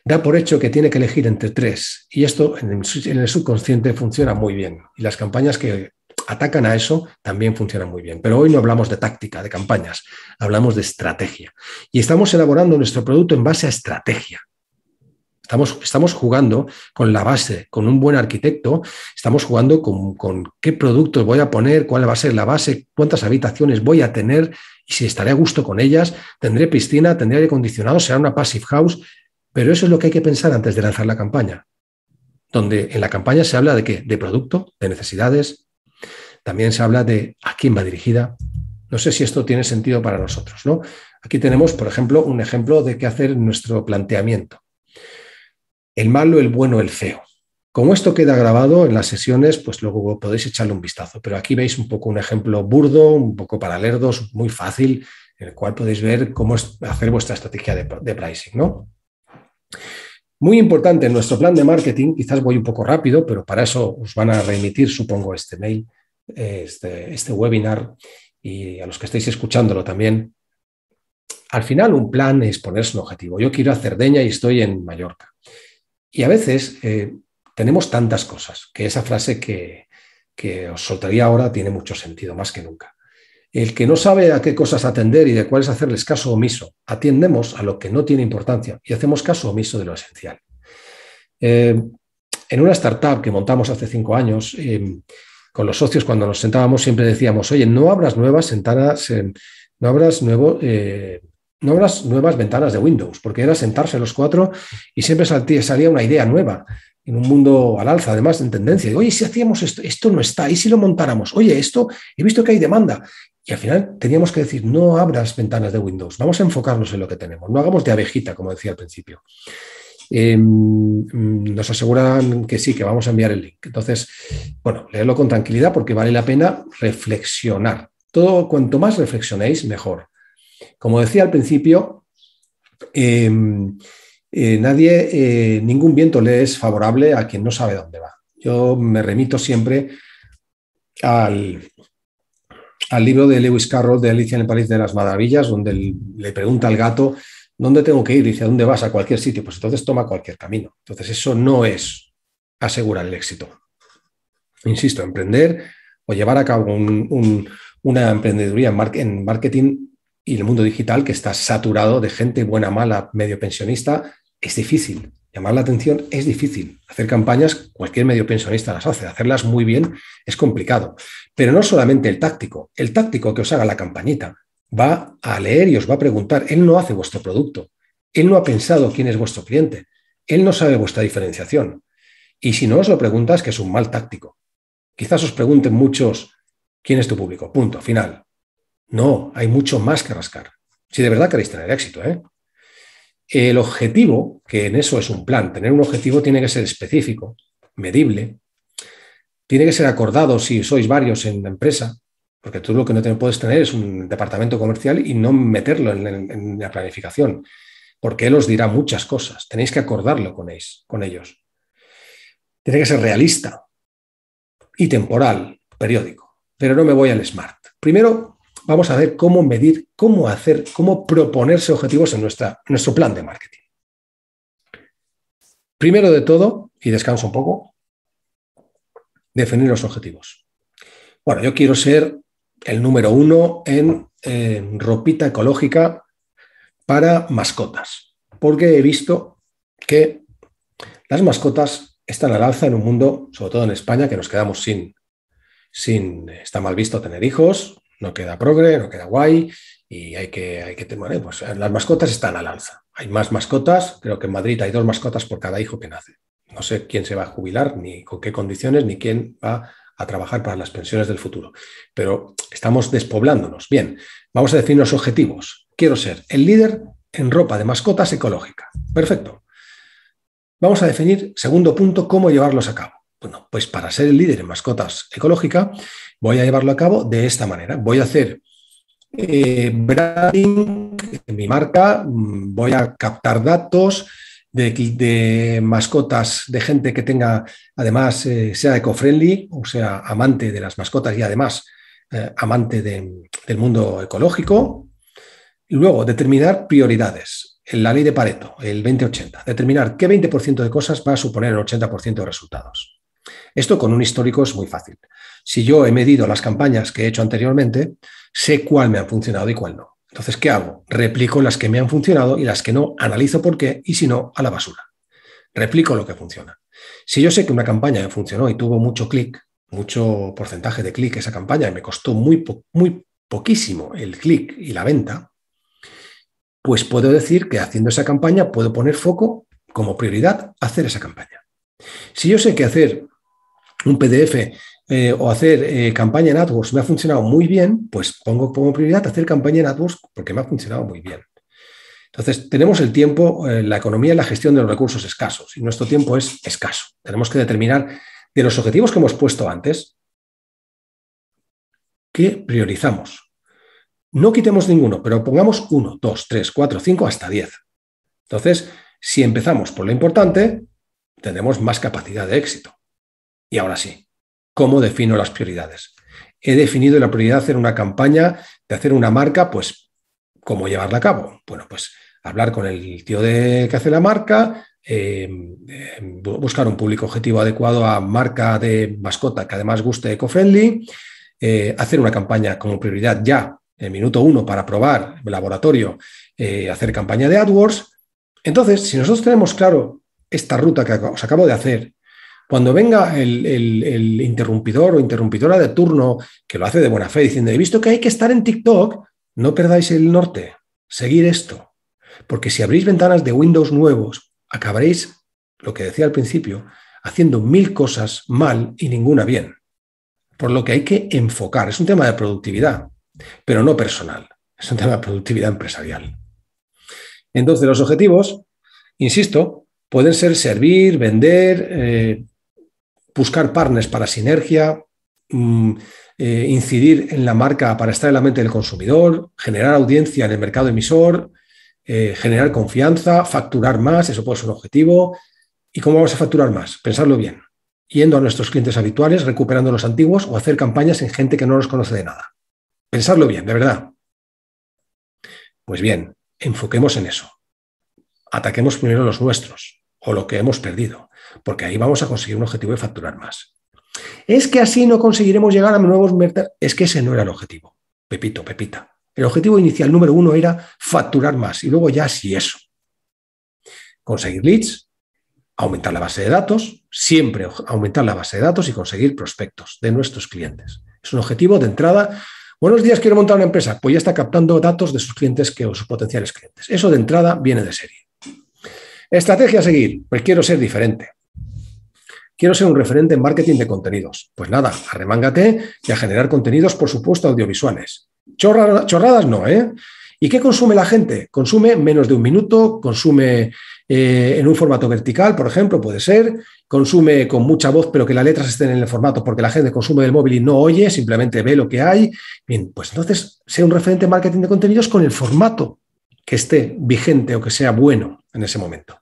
Da por hecho que tiene que elegir entre tres y esto en el subconsciente funciona muy bien. Y las campañas que atacan a eso también funcionan muy bien. Pero hoy no hablamos de táctica, de campañas, hablamos de estrategia. Y estamos elaborando nuestro producto en base a estrategia. Estamos, estamos jugando con la base, con un buen arquitecto, estamos jugando con, con, qué productos voy a poner, cuál va a ser la base, cuántas habitaciones voy a tener y si estaré a gusto con ellas, tendré piscina, tendré aire acondicionado, será una passive house, pero eso es lo que hay que pensar antes de lanzar la campaña, donde en la campaña se habla de qué, de producto, de necesidades, también se habla de a quién va dirigida. No sé si esto tiene sentido para nosotros, ¿no? Aquí tenemos, por ejemplo, un ejemplo de qué hacer nuestro planteamiento el malo, el bueno, el feo. Como esto queda grabado en las sesiones, pues luego podéis echarle un vistazo. Pero aquí veis un poco un ejemplo burdo, un poco para lerdos, muy fácil, en el cual podéis ver cómo hacer vuestra estrategia de, pricing. ¿no? Muy importante en nuestro plan de marketing, quizás voy un poco rápido, pero para eso os van a remitir, supongo, este mail, este, este webinar y a los que estéis escuchándolo también. Al final, un plan es ponerse un objetivo. Yo quiero hacer deña y estoy en Mallorca. Y a veces eh, tenemos tantas cosas que esa frase que, os soltaría ahora tiene mucho sentido, más que nunca. El que no sabe a qué cosas atender y de cuáles hacerles caso omiso, atiendemos a lo que no tiene importancia y hacemos caso omiso de lo esencial. Eh, en una startup que montamos hace cinco años, eh, con los socios cuando nos sentábamos siempre decíamos, oye, no abras nuevas ventanas, no abras nuevo, no las nuevas ventanas de Windows, porque era sentarse los cuatro y siempre salía una idea nueva en un mundo al alza, además en tendencia. Oye, si hacíamos esto, esto no está, ¿y si lo montáramos? Oye, esto, he visto que hay demanda. Y al final teníamos que decir, no abras ventanas de Windows, vamos a enfocarnos en lo que tenemos, no hagamos de abejita, como decía al principio. Em, nos aseguran que sí, que vamos a enviar el link. Entonces, bueno, leerlo con tranquilidad porque vale la pena reflexionar. Todo, cuanto más reflexionéis, mejor. Como decía al principio, em, eh, nadie, eh, ningún viento le es favorable a quien no sabe dónde va. Yo me remito siempre al, al libro de Lewis Carroll de Alicia en el País de las Maravillas, donde le pregunta al gato, ¿dónde tengo que ir? Dice, ¿a dónde vas? A cualquier sitio. Pues entonces toma cualquier camino. Entonces eso no es asegurar el éxito. Insisto, emprender o llevar a cabo una emprendeduría en marketing y el mundo digital que está saturado de gente buena, mala, medio pensionista, es difícil. Llamar la atención es difícil. Hacer campañas, cualquier medio pensionista las hace. Hacerlas muy bien es complicado. Pero no solamente el táctico. El táctico que os haga la campañita va a leer y os va a preguntar. Él no hace vuestro producto. Él no ha pensado quién es vuestro cliente. Él no sabe vuestra diferenciación. Y si no os lo preguntas, que es un mal táctico. Quizás os pregunten muchos quién es tu público. Punto, final. No, hay mucho más que rascar. Si de verdad queréis tener éxito. ¿eh? El objetivo, que en eso es un plan, tener un objetivo tiene que ser específico, medible, tiene que ser acordado si sois varios en la empresa, porque tú lo que no te puedes tener es un departamento comercial y no meterlo en, la planificación, porque él os dirá muchas cosas. Tenéis que acordarlo con. Con ellos. Tiene que ser realista y temporal, periódico. Pero no me voy al SMART. Primero, vamos a ver cómo medir, cómo hacer, cómo proponerse objetivos en nuestra, nuestro plan de marketing. Primero de todo, y descanso un poco, definir los objetivos. Bueno, yo quiero ser el número uno en, ropita ecológica para mascotas, porque he visto que las mascotas están al alza en un mundo, sobre todo en España, que nos quedamos sin, sin, está mal visto tener hijos, no queda progre, no queda guay y hay que, hay que tener, pues las mascotas están al alza. Hay más mascotas, creo que en Madrid hay dos mascotas por cada hijo que nace. No sé quién se va a jubilar, ni con qué condiciones, ni quién va a trabajar para las pensiones del futuro. Pero estamos despoblándonos. Bien, vamos a definir los objetivos. Quiero ser el líder en ropa de mascotas ecológica. Perfecto. Vamos a definir, segundo punto, cómo llevarlos a cabo. Bueno, pues para ser el líder en mascotas ecológica, voy a llevarlo a cabo de esta manera. Voy a hacer eh, branding mi marca, mm, voy a captar datos, de, mascotas, de gente que tenga, además, eh, sea eco-friendly, o sea, amante de las mascotas y además eh, amante del mundo ecológico. Luego, determinar prioridades. En la ley de Pareto, el 20-80. Determinar qué 20% de cosas va a suponer el 80% de resultados. Esto con un histórico es muy fácil. Si yo he medido las campañas que he hecho anteriormente, sé cuál me ha funcionado y cuál no. Entonces, ¿qué hago? Replico las que me han funcionado y las que no, analizo por qué y si no, a la basura. Replico lo que funciona. Si yo sé que una campaña me funcionó y tuvo mucho clic, mucho porcentaje de clic esa campaña y me costó muy, muy poquísimo el clic y la venta, pues puedo decir que haciendo esa campaña puedo poner foco como prioridad hacer esa campaña. Si yo sé que hacer un PDF eh, o hacer eh, campaña en AdWords me ha funcionado muy bien, pues pongo como prioridad hacer campaña en AdWords porque me ha funcionado muy bien. Entonces, tenemos el tiempo, eh, la economía y la gestión de los recursos escasos, y nuestro tiempo es escaso. Tenemos que determinar de los objetivos que hemos puesto antes, ¿qué priorizamos? No quitemos ninguno, pero pongamos uno, dos, tres, cuatro, cinco, hasta diez. Entonces, si empezamos por lo importante, tendremos más capacidad de éxito. Y ahora sí, ¿cómo defino las prioridades? He definido la prioridad de hacer una campaña, de hacer una marca, pues, ¿cómo llevarla a cabo? Bueno, pues hablar con el tío de que hace la marca, eh, eh, buscar un público objetivo adecuado a marca de mascota que además guste eco-friendly, eh, hacer una campaña como prioridad ya en minuto uno para probar el laboratorio, hacer campaña de AdWords. Entonces, si nosotros tenemos claro esta ruta que os acabo de hacer, cuando venga el, interrumpidor o interrumpidora de turno que lo hace de buena fe diciendo, he visto que hay que estar en TikTok, no perdáis el norte, seguir esto. Porque si abrís ventanas de Windows nuevos, acabaréis, lo que decía al principio, haciendo mil cosas mal y ninguna bien. Por lo que hay que enfocar. Es un tema de productividad, pero no personal. Es un tema de productividad empresarial. Entonces, los objetivos, insisto, pueden ser servir, vender, eh, buscar partners para sinergia, mm, eh, incidir en la marca para estar en la mente del consumidor, generar audiencia en el mercado emisor, eh, generar confianza, facturar más, eso puede ser un objetivo. ¿Y cómo vamos a facturar más? Pensarlo bien. Yendo a nuestros clientes habituales, recuperando los antiguos o hacer campañas en gente que no nos conoce de nada. Pensarlo bien, de verdad. Pues bien, enfoquemos en eso. Ataquemos primero los nuestros o lo que hemos perdido, porque ahí vamos a conseguir un objetivo de facturar más. Es que así no conseguiremos llegar a nuevos mercados. Es que ese no era el objetivo. Pepito, Pepita. El objetivo inicial número uno era facturar más y luego ya sí eso. Conseguir leads, aumentar la base de datos, siempre aumentar la base de datos y conseguir prospectos de nuestros clientes. Es un objetivo de entrada. Buenos días, quiero montar una empresa. Pues ya está captando datos de sus clientes que, o sus potenciales clientes. Eso de entrada viene de serie. Estrategia a seguir. Pues quiero ser diferente. Quiero ser un referente en marketing de contenidos. Pues nada, arremángate y a generar contenidos, por supuesto, audiovisuales. chorradas no, ¿eh? ¿Y qué consume la gente? Consume menos de un minuto, consume eh, en un formato vertical, por ejemplo, puede ser, consume con mucha voz, pero que las letras estén en el formato porque la gente consume del móvil y no oye, simplemente ve lo que hay. Bien, pues entonces sea un referente en marketing de contenidos con el formato que esté vigente o que sea bueno en ese momento.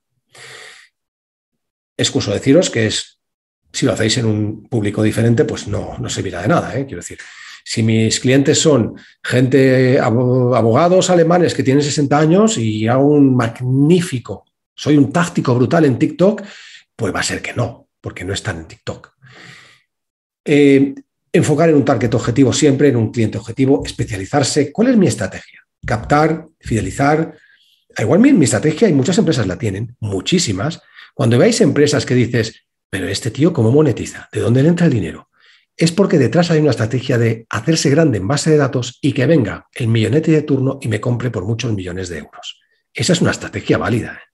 Excuso deciros que es, si lo hacéis en un público diferente, pues no, no servirá de nada. ¿eh? Quiero decir, si mis clientes son gente, abogados alemanes que tienen 60 años y hago un magnífico, soy un táctico brutal en TikTok, pues va a ser que no, porque no están en TikTok. Eh, enfocar en un target objetivo siempre, en un cliente objetivo, especializarse. ¿Cuál es mi estrategia? Captar, fidelizar. Igual mi, mi estrategia, y muchas empresas la tienen, muchísimas, cuando veáis empresas que dices, pero este tío, ¿cómo monetiza? ¿De dónde le entra el dinero? Es porque detrás hay una estrategia de hacerse grande en base de datos y que venga el millonete de turno y me compre por muchos millones de euros. Esa es una estrategia válida. ¿eh?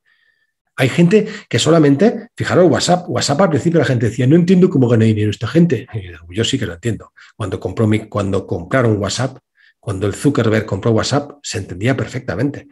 Hay gente que solamente, fijaros, WhatsApp, WhatsApp al principio la gente decía, no entiendo cómo gana dinero esta gente. yo sí que lo entiendo. Cuando, compró mi, cuando compraron WhatsApp, cuando el Zuckerberg compró WhatsApp, se entendía perfectamente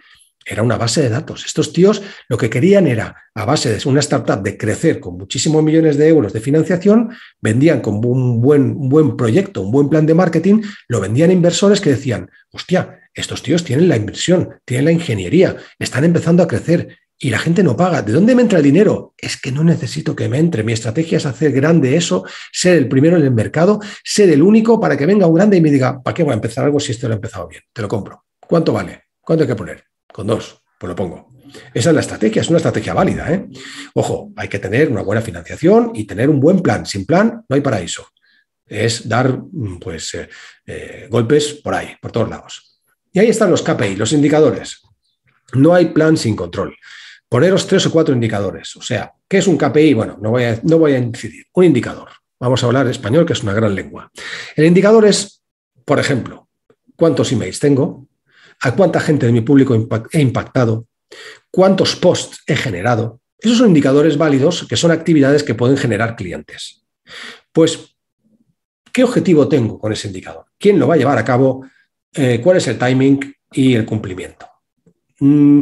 era una base de datos. Estos tíos lo que querían era, a base de una startup de crecer con muchísimos millones de euros de financiación, vendían con un buen, buen proyecto, un buen plan de marketing, lo vendían a inversores que decían, hostia, estos tíos tienen la inversión, tienen la ingeniería, están empezando a crecer. y la gente no paga. ¿De dónde me entra el dinero? Es que no necesito que me entre. Mi estrategia es hacer grande eso, ser el primero en el mercado, ser el único para que venga un grande y me diga, ¿para qué voy a empezar algo si esto lo he empezado bien? Te lo compro. ¿Cuánto vale? ¿Cuánto hay que poner? Con dos, pues lo pongo. Esa es la estrategia, es una estrategia válida. ¿eh? Ojo, hay que tener una buena financiación y tener un buen plan. Sin plan no hay paraíso. Es dar mm, pues, eh, eh, golpes por ahí, por todos lados. Y ahí están los KPI, los indicadores. No hay plan sin control. Poneros tres o cuatro indicadores. O sea, ¿qué es un KPI? Bueno, no voy a, no voy a incidir. Un indicador. Vamos a hablar español, que es una gran lengua. El indicador es, por ejemplo, cuántos emails tengo, a cuánta gente de mi público he impactado, cuántos posts he generado. Esos son indicadores válidos que son actividades que pueden generar clientes. Pues, ¿qué objetivo tengo con ese indicador? ¿Quién lo va a llevar a cabo? Eh, ¿Cuál es el timing y el cumplimiento? Mm,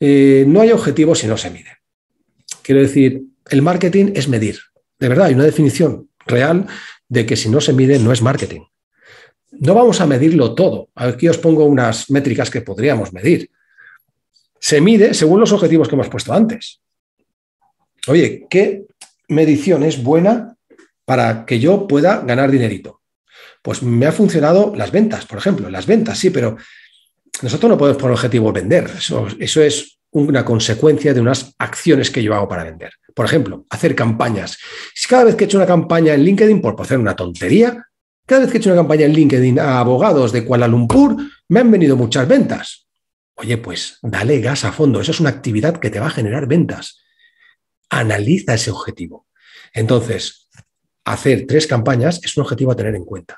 eh, no hay objetivo si no se mide. Quiero decir, el marketing es medir. De verdad, hay una definición real de que si no se mide no es marketing. No vamos a medirlo todo. Aquí os pongo unas métricas que podríamos medir. Se mide según los objetivos que hemos puesto antes. Oye, ¿qué medición es buena para que yo pueda ganar dinerito? Pues me ha funcionado las ventas, por ejemplo. Las ventas, sí, pero nosotros no podemos poner objetivo vender. Eso, eso es una consecuencia de unas acciones que yo hago para vender. Por ejemplo, hacer campañas. Si cada vez que he hecho una campaña en LinkedIn, por hacer una tontería, cada vez que he hecho una campaña en LinkedIn a abogados de Kuala Lumpur, me han venido muchas ventas. Oye, pues dale gas a fondo. Eso es una actividad que te va a generar ventas. Analiza ese objetivo. Entonces, hacer tres campañas es un objetivo a tener en cuenta.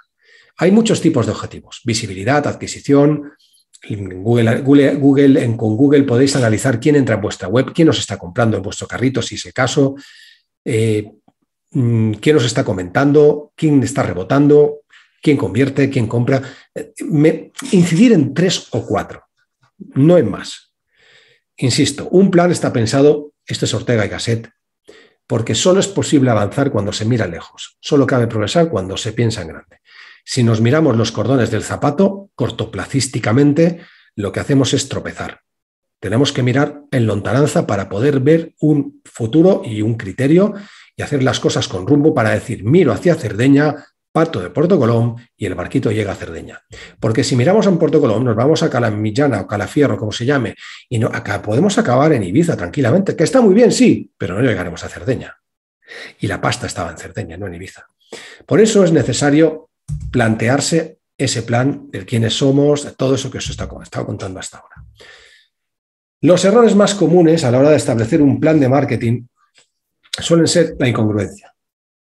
Hay muchos tipos de objetivos. Visibilidad, adquisición. Google, Google, con Google podéis analizar quién entra en vuestra web, quién os está comprando en vuestro carrito, si es el caso, eh, mm, quién os está comentando, quién está rebotando, quién convierte, quién compra. Incidir en tres o cuatro, no en más. Insisto, un plan está pensado, esto es Ortega y Gasset, porque solo es posible avanzar cuando se mira lejos, solo cabe progresar cuando se piensa en grande. Si nos miramos los cordones del zapato, cortoplacísticamente, lo que hacemos es tropezar. Tenemos que mirar en lontananza para poder ver un futuro y un criterio y hacer las cosas con rumbo para decir, miro hacia Cerdeña, parto de Puerto Colón y el barquito llega a Cerdeña. Porque si miramos en Puerto Colón, nos vamos a Calamillana o Calafierro, como se llame, y no, acá podemos acabar en Ibiza tranquilamente, que está muy bien, sí, pero no llegaremos a Cerdeña. Y la pasta estaba en Cerdeña, no en Ibiza. Por eso es necesario plantearse ese plan de quiénes somos, de todo eso que os he estado contando hasta ahora. Los errores más comunes a la hora de establecer un plan de marketing suelen ser la incongruencia.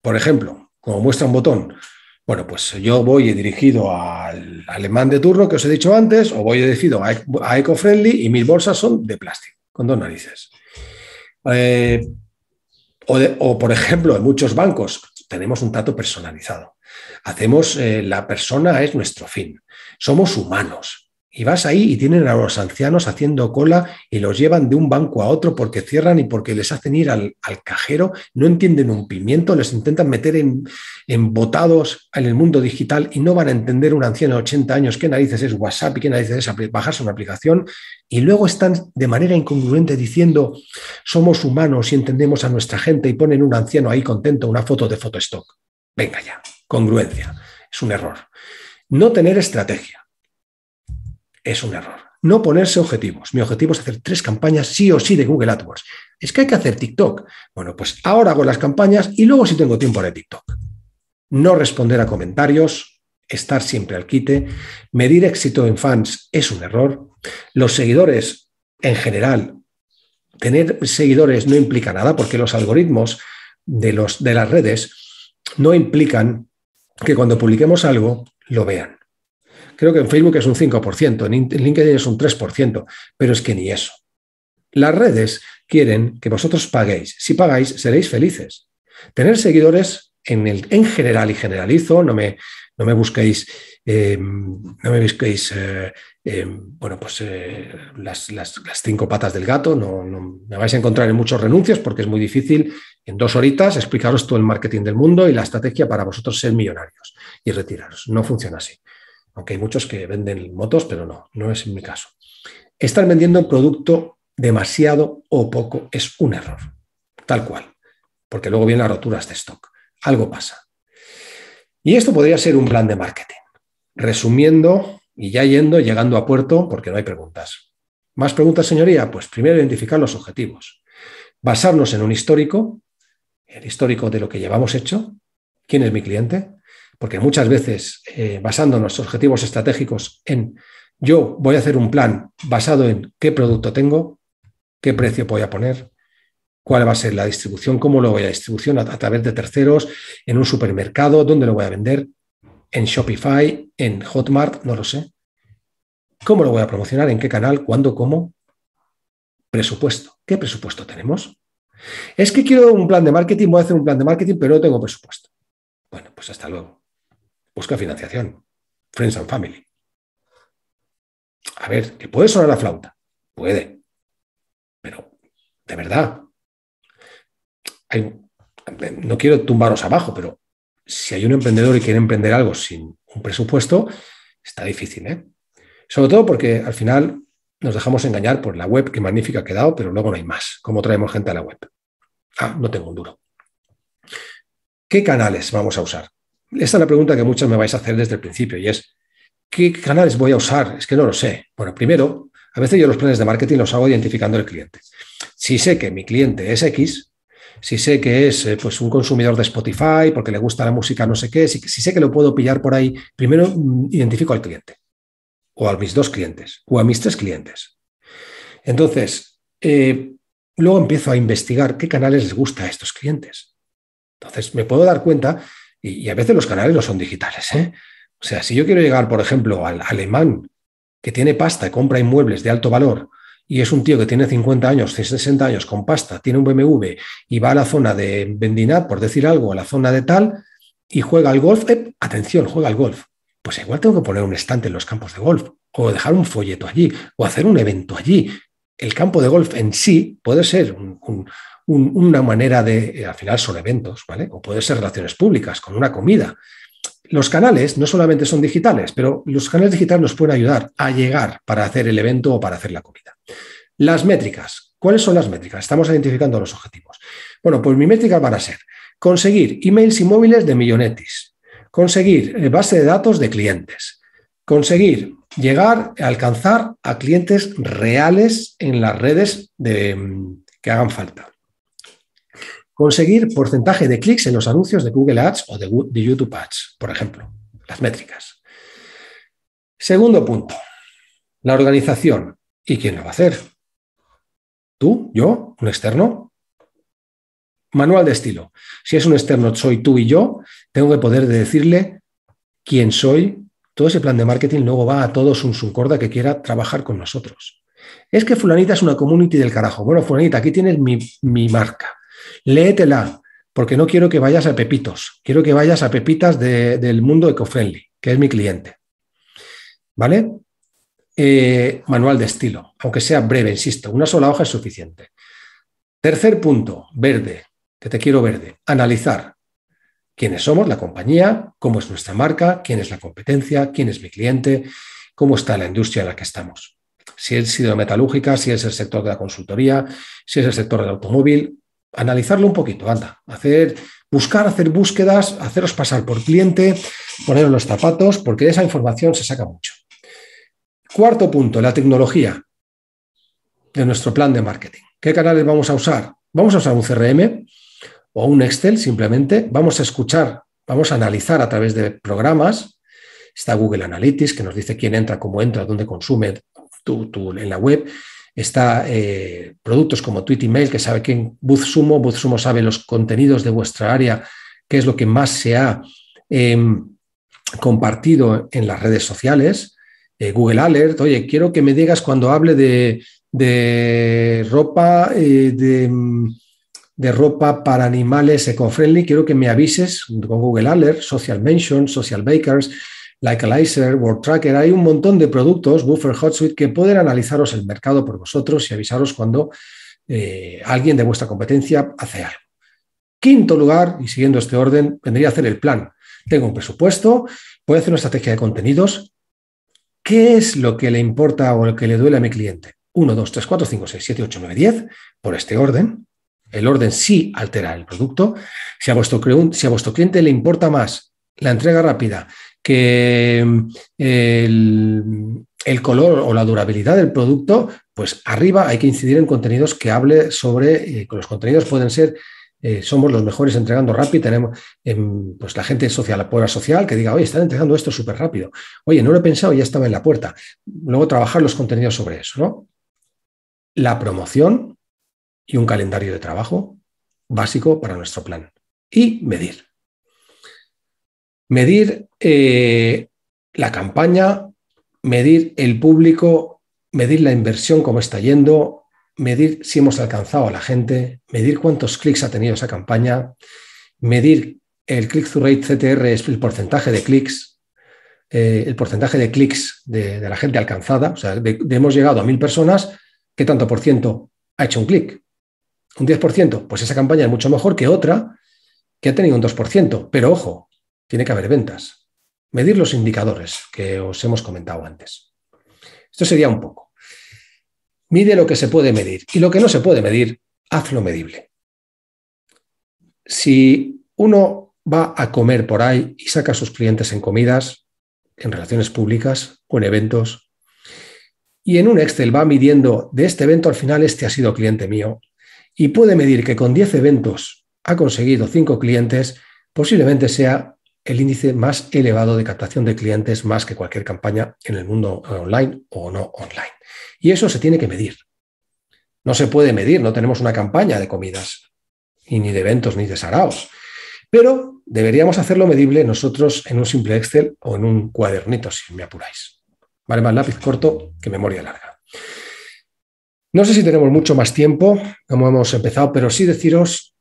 Por ejemplo, como muestra un botón, bueno, pues yo voy dirigido al alemán de turno que os he dicho antes, o voy dirigido a, eco-friendly y mis bolsas son de plástico, con dos narices. Eh, o, por ejemplo, en muchos bancos tenemos un trato personalizado. Hacemos, eh, la persona es nuestro fin. Somos humanos. Y vas ahí y tienen a los ancianos haciendo cola y los llevan de un banco a otro porque cierran y porque les hacen ir al, cajero, no entienden un pimiento, les intentan meter en, botados en el mundo digital y no van a entender un anciano de 80 años qué narices es WhatsApp y qué narices es bajarse una aplicación. Y luego están de manera incongruente diciendo somos humanos y entendemos a nuestra gente y ponen un anciano ahí contento una foto de Photostock. Venga ya, congruencia. Es un error. No tener estrategia es un error. No ponerse objetivos. Mi objetivo es hacer tres campañas sí o sí de Google AdWords. Es que hay que hacer TikTok. Bueno, pues ahora hago las campañas y luego si tengo tiempo haré TikTok. No responder a comentarios, estar siempre al quite. Medir éxito en fans es un error. Los seguidores en general, tener seguidores no implica nada porque los algoritmos de, los, de las redes no implican que cuando publiquemos algo lo vean. Creo que en Facebook es un 5%, en LinkedIn es un 3%, pero es que ni eso. Las redes quieren que vosotros paguéis. Si pagáis, seréis felices. Tener seguidores en, el, en general y generalizo, no me, no me busquéis, eh, no me busquéis eh, eh, bueno, pues, las, las, cinco patas del gato, no, no, me vais a encontrar en muchos renuncios porque es muy difícil en dos horitas explicaros todo el marketing del mundo y la estrategia para vosotros ser millonarios y retiraros. No funciona así aunque hay muchos que venden motos, pero no, no es mi caso. Están vendiendo un producto demasiado o poco es un error, tal cual, porque luego vienen las roturas de stock. Algo pasa. Y esto podría ser un plan de marketing. Resumiendo y ya yendo, llegando a puerto, porque no hay preguntas. ¿Más preguntas, señoría? Pues primero identificar los objetivos. Basarnos en un histórico, el histórico de lo que llevamos hecho. ¿Quién es mi cliente? Porque muchas veces, eh, basando nuestros objetivos estratégicos en yo voy a hacer un plan basado en qué producto tengo, qué precio voy a poner, cuál va a ser la distribución, cómo lo voy a distribución a, través de terceros, en un supermercado, dónde lo voy a vender, en Shopify, en Hotmart, no lo sé. ¿Cómo lo voy a promocionar? ¿En qué canal? ¿Cuándo? ¿Cómo? Presupuesto. ¿Qué presupuesto tenemos? Es que quiero un plan de marketing, voy a hacer un plan de marketing, pero no tengo presupuesto. Bueno, pues hasta luego. Busca financiación. Friends and Family. A ver, que puede sonar la flauta. Puede. Pero, de verdad, no quiero tumbaros abajo, pero si hay un emprendedor y quiere emprender algo sin un presupuesto, está difícil. ¿eh? Sobre todo porque al final nos dejamos engañar por la web, que magnífica ha quedado, pero luego no hay más. ¿Cómo traemos gente a la web? Ah, no tengo un duro. ¿Qué canales vamos a usar? Esta es la pregunta que muchos me vais a hacer desde el principio y es, ¿qué canales voy a usar? Es que no lo sé. Bueno, primero, a veces yo los planes de marketing los hago identificando el cliente. Si sé que mi cliente es X, si sé que es eh, pues, un consumidor de Spotify porque le gusta la música no sé qué, si, si sé que lo puedo pillar por ahí, primero mm, identifico al cliente o a mis dos clientes o a mis tres clientes. Entonces, eh, luego empiezo a investigar qué canales les gusta a estos clientes. Entonces, me puedo dar cuenta, y, a veces los canales no son digitales. ¿eh? O sea, si yo quiero llegar, por ejemplo, al alemán que tiene pasta y compra inmuebles de alto valor y es un tío que tiene 50 años, 60 años con pasta, tiene un BMW y va a la zona de Bendinat, por decir algo, a la zona de tal, y juega al golf, eh, atención, juega al golf. Pues igual tengo que poner un estante en los campos de golf, o dejar un folleto allí, o hacer un evento allí. El campo de golf en sí puede ser una manera de, eh, al final son eventos, ¿vale? O puede ser relaciones públicas, con una comida. Los canales no solamente son digitales, pero los canales digitales nos pueden ayudar a llegar para hacer el evento o para hacer la comida. Las métricas. ¿Cuáles son las métricas? Estamos identificando los objetivos. Bueno, pues mis métricas van a ser conseguir emails y móviles de millonetis, conseguir eh, base de datos de clientes, conseguir llegar alcanzar a clientes reales en las redes de, que hagan falta conseguir porcentaje de clics en los anuncios de Google Ads o de, YouTube Ads, por ejemplo, las métricas. Segundo punto, la organización. ¿Y quién lo va a hacer? ¿Tú? ¿Yo? ¿Un externo? Manual de estilo. Si es un externo, soy tú y yo, tengo que poder decirle quién soy. Todo ese plan de marketing luego va a todos un subcorda que quiera trabajar con nosotros. Es que fulanita es una community del carajo. Bueno, fulanita, aquí tienes mi, mi marca léetela, porque no quiero que vayas a Pepitos, quiero que vayas a Pepitas del mundo ecofriendly, que es mi cliente. ¿Vale? Eh, manual de estilo, aunque sea breve, insisto, una sola hoja es suficiente. Tercer punto, verde, que te quiero verde, analizar quiénes somos, la compañía, cómo es nuestra marca, quién es la competencia, quién es mi cliente, cómo está la industria en la que estamos. Si es metalúrgica, si es el sector de la consultoría, si es el sector del automóvil, analizarlo un poquito, anda, hacer, buscar, hacer búsquedas, haceros pasar por cliente, poneros los zapatos, porque esa información se saca mucho. Cuarto punto, la tecnología de nuestro plan de marketing. ¿Qué canales vamos a usar? Vamos a usar un CRM o un Excel simplemente. Vamos a escuchar, vamos a analizar a través de programas. Está Google Analytics que nos dice quién entra, cómo entra, dónde consume en la web Está eh, productos como Tweet Email, que sabe que BuzzSumo, BuzzSumo sabe los contenidos de vuestra área, qué es lo que más se ha em, compartido en las redes sociales. Eh, Google Alert, oye, quiero que me digas cuando hable de, ropa, eh, de, de, ropa para animales eco-friendly, quiero que me avises con Google Alert, Social Mention, Social Bakers, Likealizer, Word Tracker, hay un montón de productos, Buffer HotSuite, que pueden analizaros el mercado por vosotros y avisaros cuando eh, alguien de vuestra competencia hace algo. Quinto lugar, y siguiendo este orden, vendría a hacer el plan. Tengo un presupuesto, a hacer una estrategia de contenidos. ¿Qué es lo que le importa o lo que le duele a mi cliente? 1, 2, 3, 4, 5, 6, 7, 8, 9, 10, por este orden. El orden sí altera el producto. Si a vuestro, cliente le importa más la entrega rápida que mm, el, color o la durabilidad del producto, pues arriba hay que incidir en contenidos que hable sobre, eh, los contenidos pueden ser, eh, somos los mejores entregando rápido, tenemos em, pues la gente social, la prueba social, que diga, oye, están entregando esto súper rápido. Oye, no lo he pensado, ya estaba en la puerta. Luego trabajar los contenidos sobre eso, ¿no? La promoción y un calendario de trabajo básico para nuestro plan. Y medir. Medir eh, la campaña medir el público, medir la inversión, cómo está yendo, medir si hemos alcanzado a la gente, medir cuántos clics ha tenido esa campaña, medir el click-through rate CTR es el porcentaje de clics, eh, el porcentaje de clics de, la gente alcanzada, o sea, hemos llegado a mil personas, ¿qué tanto por ciento ha hecho un clic? ¿Un 10%? Pues esa campaña es mucho mejor que otra que ha tenido un 2%, pero ojo, tiene que haber ventas. Medir los indicadores que os hemos comentado antes. Esto sería un poco. Mide lo que se puede medir y lo que no se puede medir, hazlo medible. Si uno va a comer por ahí y saca a sus clientes en comidas, en relaciones públicas o en eventos, y en un Excel va midiendo de este evento al final este ha sido cliente mío, y puede medir que con 10 eventos ha conseguido 5 clientes, posiblemente sea el índice más elevado de captación de clientes más que cualquier campaña en el mundo online o no online. Y eso se tiene que medir. No se puede medir, no tenemos una campaña de comidas, y ni de eventos, ni de saraos. Pero deberíamos hacerlo medible nosotros en un simple Excel o en un cuadernito, si me apuráis. Vale más lápiz corto que memoria larga. No sé si tenemos mucho más tiempo, como hemos empezado, pero sí deciros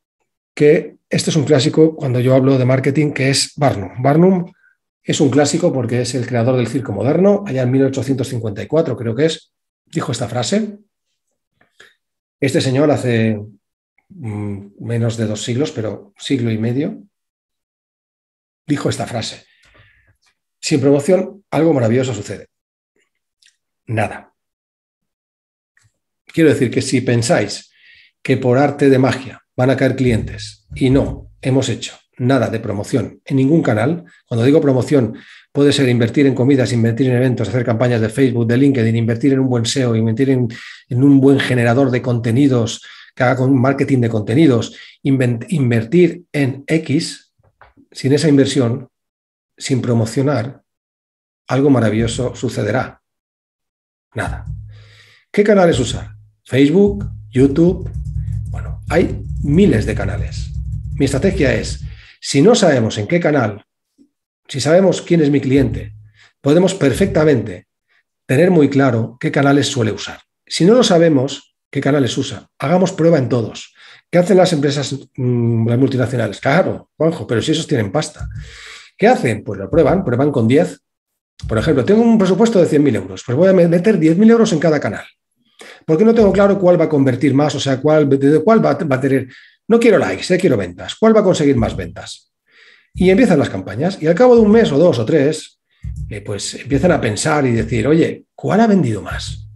que este es un clásico cuando yo hablo de marketing, que es Barnum. Barnum es un clásico porque es el creador del circo moderno, allá en 1854 creo que es, dijo esta frase. Este señor hace mm, menos de dos siglos, pero siglo y medio, dijo esta frase. Sin promoción, algo maravilloso sucede. Nada. Quiero decir que si pensáis que por arte de magia van a caer clientes y no hemos hecho nada de promoción en ningún canal, cuando digo promoción puede ser invertir en comidas, invertir en eventos, hacer campañas de Facebook, de LinkedIn, invertir en un buen SEO, invertir en, un buen generador de contenidos que haga con marketing de contenidos, invertir en X, sin esa inversión, sin promocionar, algo maravilloso sucederá. Nada. ¿Qué canales usar? Facebook, YouTube. Bueno, hay miles de canales. Mi estrategia es, si no sabemos en qué canal, si sabemos quién es mi cliente, podemos perfectamente tener muy claro qué canales suele usar. Si no lo sabemos, qué canales usa, hagamos prueba en todos. ¿Qué hacen las empresas, mm, las multinacionales? Claro, Juanjo, pero si esos tienen pasta. ¿Qué hacen? Pues lo prueban, prueban con 10. Por ejemplo, tengo un presupuesto de 100.000 euros, pues voy a meter 10.000 euros en cada canal. Porque no tengo claro cuál va a convertir más, o sea, cuál, cuál va, a tener. No quiero likes, eh, quiero ventas. ¿Cuál va a conseguir más ventas? Y empiezan las campañas. Y al cabo de un mes o dos o tres, eh, pues empiezan a pensar y decir, oye, ¿cuál ha vendido más?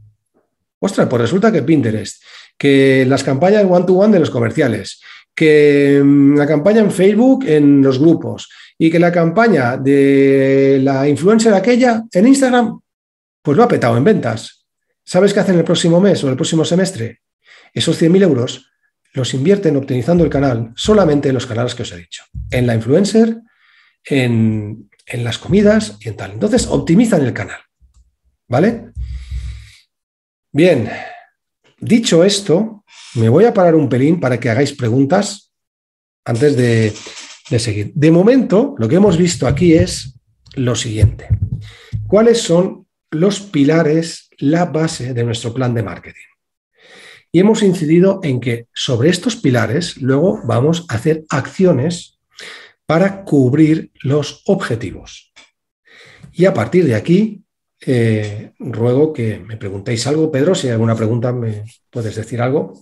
Ostras, pues resulta que Pinterest, que las campañas one-to-one de los comerciales, que mm, la campaña en Facebook en los grupos y que la campaña de la influencer aquella en Instagram, pues lo ha petado en ventas. ¿Sabes qué hacen el próximo mes o el próximo semestre? Esos 100.000 euros los invierten optimizando el canal solamente en los canales que os he dicho. En la influencer, en, en las comidas y en tal. Entonces, optimizan el canal. ¿Vale? Bien, dicho esto, me voy a parar un pelín para que hagáis preguntas antes de, de seguir. De momento, lo que hemos visto aquí es lo siguiente. ¿Cuáles son los pilares la base de nuestro plan de marketing. Y hemos incidido en que sobre estos pilares luego vamos a hacer acciones para cubrir los objetivos. Y a partir de aquí, eh, ruego que me preguntéis algo. Pedro, si hay alguna pregunta, me puedes decir algo.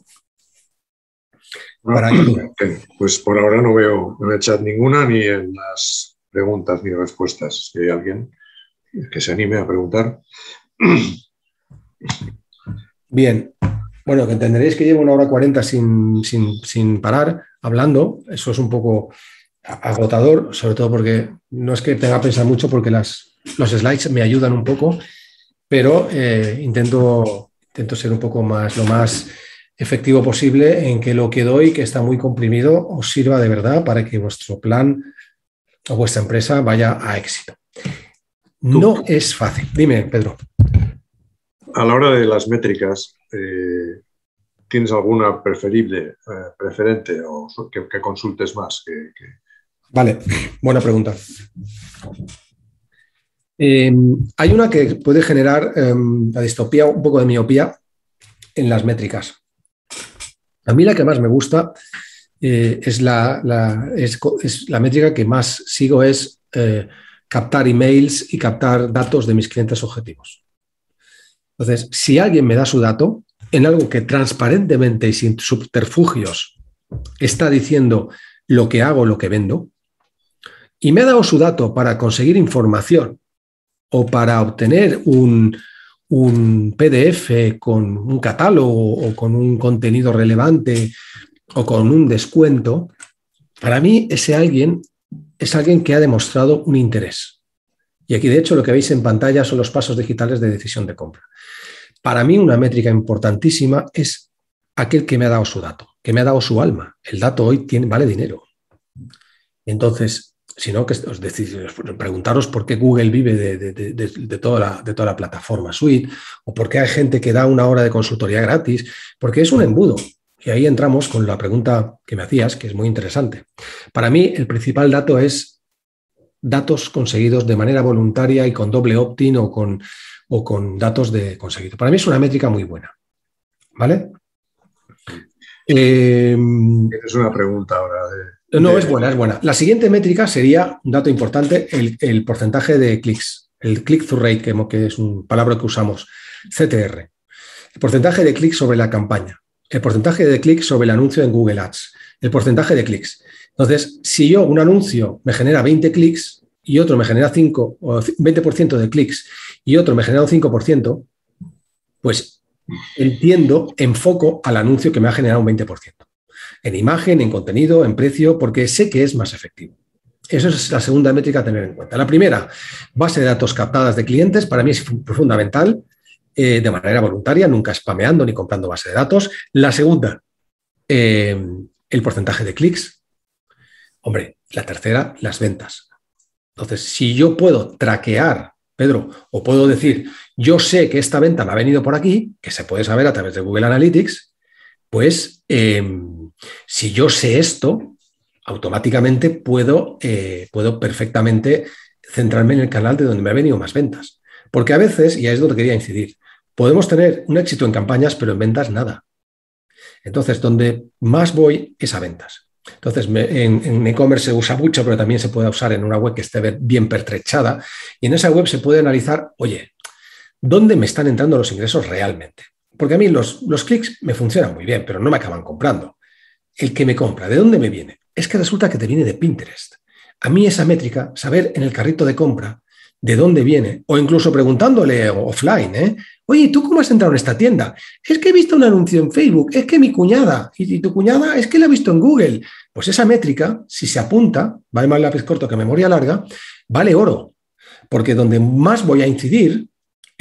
Ah, pues por ahora no veo en el chat ninguna, ni en las preguntas ni respuestas. Si hay alguien que se anime a preguntar. Bien. Bueno, que entenderéis que llevo una hora cuarenta sin, sin, parar hablando. Eso es un poco agotador, sobre todo porque no es que tenga que pensar mucho porque las, los slides me ayudan un poco, pero eh, intento, intento ser un poco más, lo más efectivo posible en que lo que doy, que está muy comprimido, os sirva de verdad para que vuestro plan o vuestra empresa vaya a éxito. No es fácil. Dime, Pedro. A la hora de las métricas, eh, ¿tienes alguna preferible, eh, preferente o que, consultes más? Vale, buena pregunta. Eh, hay una que puede generar em, la distopía, un poco de miopía en las métricas. A mí la que más me gusta es, la, es, la, métrica que más sigo es captar emails y captar datos de mis clientes objetivos. Entonces, si alguien me da su dato en algo que transparentemente y sin subterfugios está diciendo lo que hago, lo que vendo, y me ha dado su dato para conseguir información o para obtener un, un PDF con un catálogo o con un contenido relevante o con un descuento, para mí ese alguien es alguien que ha demostrado un interés. Y aquí, de hecho, lo que veis en pantalla son los pasos digitales de decisión de compra. Para mí, una métrica importantísima es aquel que me ha dado su dato, que me ha dado su alma. El dato hoy tiene, vale dinero. Entonces, si no, que os decís, preguntaros por qué Google vive de, toda la, de toda la plataforma suite o por qué hay gente que da una hora de consultoría gratis, porque es un embudo. Y ahí entramos con la pregunta que me hacías, que es muy interesante. Para mí, el principal dato es datos conseguidos de manera voluntaria y con doble opt-in o con, o con datos de conseguido. Para mí es una métrica muy buena. ¿Vale? Eh, es una pregunta ahora. no, es buena, es buena. La siguiente métrica sería, un dato importante, el, porcentaje de clics, el click-through rate, que, es un palabra que usamos, CTR. El porcentaje de clics sobre la campaña el porcentaje de clics sobre el anuncio en Google Ads, el porcentaje de clics. Entonces, si yo un anuncio me genera 20 clics y otro me genera 5 o 20% de clics y otro me genera un 5%, pues entiendo, enfoco al anuncio que me ha generado un 20%. En imagen, en contenido, en precio, porque sé que es más efectivo. Eso es la segunda métrica a tener en cuenta. La primera, base de datos captadas de clientes, para mí es fundamental. Eh, de manera voluntaria, nunca spameando ni comprando base de datos. La segunda, eh, el porcentaje de clics. Hombre, la tercera, las ventas. Entonces, si yo puedo traquear, Pedro, o puedo decir, yo sé que esta venta me ha venido por aquí, que se puede saber a través de Google Analytics, pues em, si yo sé esto, automáticamente puedo, eh, puedo perfectamente centrarme en el canal de donde me ha venido más ventas. Porque a veces, y ahí es donde quería incidir, Podemos tener un éxito en campañas, pero en ventas nada. Entonces, donde más voy es a ventas. Entonces, en e-commerce se usa mucho, pero también se puede usar en una web que esté bien pertrechada. Y en esa web se puede analizar, oye, ¿dónde me están entrando los ingresos realmente? Porque a mí los, los clics me funcionan muy bien, pero no me acaban comprando. El que me compra, ¿de dónde me viene? Es que resulta que te viene de Pinterest. A mí esa métrica, saber en el carrito de compra de dónde viene, o incluso preguntándole offline, ¿eh? Oye, ¿tú cómo has entrado en esta tienda? Es que he visto un anuncio en Facebook, es que mi cuñada, y, tu cuñada es que la ha visto en Google. Pues esa métrica, si se apunta, vale más lápiz corto que memoria larga, vale oro. Porque donde más voy a incidir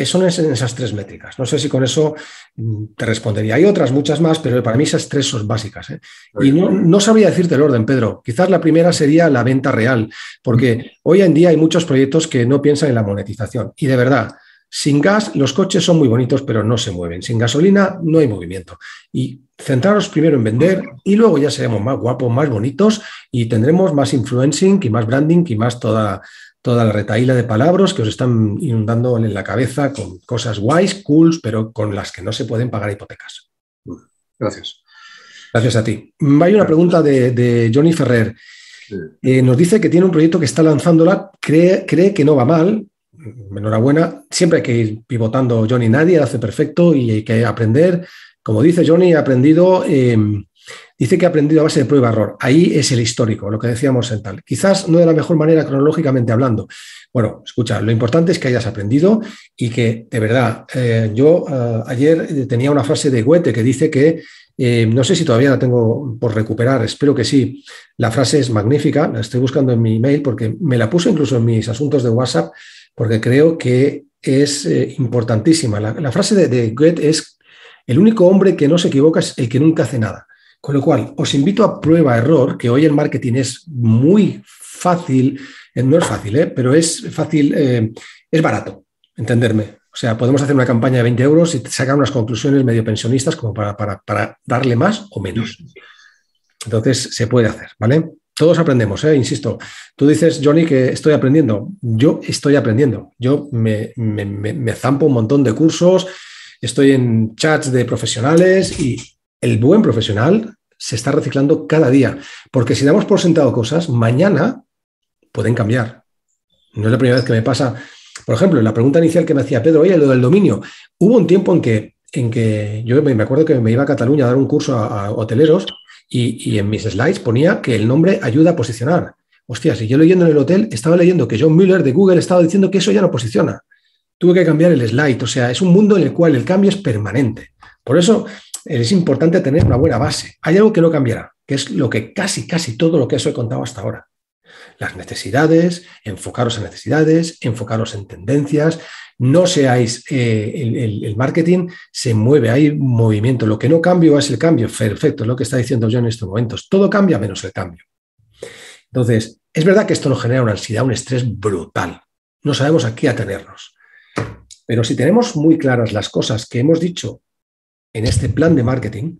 son en esas tres métricas. No sé si con eso mm, te respondería. Hay otras, muchas más, pero para mí esas tres son básicas. ¿eh? Y no, no, sabría decirte el orden, Pedro. Quizás la primera sería la venta real, porque hoy en día hay muchos proyectos que no piensan en la monetización. Y de verdad, sin gas, los coches son muy bonitos, pero no se mueven. Sin gasolina, no hay movimiento. Y centraros primero en vender y luego ya seremos más guapos, más bonitos y tendremos más influencing y más branding y más toda, toda la retaíla de palabras que os están inundando en la cabeza con cosas guays, cools, pero con las que no se pueden pagar hipotecas. Gracias. Gracias a ti. Hay una pregunta de, Johnny Ferrer. Eh, nos dice que tiene un proyecto que está lanzándola, cree, cree que no va mal, enhorabuena. Siempre hay que ir pivotando, Johnny. Nadie hace perfecto y hay que aprender. Como dice Johnny, he aprendido em, Dice que ha aprendido a base de prueba-error. Ahí es el histórico, lo que decíamos en tal. Quizás no de la mejor manera cronológicamente hablando. Bueno, escucha, lo importante es que hayas aprendido y que, de verdad, eh, yo eh, ayer tenía una frase de Goethe que dice que, eh, no sé si todavía la tengo por recuperar, espero que sí. La frase es magnífica, la estoy buscando en mi email porque me la puse incluso en mis asuntos de WhatsApp porque creo que es importantísima. La, frase de, de Goethe es, el único hombre que no se equivoca es el que nunca hace nada. Con lo cual, os invito a prueba-error, que hoy el marketing es muy fácil, eh, no es fácil, ¿eh? pero es fácil, eh, es barato, entenderme. O sea, podemos hacer una campaña de 20 euros y sacar unas conclusiones medio pensionistas como para, para, darle más o menos. Entonces, se puede hacer, ¿vale? Todos aprendemos, ¿eh? insisto. Tú dices, Johnny, que estoy aprendiendo. Yo estoy aprendiendo. Yo me, me, me zampo un montón de cursos, estoy en chats de profesionales y el buen profesional se está reciclando cada día, porque si damos por sentado cosas, mañana pueden cambiar. No es la primera vez que me pasa. Por ejemplo, la pregunta inicial que me hacía Pedro, oye, lo del dominio. Hubo un tiempo en que, en que yo me acuerdo que me iba a Cataluña a dar un curso a, hoteleros y, en mis slides ponía que el nombre ayuda a posicionar. Hostia, si yo leyendo en el hotel estaba leyendo que John Mueller de Google estaba diciendo que eso ya no posiciona. Tuve que cambiar el slide. O sea, es un mundo en el cual el cambio es permanente. Por eso es importante tener una buena base. Hay algo que no cambiará, que es lo que casi, casi todo lo que os he contado hasta ahora. Las necesidades, enfocaros en necesidades, enfocaros en tendencias, no seáis, eh, el, marketing se mueve, hay movimiento, lo que no cambio es el cambio, perfecto, es lo que está diciendo yo en estos momentos, todo cambia menos el cambio. Entonces, es verdad que esto nos genera una ansiedad, un estrés brutal, no sabemos a qué atenernos, pero si tenemos muy claras las cosas que hemos dicho en este plan de marketing,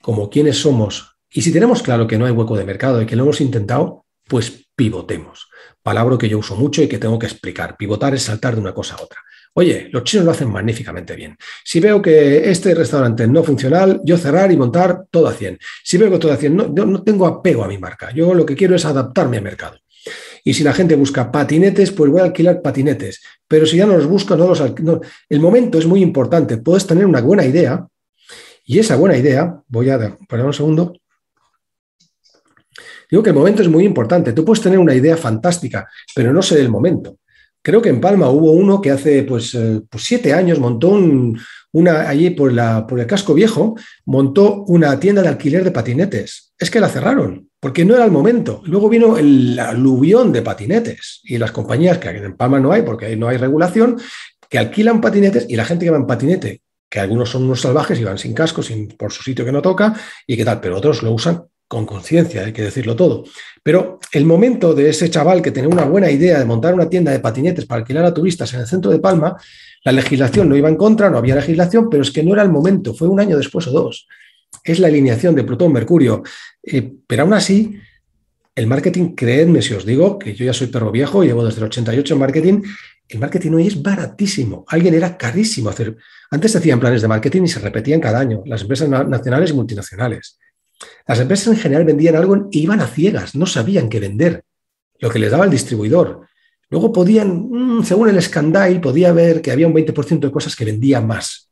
como quiénes somos, y si tenemos claro que no hay hueco de mercado y que lo hemos intentado, pues pivotemos. Palabra que yo uso mucho y que tengo que explicar. Pivotar es saltar de una cosa a otra. Oye, los chinos lo hacen magníficamente bien. Si veo que este restaurante no funcional, yo cerrar y montar todo a 100. Si veo que todo a 100, no, no tengo apego a mi marca. Yo lo que quiero es adaptarme al mercado. Y si la gente busca patinetes, pues voy a alquilar patinetes. Pero si ya no los busco, no los alquilo. el momento es muy importante. Puedes tener una buena idea, y esa buena idea, voy a poner un segundo, digo que el momento es muy importante. Tú puedes tener una idea fantástica, pero no sé el momento. Creo que en Palma hubo uno que hace pues, eh, pues siete años montó una, allí por, por el casco viejo, montó una tienda de alquiler de patinetes. Es que la cerraron, porque no era el momento. Luego vino el aluvión de patinetes y las compañías, que en Palma no hay, porque no hay regulación, que alquilan patinetes y la gente que va en patinete que algunos son unos salvajes y van sin casco, sin, por su sitio que no toca y qué tal, pero otros lo usan con conciencia, hay que decirlo todo. Pero el momento de ese chaval que tenía una buena idea de montar una tienda de patinetes para alquilar a turistas en el centro de Palma, la legislación no iba en contra, no había legislación, pero es que no era el momento, fue un año después o dos. Es la alineación de Plutón-Mercurio. Eh, pero aún así, el marketing, creedme si os digo, que yo ya soy perro viejo, llevo desde el 88 en marketing, el marketing hoy es baratísimo. Alguien era carísimo hacer. Antes se hacían planes de marketing y se repetían cada año, las empresas nacionales y multinacionales. Las empresas en general vendían algo e iban a ciegas, no sabían qué vender, lo que les daba el distribuidor. Luego podían, mm, según el escandal, podía ver que había un 20% de cosas que vendían más.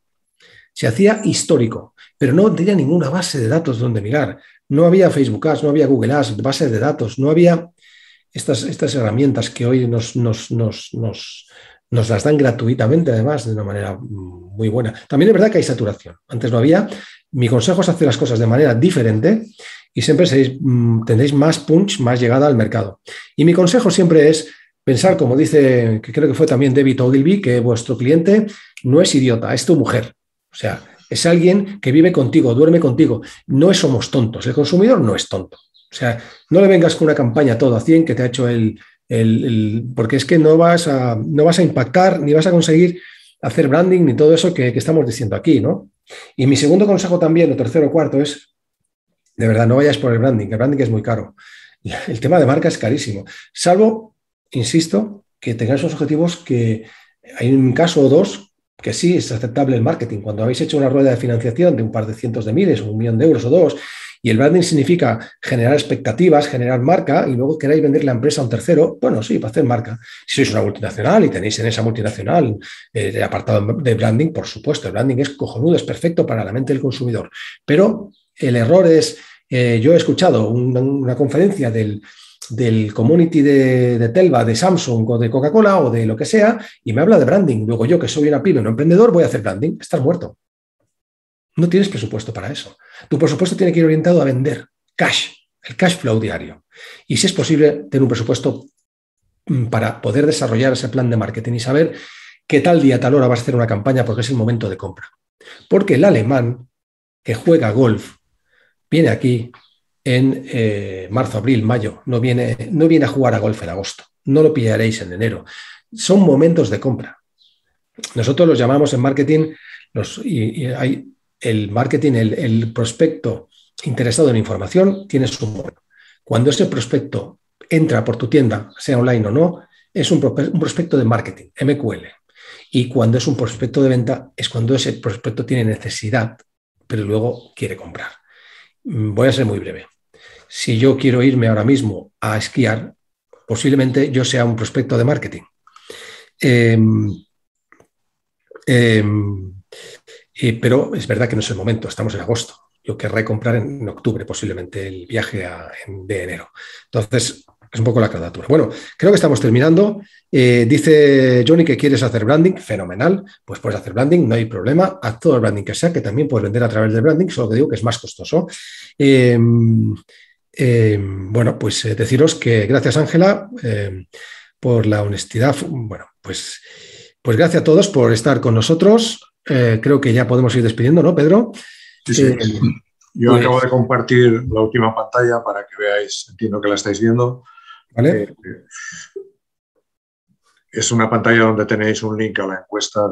Se hacía histórico, pero no tenía ninguna base de datos donde mirar. No había Facebook Ads, no había Google Ads, base de datos, no había estas, estas herramientas que hoy nos, nos, nos, nos, las dan gratuitamente, además, de una manera muy buena. También es verdad que hay saturación. Antes no había. Mi consejo es hacer las cosas de manera diferente y siempre mm, tendréis más punch, más llegada al mercado. Y mi consejo siempre es pensar, como dice, que creo que fue también David Ogilvy, que vuestro cliente no es idiota, es tu mujer. O sea, es alguien que vive contigo, duerme contigo. No somos tontos. El consumidor no es tonto. O sea, no le vengas con una campaña todo a 100 que te ha hecho el, porque es que no vas, a, no vas a impactar ni vas a conseguir hacer branding ni todo eso que, estamos diciendo aquí, ¿no? Y mi segundo consejo también, o tercero o cuarto, es, de verdad, no vayas por el branding, el branding es muy caro. El tema de marca es carísimo, salvo, insisto, que tengáis unos objetivos que hay un caso o dos que sí es aceptable el marketing. Cuando habéis hecho una rueda de financiación de un par de cientos de miles un millón de euros o dos y el branding significa generar expectativas, generar marca y luego queráis vender la empresa a un tercero, bueno, sí, para hacer marca. Si sois una multinacional y tenéis en esa multinacional el eh, apartado de branding, por supuesto, el branding es cojonudo, es perfecto para la mente del consumidor. Pero el error es Eh, yo he escuchado una, conferencia del, del community de, de, Telva, de Samsung o de Coca-Cola o de lo que sea, y me habla de branding. Luego yo, que soy una pyme, un emprendedor, voy a hacer branding. Estás muerto. No tienes presupuesto para eso. Tu presupuesto tiene que ir orientado a vender cash, el cash flow diario. Y si es posible, tener un presupuesto mm, para poder desarrollar ese plan de marketing y saber qué tal día, tal hora vas a hacer una campaña porque es el momento de compra. Porque el alemán que juega golf viene aquí en eh, marzo, abril, mayo, no viene, no viene a jugar a golf en agosto, no lo pillaréis en enero. Son momentos de compra. Nosotros los llamamos en marketing, y, hay el marketing, el, prospecto interesado en información, tiene su momento. Cuando ese prospecto entra por tu tienda, sea online o no, es un, prospecto de marketing, MQL. Y cuando es un prospecto de venta, es cuando ese prospecto tiene necesidad, pero luego quiere comprar. Mm, voy a ser muy breve. Si yo quiero irme ahora mismo a esquiar, posiblemente yo sea un prospecto de marketing. Em, em, pero es verdad que no es el momento, estamos en agosto. Yo querré comprar en, octubre posiblemente el viaje de enero. Entonces, es un poco la cuadratura. Bueno, creo que estamos terminando. Eh, dice Johnny que quieres hacer branding, fenomenal. Pues puedes hacer branding, no hay problema. Haz todo el branding que sea, que también puedes vender a través del branding, solo que digo que es más costoso. Em, em, bueno, pues eh, deciros que gracias, Ángela, em, por la honestidad. Bueno, pues, pues gracias a todos por estar con nosotros. Eh, creo que ya podemos ir despidiendo, ¿no, Pedro? Sí, sí. Yo pues acabo de compartir la última pantalla para que veáis, entiendo que la estáis viendo. Eh, es una pantalla donde tenéis un link a la encuesta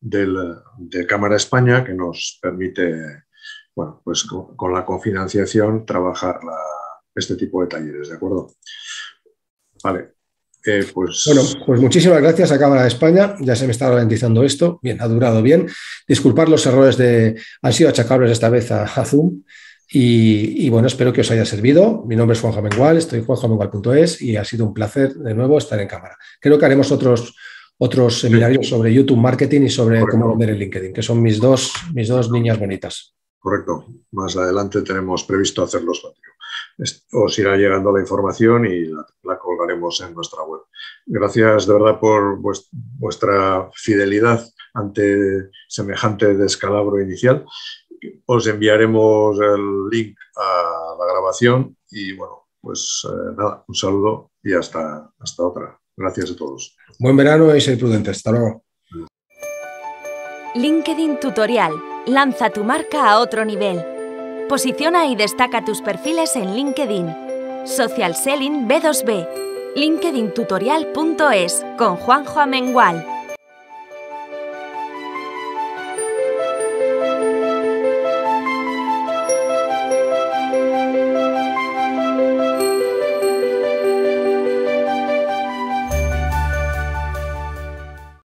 de, Cámara España que nos permite, bueno, pues con, la cofinanciación trabajar este tipo de talleres, ¿de acuerdo? Vale. Eh, pues... Bueno, pues muchísimas gracias a Cámara de España. Ya se me está ralentizando esto. Bien, ha durado bien. Disculpar los errores de. han sido achacables esta vez a Zoom. Y, bueno, espero que os haya servido. Mi nombre es Juan Mengual, estoy en juanjomengual.es y ha sido un placer de nuevo estar en cámara. Creo que haremos otros, otros seminarios sobre YouTube Marketing y sobre cómo vender en LinkedIn, que son mis dos, mis dos niñas bonitas. Correcto. Más adelante tenemos previsto hacerlos contigo. Os irá llegando la información y la, colgaremos en nuestra web. Gracias de verdad por vuestra fidelidad ante semejante descalabro inicial os enviaremos el link a la grabación y bueno, pues eh, nada, un saludo y hasta, hasta otra. Gracias a todos. Buen verano y ser prudentes. Hasta luego. LinkedIn Tutorial. Lanza tu marca a otro nivel. Posiciona y destaca tus perfiles en LinkedIn. Social Selling B2B. LinkedIntutorial.es con Juanjo Amengual.